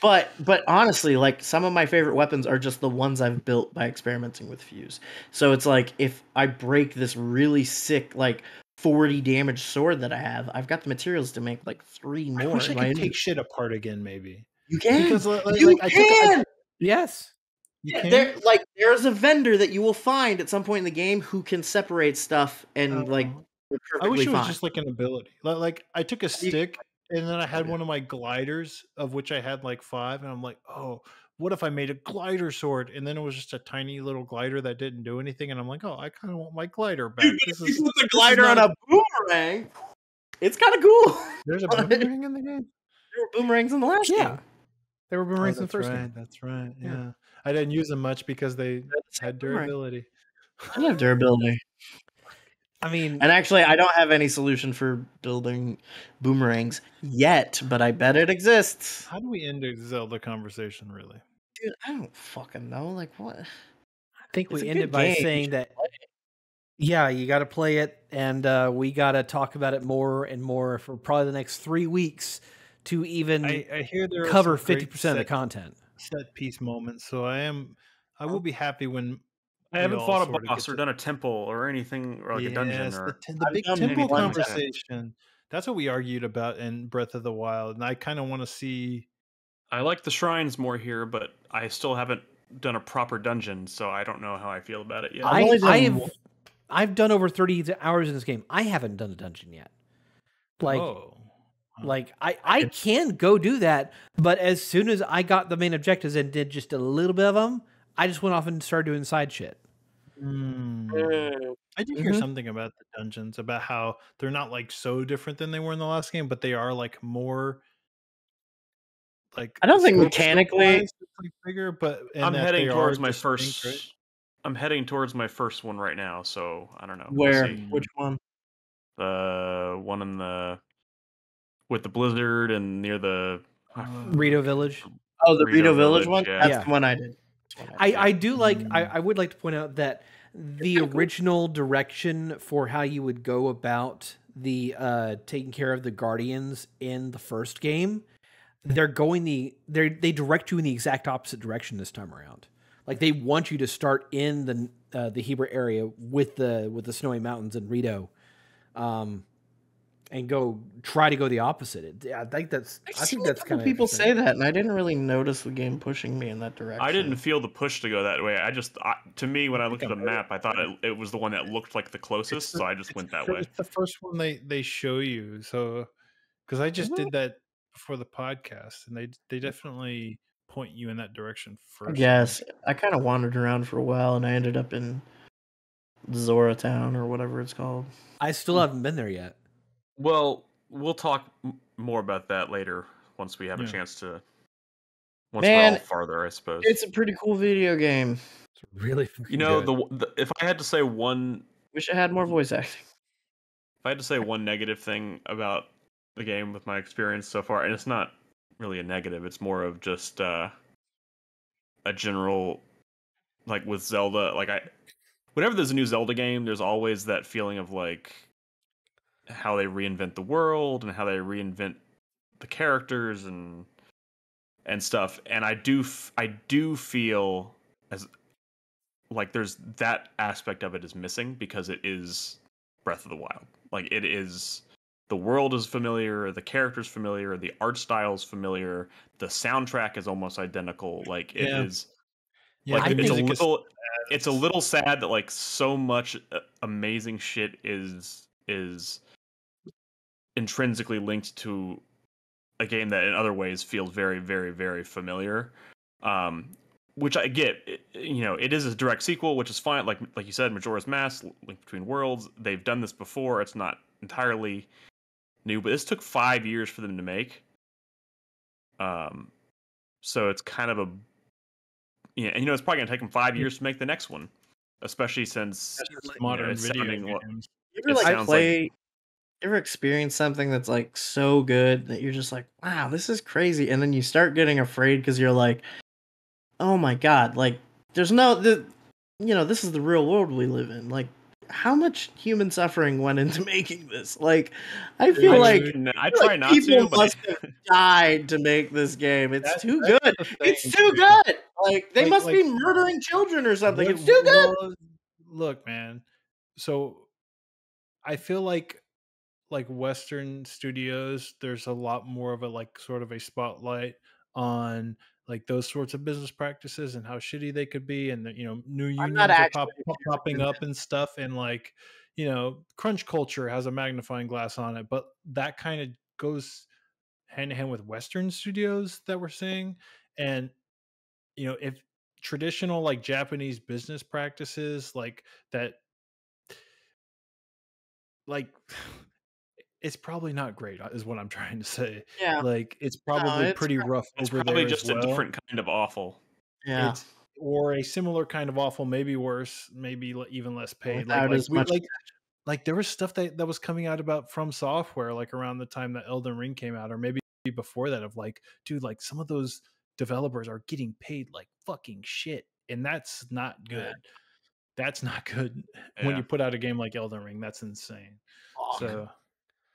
But but honestly, like some of my favorite weapons are just the ones I've built by experimenting with fuse. So it's like if I break this really sick like 40 damage sword that I have, I've got the materials to make like three more. I wish I could take shit apart again, maybe. you can. Because like, you like, I took, I, can. Yes. you can? there like there's a vendor that you will find at some point in the game who can separate stuff and like uh-huh. Oh. we're I wish it was just like an ability. Like, like I took a stick and then I had one of my gliders, of which I had like five, and I'm like, oh, what if I made a glider sword? And then it was just a tiny little glider that didn't do anything, and I'm like, oh, I kind of want my glider back. Dude, This if is you put the glider on a boomerang. It's kind of cool. there's a boomerang in the game. There were boomerangs in the last Yeah. game. They were Oh, boomerangs in the first right. game. That's right. Yeah. Yeah. I didn't use them much because they That's had durability. I love durability. I mean, And actually, I don't have any solution for building boomerangs yet, but I bet it exists. How do we end a Zelda conversation, really? Dude, I don't fucking know. Like, what? I think It's we ended by game, saying that yeah, you got to play it, and uh, we got to talk about it more and more for probably the next three weeks to even I, I hear there cover fifty percent of the content. set piece moments. So I am, I will be happy when I haven't all fought a sorta boss to- or done a temple or anything or like a dungeon Yes, or the, te- the big temple maybe one conversation. That's what we argued about in Breath of the Wild, and I kind of want to see. I like the shrines more here, but I still haven't done a proper dungeon, so I don't know how I feel about it yet. I've I, only done I have. I've done over thirty hours in this game. I haven't done a dungeon yet. Like oh, like I I can go do that, but as soon as I got the main objectives and did just a little bit of them, I just went off and started doing side shit. Mm. Mm, I did hear Mhm. something about the dungeons, about how they're not like so different than they were in the last game, but they are like more. Like I don't think mechanically- scope-wise, like bigger, but I'm heading towards my first. right? I'm heading towards my first one right now, so I don't know. We'll Where? Which one? The one in the with the blizzard and near the. Uh, Rito Village. Oh, the Rito Rito Village, Village, one. yeah. That's Yeah. the one I did. One I, did. I do like I, Mm. I would like to point out that the original direction for how you would go about the uh taking care of the guardians in the first game they're going the they they direct you in the exact opposite direction this time around like they want you to start in the uh, the Hebra area with the with the snowy mountains and Rito um and go try to go the opposite It- I think that's I I've seen think that's couple kind of people say that, and I didn't really notice the game pushing me in that direction. I didn't feel the push to go that way. I just, I, to me, when I looked at the map, I thought it, it was the one that looked like the closest, the- so I just went that fir- way. It's the first one they they show you. So because I just did that before the podcast, and they they definitely point you in that direction first. Yes, I kind of wandered around for a while, and I ended up in Zora Town or whatever it's called. I still hmm. haven't been there yet Well, we'll talk m- more about that later once we have a chance to. Once Man, we're all farther, I suppose. It's a pretty cool video game. it's really you know, good. the, the if I had to say one, Wish I had more voice acting. if I had to say one negative thing about the game with my experience so far, and it's not really a negative, it's more of just uh, a general, like with Zelda, like I, whenever there's a new Zelda game, there's always that feeling of like how they reinvent the world and how they reinvent the characters and and stuff. And I do, I do feel as like there's that aspect of it is missing because it is Breath of the Wild. Like it is the world is familiar, the characters familiar, the art style's familiar, the soundtrack is almost identical. Like it is Yeah, like it's a music is little it's a little sad that like so much uh, amazing shit is is intrinsically linked to a game that in other ways feels very very very familiar um which i get it- you know it is a direct sequel which is fine like like you said majora's mask link between worlds they've done this before it's not entirely new but this took five years for them to make um so it's kind of a yeah, and you know it's probably gonna take them five years to make the next one, especially since you know, modern video sounding lo- games. You ever like sounds like- play? ever experience something that's like so good that you're just like, wow, this is crazy, and then you start getting afraid because you're like, oh my god, like there's no the, you know, this is the real world we live in. Like, how much human suffering went into making this? Like, I feel I like No, I feel try like not people to, but must have died to make this game. It's That's- too that's good. It's too good. Like they Like- must be murdering children or something. Look- It's too good. well, Look, man. So I feel like like Western studios, there's a lot more of a like sort of a spotlight on like those sorts of business practices and how shitty they could be, and you know new unions are pop- popping up and stuff, and like you know crunch culture has a magnifying glass on it, but that kind of goes hand in hand with Western studios that we're seeing, and you know if traditional like Japanese business practices like that like it's probably not great uh, is what I'm trying to say. Yeah. Like it's probably it's pretty rough it's over probably just as a different kind of awful. Yeah. It's, or a similar kind of awful, maybe worse, maybe even less paid. Without Like, like, as we, much like, like there was stuff that, that was coming out about FromSoftware, like around the time that Elden Ring came out, or maybe before that, of like, dude, like some of those developers are getting paid like fucking shit, and that's not good. That's not good when you put out a game like Elden Ring. That's insane. So,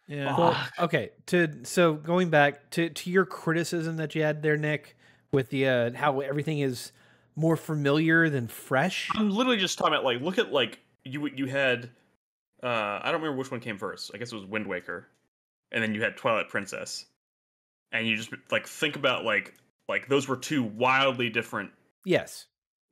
yeah, Well, okay. To so going back to to your criticism that you had there, Nick, with the uh, how everything is more familiar than fresh. I'm literally just talking about like look at like you you had uh I don't remember which one came first. I guess it was Wind Waker, and then you had Twilight Princess, and you just like think about like like those were two wildly different Yes.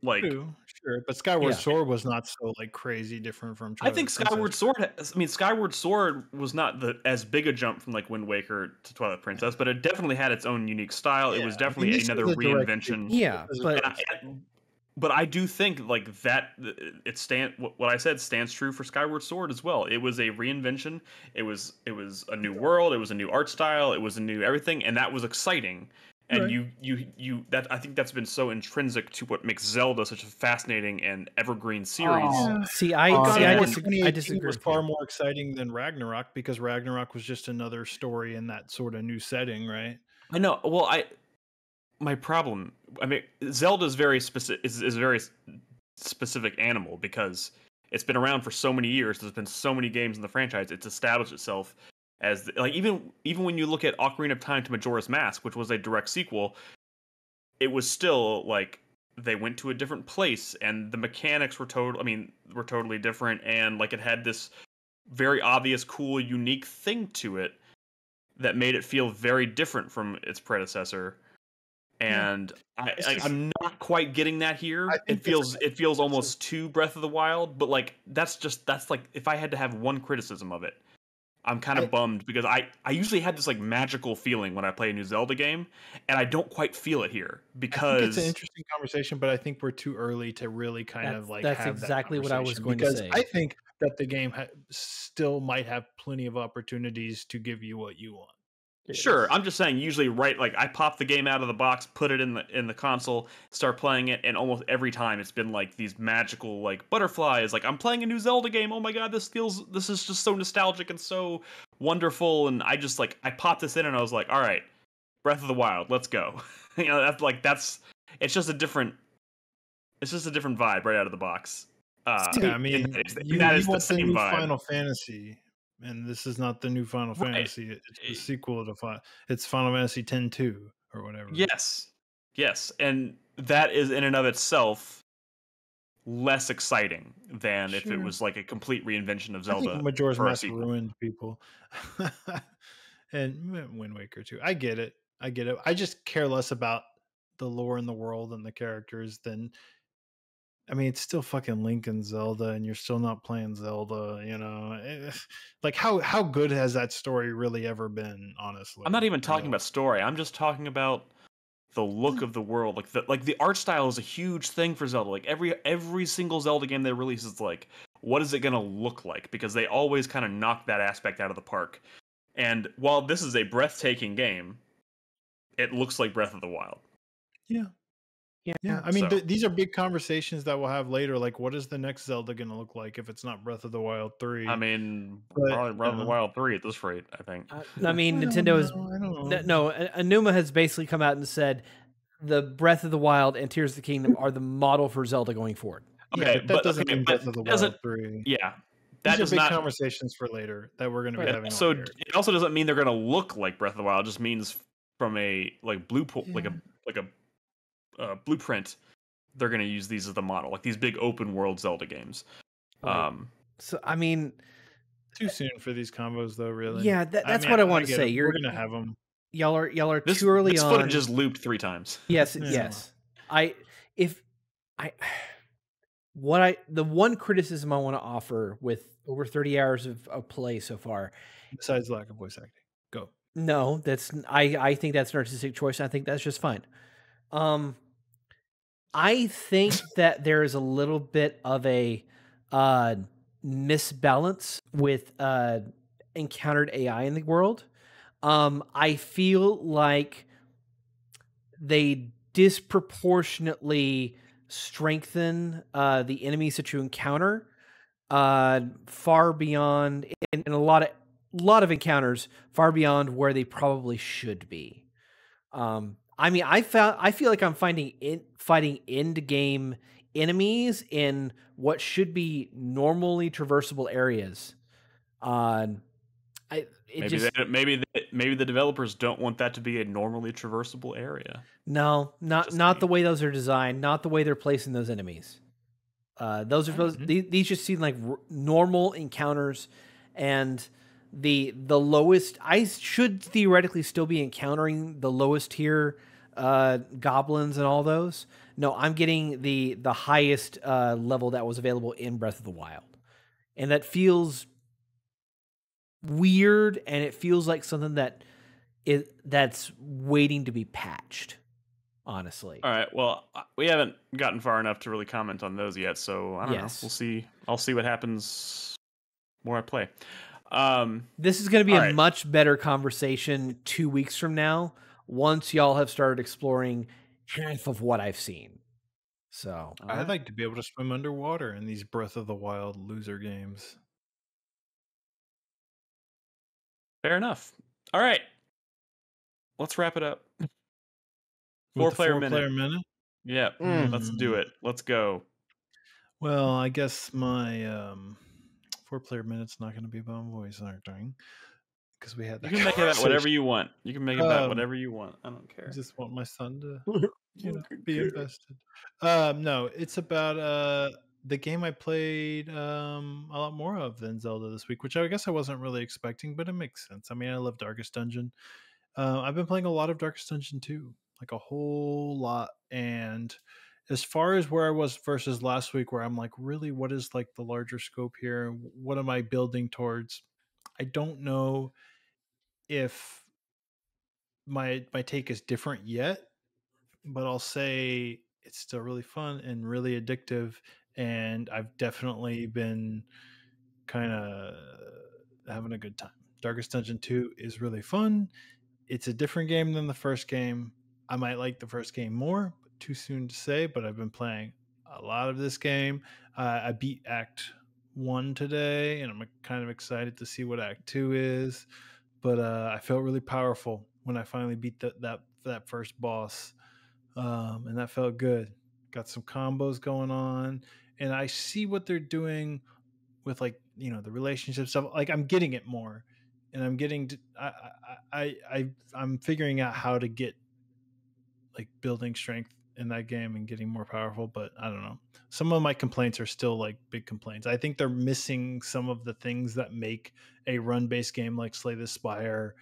Like. true, sure. But Skyward Yeah. Sword was not so like crazy different from. I think Twilight Princess. Skyward Sword. Has, I mean, Skyward Sword was not the as big a jump from like Wind Waker to Twilight Princess, but it definitely had its own unique style. it Yeah, was I mean, definitely this is another direct reinvention. Yeah, but I- but I do think like that uh, it stand what what I said stands true for Skyward Sword as well. It was a reinvention. It was it was a new world. It was a new art style. It was a new everything, and that was exciting. And Right. you you you that I think that's been so intrinsic to what makes Zelda such a fascinating and evergreen series. Oh. see, I Oh, see, I, yeah. disagree, I 2018 disagree. was far more exciting than Ragnarok because Ragnarok was just another story in that sort of new setting, right? I know. Well, I my problem. I mean, Zelda is very specific. Is, is a very specific animal because it's been around for so many years. There's been so many games in the franchise. It's established itself as the, like even even when you look at Ocarina of Time to Majora's Mask, which was a direct sequel, it was still like they went to a different place and the mechanics were total. I mean, were totally different and like it had this very obvious, cool, unique thing to it that made it feel very different from its predecessor. And I, I, i'm not quite getting that here. It feels it feels almost too Breath of the Wild, but like that's just that's like if I had to have one criticism of it, I'm kind of I- bummed because I I usually had this like magical feeling when I play a new Zelda game, and I don't quite feel it here I think because it's an interesting conversation, but I think we're too early to really kind of like that's have that exactly what I was conversation going to because say. I think that the game ha- still might have plenty of opportunities to give you what you want. Sure, I'm just saying. Usually, right? Like I pop the game out of the box, put it in the in the console, start playing it, and almost every time it's been like these magical like butterflies. Like I'm playing a new Zelda game. Oh my god, this feels this is just so nostalgic and so wonderful. And I just like I popped this in and I was like, all right, Breath of the Wild, let's go. you know, that's like that's it's just a different it's just a different vibe right out of the box. Uh, Yeah, I and mean, it's- you, that you is the same new vibe. Final Fantasy, and this is not the new Final Right. Fantasy. It's Eh, the sequel to Final. It's Final Fantasy X two or whatever. Yes. Yes. And that is in and of itself less exciting than if it was like a complete reinvention of I Zelda. think Majora's Mask ruined people, and M- Wind Waker too. I get it. I get it. I just care less about the lore in the world and the characters than. I mean, it's still fucking Link and Zelda, and you're still not playing Zelda. You know, Eh, like how how good has that story really ever been? Honestly, I'm not even you talking know? about story. I'm just talking about the look of the world. Like the like the art style is a huge thing for Zelda. Like every every single Zelda game they release is like, what is it gonna look like? Because they always kind of knock that aspect out of the park. And while this is a breathtaking game, it looks like Breath of the Wild. Yeah. Yeah. Yeah, I mean, So- th- these are big conversations that we'll have later. Like, what is the next Zelda going to look like if it's not Breath of the Wild three? I mean, But, probably Breath of the uh, Wild three at this rate. I think. Uh, I mean, I Nintendo is know, I don't no, know. no. A- Aonuma has basically come out and said the Breath of the Wild and Tears of the Kingdom are the model for Zelda going forward. Yeah, Okay, but that but- doesn't okay, mean Breath of the Wild three. Yeah, that These are big not. conversations for later that we're going to be It having. also, on it also doesn't mean they're going to look like Breath of the Wild. It just means from a like blue po- like a like a uh, blueprint, they're going to use these as the model, like these big open world Zelda games. Right. Um, So I mean, too soon for these combos, though. Really. yeah, that, that's mean, what I want to say. it. You're we're going to have them. y'all are y'all are this too early this on. footage is looped three times. Yes, Yeah. yes. I if I what I the one criticism I want to offer with over 30 hours of, of play so far. Besides lack of voice acting, go. No, that's I I think that's an artistic choice. I think that's just fine. Um I think that there is a little bit of a uh misbalance with uh encountered AI in the world. Um I feel like they disproportionately strengthen uh, the enemies that you encounter uh, far beyond in, in a lot of lot of encounters far beyond where they probably should be. Um, I mean, I found I feel like I'm finding in, fighting end game enemies in what should be normally traversable areas. Uh, I it Maybe just they, maybe the, maybe the developers don't want that to be a normally traversable area. No, not Just not me. the way those are designed, not the way they're placing those enemies. Uh, those are those, Mhm. these, these just seem like r- normal encounters, and the the lowest. I should theoretically still be encountering the lowest tier uh, goblins and all those. No, I'm getting the the highest uh, level that was available in Breath of the Wild, and that feels weird, and it feels like something that is that's waiting to be patched honestly. All right. Well, uh, we haven't gotten far enough to really comment on those yet, so I don't Yes. know. We'll see. I'll see what happens more I play. Um, This is going to be a right. much better conversation two weeks from now once y'all have started exploring half of what I've seen. So, I'd like to be able to swim underwater in these Breath of the Wild loser games. fair enough. All right. Let's wrap it up. Four the player four-player minute. minute. Yeah. Mm. Let's do it. Let's go. Well, I guess my um, four player minute's not going to be about voice acting because we had You can make it about whatever you want. You can make it about Um, whatever you want. I don't care. I just want my son to you know, be invested. Um, no, it's about uh the game I played um a lot more of than Zelda this week, which I guess I wasn't really expecting, but it makes sense. I mean, I love Darkest Dungeon. Uh, I've been playing a lot of Darkest Dungeon too, like a whole lot. And as far as where I was versus last week, where I'm like, really, what is like the larger scope here? What am I building towards? I don't know if my my take is different yet but I'll say it's still really fun and really addictive. And I've definitely been kind of having a good time. Darkest Dungeon 2 is really fun. It's a different game than the first game. I might like the first game more, but too soon to say. But I've been playing a lot of this game. Uh, I beat Act 1 today, and I'm kind of excited to see what Act 2 is. But uh, I felt really powerful when I finally beat that that that first boss um, and that felt good. Got some combos going on, and I see what they're doing with like you know the relationship stuff. Like I'm getting it more, and I'm getting to, I, I I I I'm figuring out how to get like building strength in that game and getting more powerful. But I don't know. Some of my complaints are still like big complaints. I think they're missing some of the things that make a run based game like Slay the Spire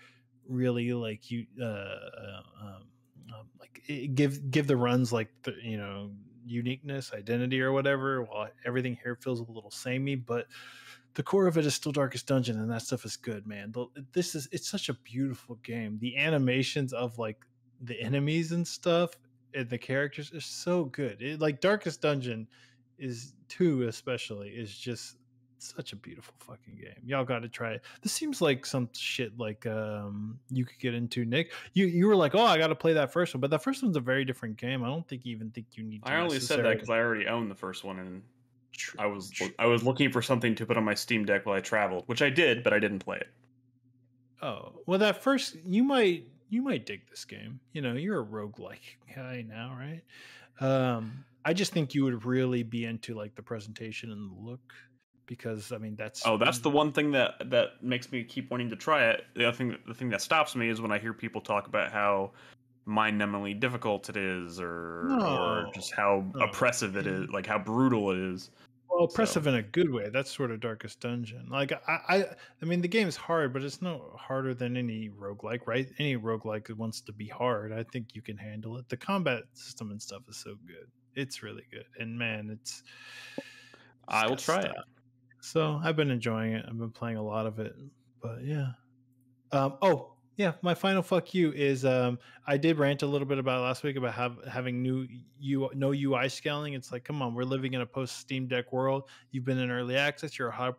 really like you uh, uh um, um, like give give the runs like the you know uniqueness identity or whatever while everything here feels a little samey but the core of it is still darkest dungeon and that stuff is good man this is it's such a beautiful game the animations of like the enemies and stuff and the characters are so good it, like darkest dungeon is two especially is just such a beautiful fucking game. Y'all got to try it. This seems like some shit like um you could get into. Nick, you you were like, oh, I got to play that first one, but that first one's a very different game. I don't think you even think you need. to I only said that because I already own the first one, and I was. I was looking for something to put on my Steam Deck while I traveled, which I did, but I didn't play it. Oh well, that first you might you might dig this game. You know, you're a roguelike guy now, right? Um, I just think you would really be into like the presentation and the look because I mean that's Oh, that's the one thing that that makes me keep wanting to try it. The other thing, the thing that stops me is when I hear people talk about how mind-numbingly difficult it is, or or just how No. oppressive it is, like how brutal it is. Well oppressive in a good way. That's sort of Darkest Dungeon. Like I, I I mean the game is hard, but it's no harder than any roguelike, right? Any roguelike that wants to be hard. I think you can handle it. The combat system and stuff is so good. It's really good. And man, it's I will try got it. So I've been enjoying it. I've been playing a lot of it. But yeah. Um oh yeah, my final fuck you is um I did rant a little bit about last week about have, having new U, no UI scaling. It's like, come on, we're living in a post Steam Deck world. You've been in early access. You're a high,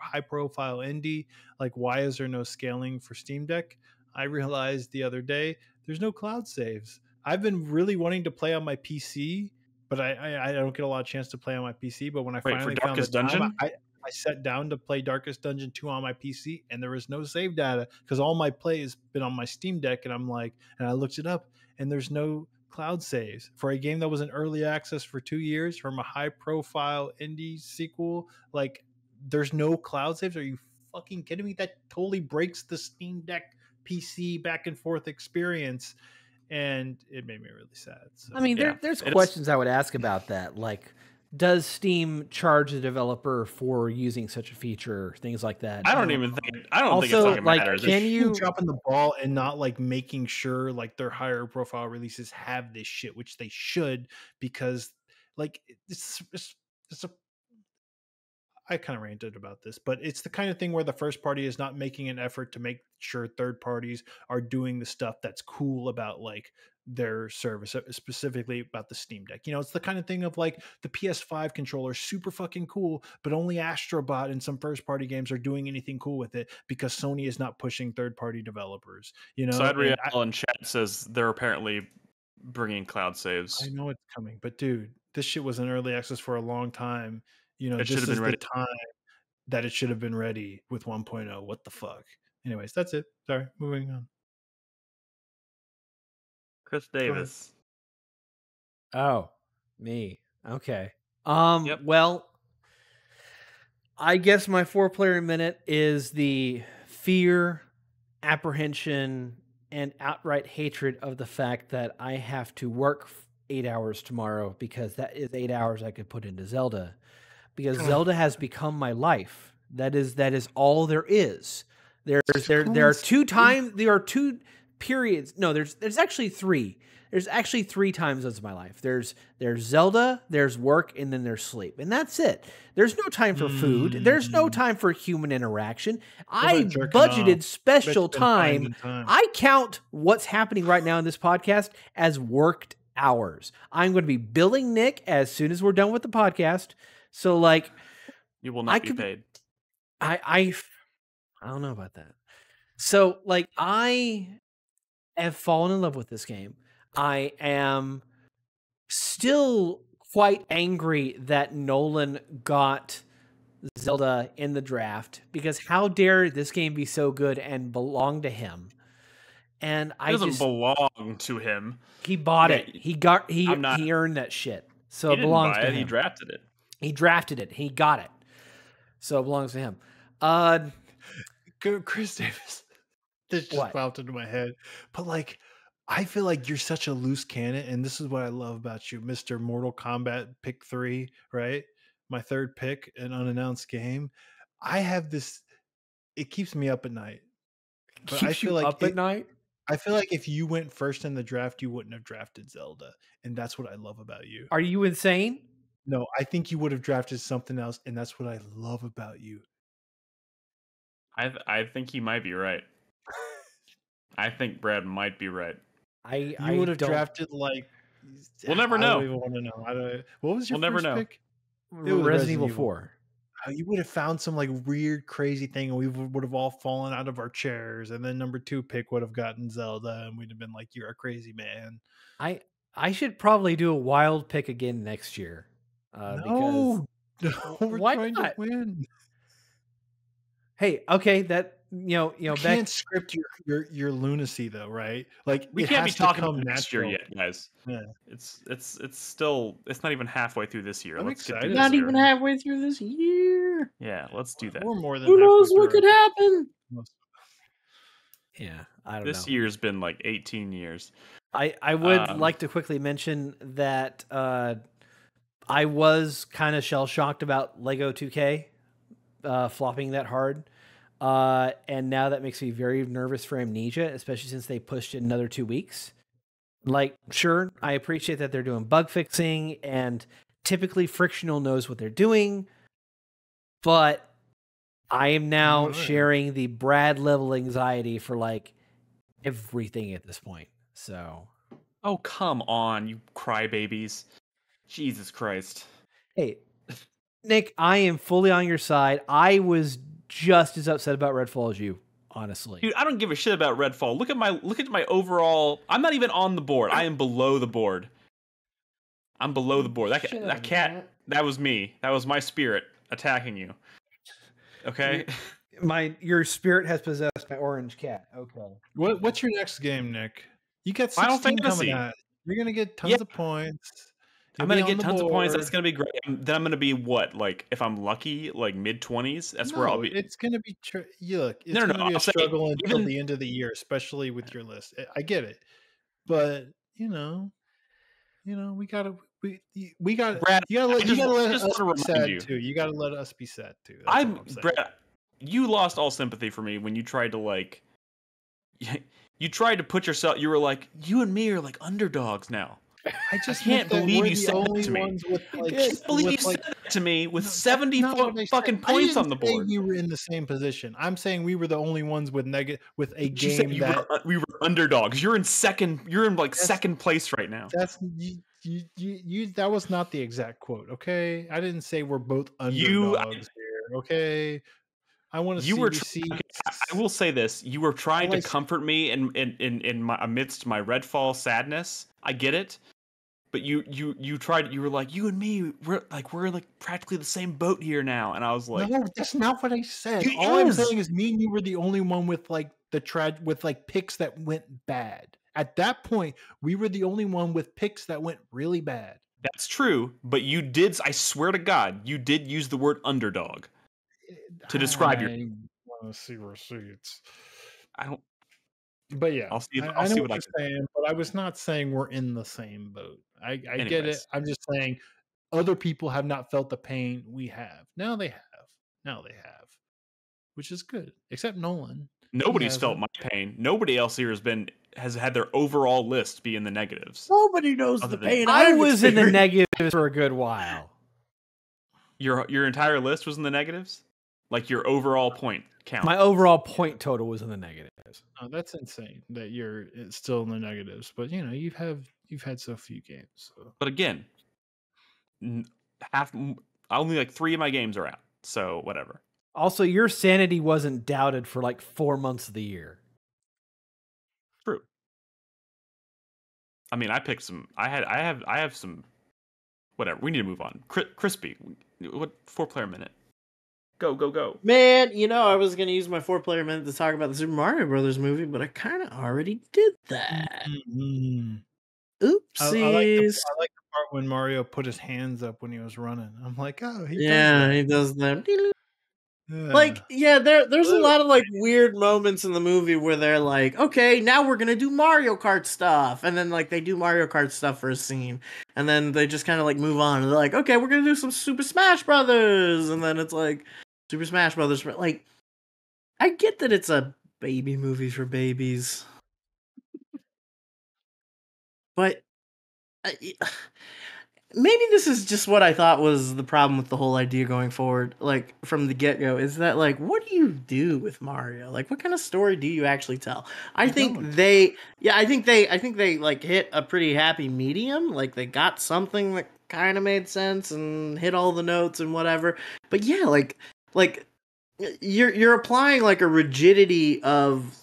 high profile indie. Like, why is there no scaling for Steam Deck? I realized the other day there's no cloud saves. I've been really wanting to play on my PC, but I I, I don't get a lot of chance to play on my PC. But when I Wait, for finally found the Darkest time, Dungeon? I, I sat down to play Darkest Dungeon 2 on my PC and there was no save data because all my play has been on my Steam Deck. And I'm like, and I looked it up and there's no cloud saves for a game that was in early access for two years from a high profile indie sequel. Like, there's no cloud saves. Are you fucking kidding me? That totally breaks the Steam Deck PC back and forth experience. And it made me really sad. So. I mean, Yeah, there, there's it is- questions I would ask about that. Like, does Steam charge the developer for using such a feature? Things like that. I don't Um, even think I don't think it's also, like it like, matters. can They you- dropping the ball and not like making sure like their higher profile releases have this shit, which they should, because like it's it's, it's a I kind of ranted about this, but it's the kind of thing where the first party is not making an effort to make sure third parties are doing the stuff that's cool about like their service, uh, specifically about the Steam Deck. You know, it's the kind of thing of like the PS5 controller, super fucking cool, but only Astrobot and some first party games are doing anything cool with it because Sony is not pushing third party developers. You know, Side Real in chat says they're apparently bringing cloud saves. I know it's coming, but dude, this shit was in early access for a long time. You know, It should have been the ready. time that it should have been ready with 1.0. What the fuck? Anyways, that's it. Sorry, moving on. Chris. Davis. Oh, me. Okay. Um. Yep. Well, I guess my four player minute is the fear, apprehension, and outright hatred of the fact that I have to work eight hours tomorrow because that is eight hours I could put into Zelda. Because Zelda has become my life. That is that is all there is. There's there there are two times there are two periods. No, there's there's actually three. There's actually three times of my life. There's there's Zelda, there's work, and then there's sleep, and that's it. There's no time for food. There's no Mm. time for human interaction. I budgeted off? Special time. time. I count what's happening right now in this podcast as worked hours. I'm going to be billing Nick as soon as we're done with the podcast. So like You will I not be could- paid. I I I don't know about that. So like I have fallen in love with this game. I am still quite angry that Nolan got Zelda in the draft because how dare this game be so good and belong to him? And It I doesn't just belong to him. he bought Yeah, it. He got he not- he earned that shit. So it belongs to it. him. He drafted it. he drafted it. He got it. So it belongs to him. Uh Chris Davis. This just What? popped into my head. But like, I feel like you're such a loose cannon, and this is what I love about you, Mister Mortal Kombat Pick Three, right? My third pick, an unannounced game. I have this. It keeps me up at night. But I keeps feel you like up at night. I feel like if you went first in the draft, you wouldn't have drafted Zelda, and that's what I love about you. Are you insane? No, I think you would have drafted something else, and that's what I love about you. I th- I think he might be right. I think Brad might be right. I You I would have don't- drafted like. We'll never I know. don't even want to know. I don't, what was your We'll never first know. pick? It was Resident, Resident Evil Evil. 4. oh, you would have found some like weird, crazy thing, and we would have all fallen out of our chairs. And then number two pick would have gotten Zelda, and we'd have been like, "You're a crazy man." I I should probably do a wild pick again next year. Uh, no, no, we're why trying not? to win. Hey, okay, that you know, you know, You can't script your, your your lunacy though, right? Like We can't be talking come about next year yet, guys. Yeah. It's it's it's still it's not even halfway through this year. I'm let's excited. through this Not year. even halfway through this year. Yeah, let's do that. We're more than Who knows what through. could happen? yeah, I don't This know. year's been like 18 years. I I would Um, like to quickly mention that uh, I was kind of shell shocked about Lego 2K uh, flopping that hard, uh, and now that makes me very nervous for Amnesia, especially since they pushed it another two weeks. Like, sure, I appreciate that they're doing bug fixing, and typically Frictional knows what they're doing, but I am now Right. sharing the Brad level anxiety for like everything at this point. So Oh come on, you crybabies! Jesus Christ! Hey, Nick, I am fully on your side. I was just as upset about Redfall as you, honestly. Dude, I don't give a shit about Redfall. Look at my look at my overall. I'm not even on the board. I am below the board. I'm below the board. That ca- Shut that cat. Matt. That was me. That was my spirit attacking you. Okay. My your spirit has possessed my orange cat. Okay. What what's your next game, Nick? You got Final 16 Fantasy. coming out. You're gonna get tons Yeah. of points. I'm gonna get tons of points. That's gonna be great. Then I'm gonna be what? Like if I'm lucky, like mid twenties. That's where I'll be. It's gonna be tr- you look. It's No, no, no, gonna be a I'm saying struggle until even- the end of the year, especially with your list. I- get it, but you know, you know, we gotta we we got Brad, you gotta let you gotta let us be sad you. too. You gotta let us be sad too. That's I'm, I'm. Brad. You lost all sympathy for me when you tried to like. You tried to put yourself. You were like, you and me are like underdogs now. I just can't believe you said that to me. with like, I can't believe you like said that to me with No, that's 70 not fu- what I said. fucking I points on the board. We were in the same position. I'm saying we were the only ones with negative with a You game you that were, we were underdogs. You're in second. You're in like second place right now. that's you, you, you, you that was not the exact quote. Okay, I didn't say we're both You- underdogs here. Okay, I want to You see were trying- I I will say this: you were trying like- to comfort me in in in, in my amidst my Redfall sadness. I get it, but you you you tried. You were like, you and me, we're like we're like practically the same boat here now. And I was like, no, that's not what I said. All I'm saying is me and you were the only one with like the trad with like picks that went bad. At that point, we were the only one with picks that went really bad. that's true. But you did. I swear to God, you did use the word underdog. Eh, to describe your- I want to see receipts. I don't. But yeah, I'll see- I, I'll I know see what, what I you're saying, but I was not saying we're in the same boat. I, I get it. I'm just saying other people have not felt the pain we have. Now they have. Now they have, which is good. Except Nolan. Nobody's felt hasn't. my pain. Nobody else here has been has had their overall list be in the negatives. Nobody knows the pain. I I've was in the experienced. negatives for a good while. Your your entire list was in the negatives, like your overall point count. My overall point total was in the negatives. Oh, that's insane that you're it's still in the negatives. But you know, you've have you've had so few games. So. But again, n- half only like three of my games are out. So whatever. Also, your sanity wasn't doubted for like four months of the year. True. I mean, I picked some. I had. I have. I have some. Whatever. We need to move on. Cri- Crispy. What four player minute? Go go go. Man, you know, I was gonna use my four player minute to talk about the Super Mario Brothers movie, but I kind of already did that. Mhm. Oopsies. I, I, like the, I like the part when Mario put his hands up when he was running. I'm like, oh, he does yeah, that. he does that. Yeah. Like, yeah, there there's a lot of like weird moments in the movie where they're like, okay, now we're gonna do Mario Kart stuff, and then like they do Mario Kart stuff for a scene, and then they just kind of like move on, and they're like, okay, we're gonna do some Super Smash Brothers, and then it's like Super Smash Brothers, like, I get that it's a baby movie for babies, but. I- maybe this is just what I thought was the problem with the whole idea going forward, like from the get go, is that like what do you do with Mario? Like what kind of story do you actually tell? I You think don't. they yeah, I think they I think they like hit a pretty happy medium. Like they got something that kind of made sense and hit all the notes and whatever. But yeah, like like you're you're applying like a rigidity of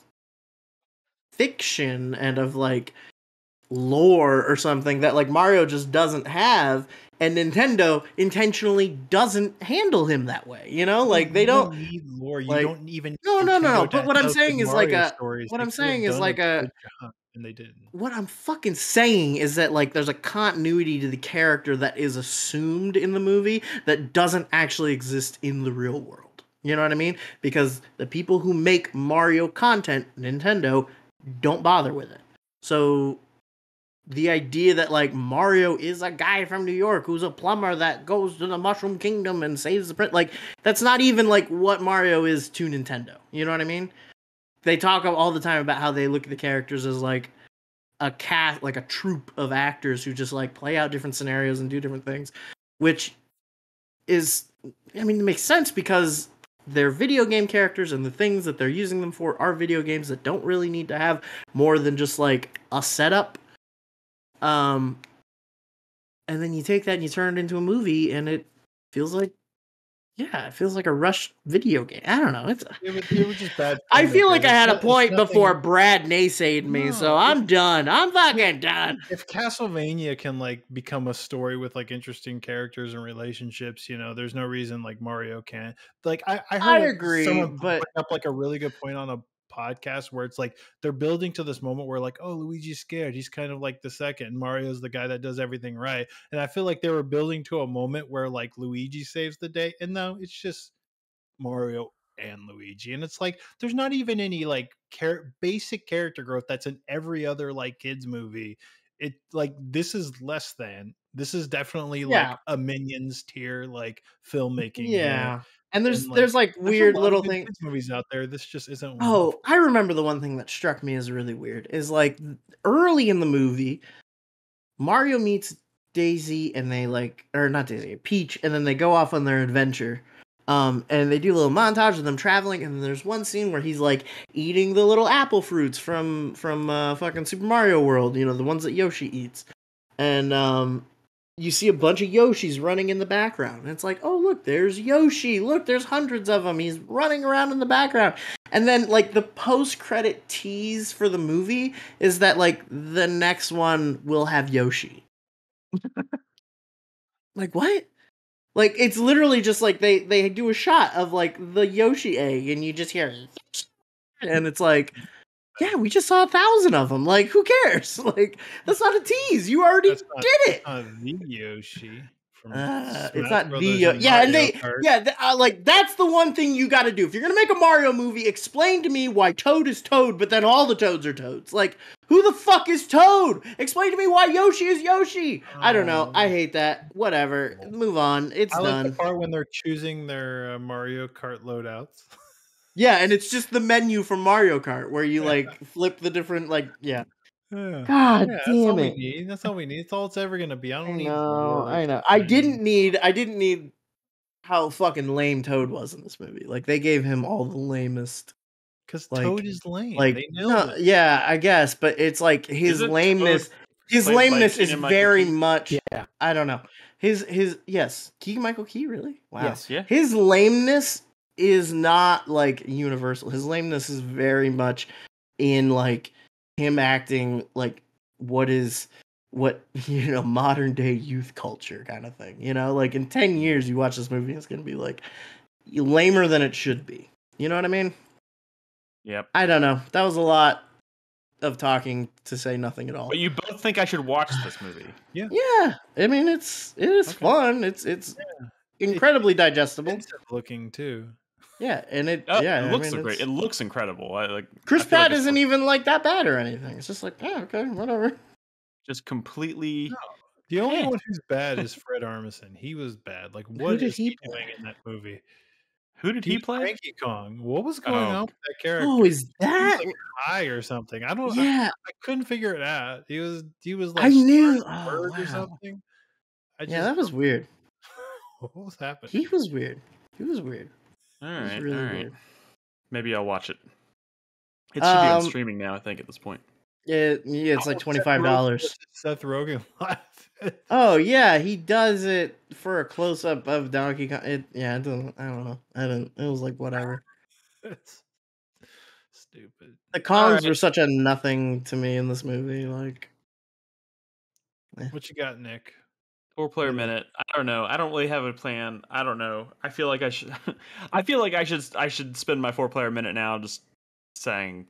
fiction and of like lore or something that like Mario just doesn't have and Nintendo intentionally doesn't handle him that way. You know, like they You don't need lore. You like- don't even. No, no, no, no, but what I'm saying is like a- what I'm saying is like a- and they didn't. what I'm fucking saying is that like there's a continuity to the character that is assumed in the movie that doesn't actually exist in the real world. You know what I mean? Because the people who make Mario content, Nintendo, don't bother with it. So the idea that like Mario is a guy from New York who's a plumber that goes to the Mushroom Kingdom and saves the prince, like that's not even like what Mario is to Nintendo. You know what I mean? They talk all the time about how they look at the characters as like a cast like a troupe of actors who just like play out different scenarios and do different things which is i mean it makes sense because they're video game characters and the things that they're using them for are video games that don't really need to have more than just like a setup. Um and then you take that and you turn it into a movie and it feels like yeah it feels like a rushed video game i don't know it's It was, it was just bad. I feel like I had a point nothing- before Brad naysayed me, so I'm done. I'm fucking done. if Castlevania can like become a story with like interesting characters and relationships, you know, there's no reason like Mario can't. Like I, I, heard I agree, someone but- up like a really good point on a podcast where it's like they're building to this moment where like, oh, Luigi's scared. He's kind of like the second. and Mario's the guy that does everything right. And I feel like they were building to a moment where like Luigi saves the day. And no, it's just Mario and Luigi. And it's like there's not even any like char- basic character growth that's in every other like kids movie. It like this is less than. This is definitely Yeah. like a minions tier like filmmaking. Yeah, and there's And, like, there's like There's weird lot little things. movies out there. This just isn't. one. Oh, I remember the one thing that struck me as really weird is like early in the movie, Mario meets Daisy and they like or not Daisy, Peach, and then they go off on their adventure. Um, and they do a little montage of them traveling, and then there's one scene where he's like eating the little apple fruits from from uh, fucking Super Mario World, you know, the ones that Yoshi eats. And um, you see a bunch of Yoshis running in the background. And it's like, oh look, there's Yoshi. Look, there's hundreds of them. He's running around in the background. And then like the post credit tease for the movie is that like the next one will have Yoshi. like what? Like it's literally just like they they do a shot of like the Yoshi egg and you just hear and it's like yeah, we just saw a thousand of them. Like, who cares? Like, that's not a tease. You already That's not- did it. Uh, the Yoshi Uh, it's not Brothers the and yeah, and they Kart. yeah, th- uh, like that's the one thing you got to do if you're gonna make a Mario movie. Explain to me why Toad is Toad, but then all the Toads are Toads. Like, who the fuck is Toad? Explain to me why Yoshi is Yoshi. I don't know. I Um, hate that. Whatever. Move on. It's I like done. the part when they're choosing their uh, Mario Kart loadouts. Yeah, and it's just the menu from Mario Kart where you like flip the different like yeah. Yeah. God Yeah, that's all damn we it. need. That's all we need. It's all it's ever gonna be. I don't I need. know, I know. I didn't need I didn't need how fucking lame Toad was in this movie. Like they gave him all the lamest because like- Toad is lame. like they nailed no, yeah, I guess, but it's like his Isn't lameness Toad his lameness is very Key? much Yeah. I don't know. His his yes, Keegan Michael Key, really? Wow. Yes. Yeah. His lameness is not like universal. His lameness is very much in like him acting like what is what you know modern day youth culture kind of thing. You know, like in ten years you watch this movie, it's gonna be like lamer than it should be. You know what I mean? Yep. I don't know. That was a lot of talking to say nothing at all. But you both think I should watch this movie. Yeah, Yeah. I mean it's it is Okay. fun. It's it's incredibly digestible. Expensive looking too. Yeah, and it Oh, yeah, it I looks mean, so great. It looks incredible. I, like Chris I feel like Pratt isn't like even like that bad or anything. It's just like, yeah, okay, whatever. just completely. The only Yeah. one who's bad is Fred Armisen. He was bad. Like, what did is he he, play? doing in that movie? Who did he was play? Cranky Kong. What was going Oh. on with that character? Oh, is He was, that? like high or something? I don't. Yeah, I couldn't figure it out. He was. He was like. I knew- smart as a oh, bird or wow. something. I just, yeah, that was weird. What was happening? He was weird. He was weird. All He was right, really all right. weird. Maybe I'll watch it. It should be on Um, streaming now. I think at this point. It, yeah, it's like twenty five dollars. Seth Rogen live. Oh yeah, he does it for a close up of Donkey Kong. It, yeah, it doesn't. I don't know. I don't. It was like whatever. Stupid. The Kongs right. were such a nothing to me in this movie. Like, What you got, Nick? Four player minute. I don't know. I don't really have a plan. I don't know. I feel like I should. I feel like I should. I should spend my four player minute now just saying.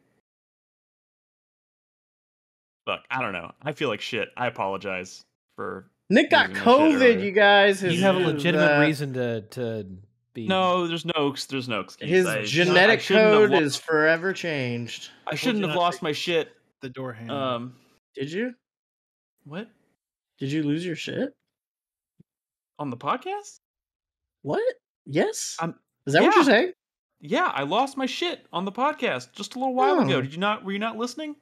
Look, I don't know. I feel like shit. I apologize for. Nick got Losing my shit COVID. You guys, his, you have a legitimate uh, reason to to be. No, there's no. There's no excuse. His I- I genetic shouldn't code lo- is forever changed. I shouldn't have lost my shit. The door handle. Um, Did you? what Did you lose your shit? On the podcast? What? Yes. Is that what you're yeah. saying? Yeah, I lost my shit on the podcast just a little while ago. Oh. Did you not? Were you not listening?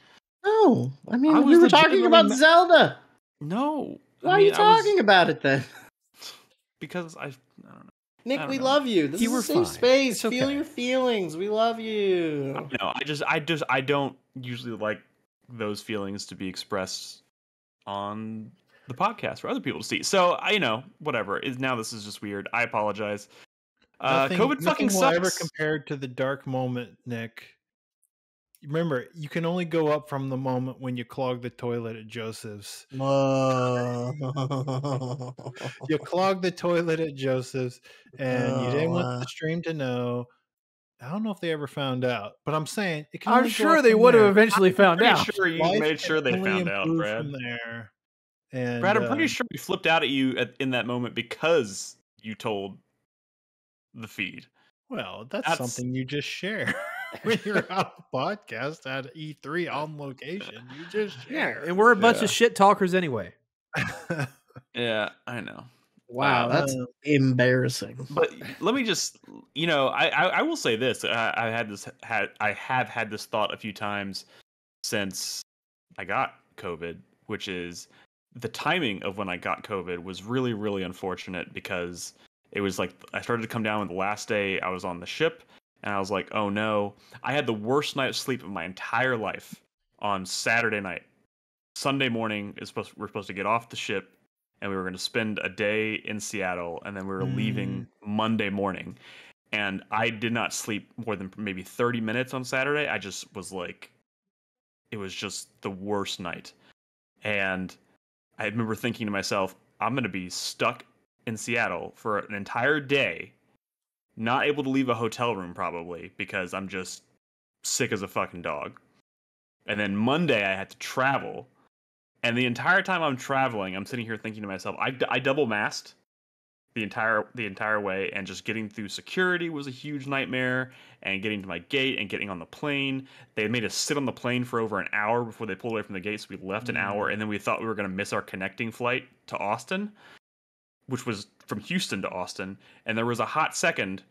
No. I mean, I we were talking about ma- Zelda. No. I Why are you I was- talking about it then? Because I, I don't know. Nick, we know. love you. This You is safe fine. space. It's Feel your feelings. We love you. No, I just, I just, I don't usually like those feelings to be expressed on the podcast for other people to see. So I, you know, whatever. Is now this is just weird. I apologize. Uh, Nothing- COVID fucking nothing will ever sucks. compared to the dark moment, Nick. Remember, you can only go up from the moment when you clog the toilet at Joseph's. You clogged the toilet at Joseph's, and you didn't want Oh, the stream to know. I don't know if they ever found out, but I'm saying it can I'm only go sure up they from would have there. eventually found pretty out. sure you Life made sure they found out, Brad. From there, and Brad, I'm pretty uh, sure we flipped out at you at, in that moment because you told the feed. Well, that's, That's- something you just share when you're on a podcast at E3 on location. You just share. And we're a bunch Yeah. of shit talkers anyway. Yeah, I know. wow, that's Uh, embarrassing. but let me just you know I, I i will say this I, I had this had i have had this thought a few times since i got covid which is the timing of when i got covid was really really unfortunate because it was like i started to come down on the last day i was on the ship and i was like oh no i had the worst night of sleep of my entire life on saturday night sunday morning is supposed we're supposed to get off the ship and we were going to spend a day in Seattle, and then we were leaving mm. Monday morning. And I did not sleep more than maybe 30 minutes on Saturday. I just was like, it was just the worst night. And I remember thinking to myself, I'm going to be stuck in Seattle for an entire day, not able to leave a hotel room probably because I'm just sick as a fucking dog. And then Monday I had to travel. And the entire time I'm traveling, I'm sitting here thinking to myself, I, I double masked the entire the entire way, and just getting through security was a huge nightmare. And getting to my gate and getting on the plane, they made us sit on the plane for over an hour before they pulled away from the gate. So we left an hour, and then we thought we were going to miss our connecting flight to Austin, which was from Houston to Austin. And there was a hot second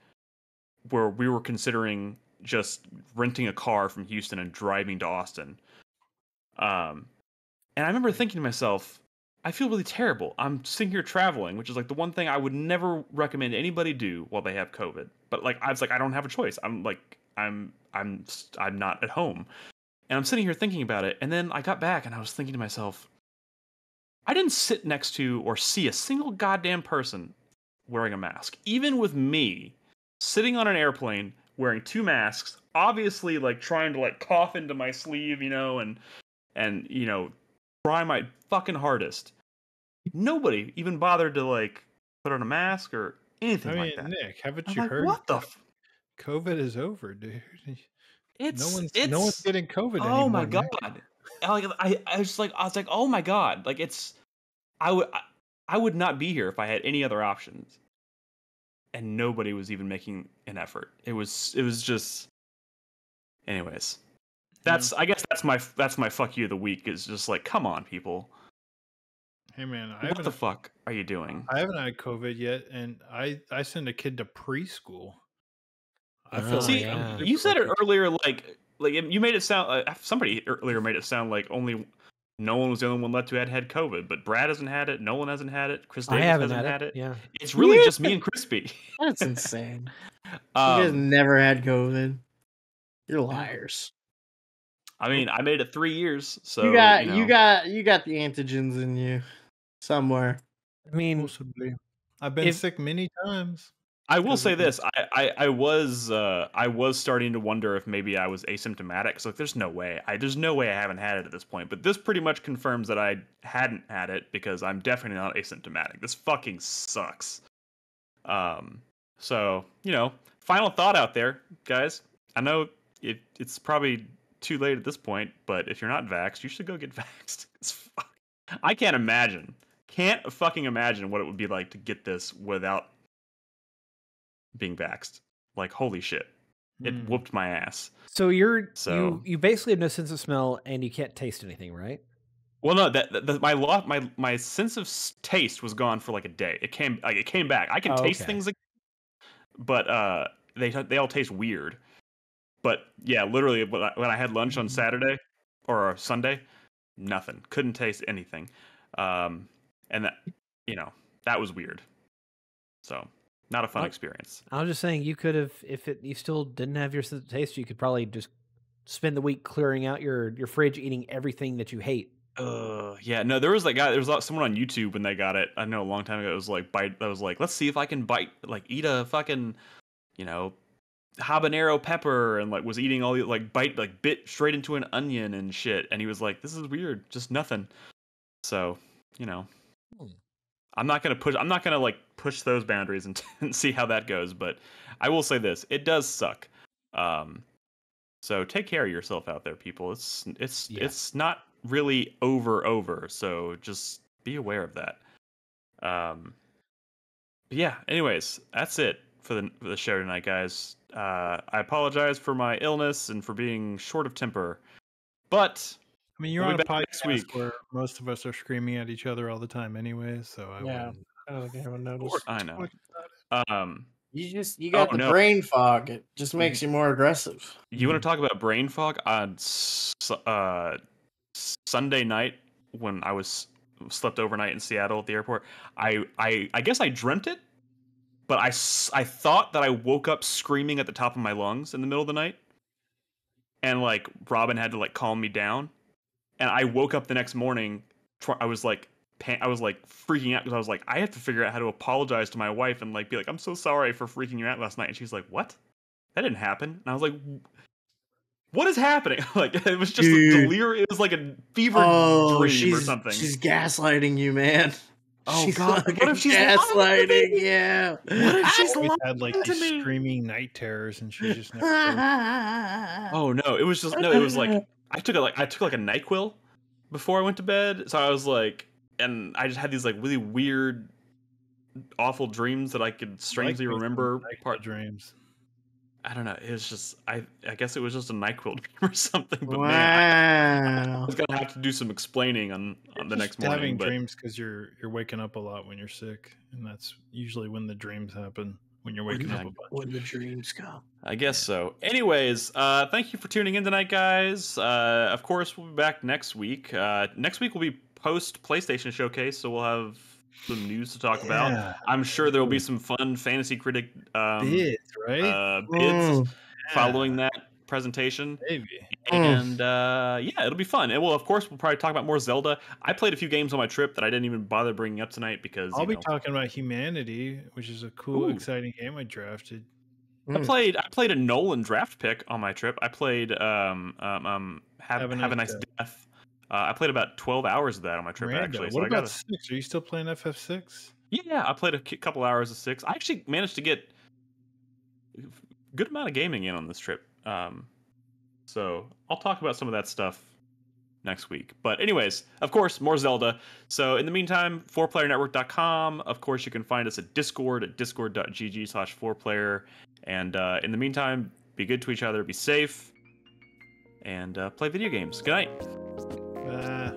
where we were considering just renting a car from Houston and driving to Austin. Um, and I remember thinking to myself, I feel really terrible. I'm sitting here traveling, which is like the one thing I would never recommend anybody do while they have COVID. But like I was like, I don't have a choice. I'm like, I'm I'm I'm not at home, and I'm sitting here thinking about it. And then I got back and I was thinking to myself, I didn't sit next to or see a single goddamn person wearing a mask. Even with me sitting on an airplane wearing two masks, obviously like trying to like cough into my sleeve, you know, and and you know try my fucking hardest. Nobody even bothered to like put on a mask or anything I mean, like that. Nick, haven't I'm you like, heard? what the? F- COVID is over, dude. it's no one's it's, no one's getting COVID oh anymore. oh anymore. my Nick. god! Like I, I was like, I was like, oh my god! Like it's, I would, I, I would not be here if I had any other options. And nobody was even making an effort. It was, it was just. Anyways, that's. I guess that's my that's my fuck you of the week. Is just like, come on, people. Hey man, I What the fuck are you doing? I haven't had COVID yet, and I I send a kid to preschool. I feel Oh, See, yeah. you said it earlier, like like you made it sound. Uh, somebody earlier made it sound like only no one was the only one left who had had COVID, but Brad hasn't had it. No one hasn't had it. Chris Davis haven't hasn't had, had it. it. Yeah. It's really just me and Crispy. That's insane. you guys Um, never had COVID. You're liars. I mean, I made it three years, so you got know. you got you got the antigens in you somewhere. I mean, Possibly. I've been If- sick many times. I will say this: I, I, I was uh, I was starting to wonder if maybe I was asymptomatic. So like, there's no way. I there's no way I haven't had it at this point. But this pretty much confirms that I hadn't had it because I'm definitely not asymptomatic. This fucking sucks. Um. So you know, final thought out there, guys. I know it, it's probably too late at this point, but if you're not vaxxed, you should go get vaxxed. I can't imagine, can't fucking imagine what it would be like to get this without being vaxxed. Like, holy shit. It Mm. whooped my ass. so you're So- you you basically have no sense of smell and you can't taste anything, right? Well, no, that, that, that- my lo- my my sense of taste was gone for like a day. It came like it came back. I can Oh, taste okay. things, like, but uh, they they all taste weird. But yeah, literally, when I, when I had lunch on. Saturday or Sunday, nothing. Couldn't taste anything. Um, and that you know that was weird. So not a fun Well, experience. I was just saying you could have if it you still didn't have your taste, you could probably just spend the week clearing out your your fridge, eating everything that you hate. Uh, yeah, no, there was like guy, there was someone on YouTube when they got it. I know a long time ago. It was like bite. I was like, let's see if I can bite, like eat a fucking, you know, habanero pepper, and like was eating all the like bite, like bit straight into an onion and shit. And he was like, this is weird, just nothing. So, you know, Hmm. I'm not gonna push. I'm not gonna like push those boundaries and, and see how that goes. But I will say this: it does suck. Um, so take care of yourself out there, people. It's it's Yeah. it's not really over over. So just be aware of that. Um, but yeah. Anyways, that's it for the for the show tonight, guys. Uh, I apologize for my illness and for being short of temper, but I mean, you're We'll on a back next podcast week. where most of us are screaming at each other all the time, anyway. So I Yeah. wouldn't- I don't think anyone noticed. I know. Um, You just you got Oh, the no. brain fog. It just makes you more aggressive. You want to talk about brain fog on s- uh, Sunday night when I was slept overnight in Seattle at the airport? I I I guess I dreamt it, but I, I thought that I woke up screaming at the top of my lungs in the middle of the night, and like Robin had to like calm me down, and I woke up the next morning. I was like. pan- I was like freaking out because I was like, I have to figure out how to apologize to my wife and like be like, I'm so sorry for freaking you out last night. And she's like, What? That didn't happen. And I was like, what is happening? like it was just a Dude. It was like a fever Oh, dream she's or something. she's gaslighting you, man. Oh, she's God, what if she's gaslighting? Yeah. What if she's lying had like these me? screaming night terrors, and she just never. Oh no, it was just no. It was like I took a like I took like a Nyquil before I went to bed. So I was like, and I just had these like really weird, awful dreams that I could strangely Like remember. Part dreams. I don't know. It was just I I guess it was just a Nyquil dream or something. But man, I, I wow. was gonna have to do some explaining on on the next Just having. But dreams because you're you're waking up a lot when you're sick, and that's usually when the dreams happen when you're waking up a bunch. When the dreams come. I guess so. Anyways, uh, thank you for tuning in tonight, guys. Uh, of course, we'll be back next week. Uh, next week will be post PlayStation Showcase, so we'll have some news to talk about. I'm sure there will be some fun fantasy critic um, bids, right? uh, bids following that presentation. Maybe. And uh, yeah, it'll be fun. And well, of course, we'll probably talk about more Zelda. I played a few games on my trip that I didn't even bother bringing up tonight because I'll be know, talking about Humanity, which is a cool, Ooh. exciting game I drafted. I Mm. played I played a Nolan draft pick on my trip. I played um um, um have, have a nice death. Uh, I played about twelve hours of that on my trip actually. what I about got six? Are you still playing FF6? yeah, I played a couple hours of six. I actually managed to get a good amount of gaming in on this trip. Um, so I'll talk about some of that stuff next week. But anyways, of course, more Zelda. So in the meantime, 4playernetwork.com. Of course, you can find us at Discord at discord.gg slash 4player. And uh, in the meantime, be good to each other, be safe, and uh, play video games. Good night. Uh,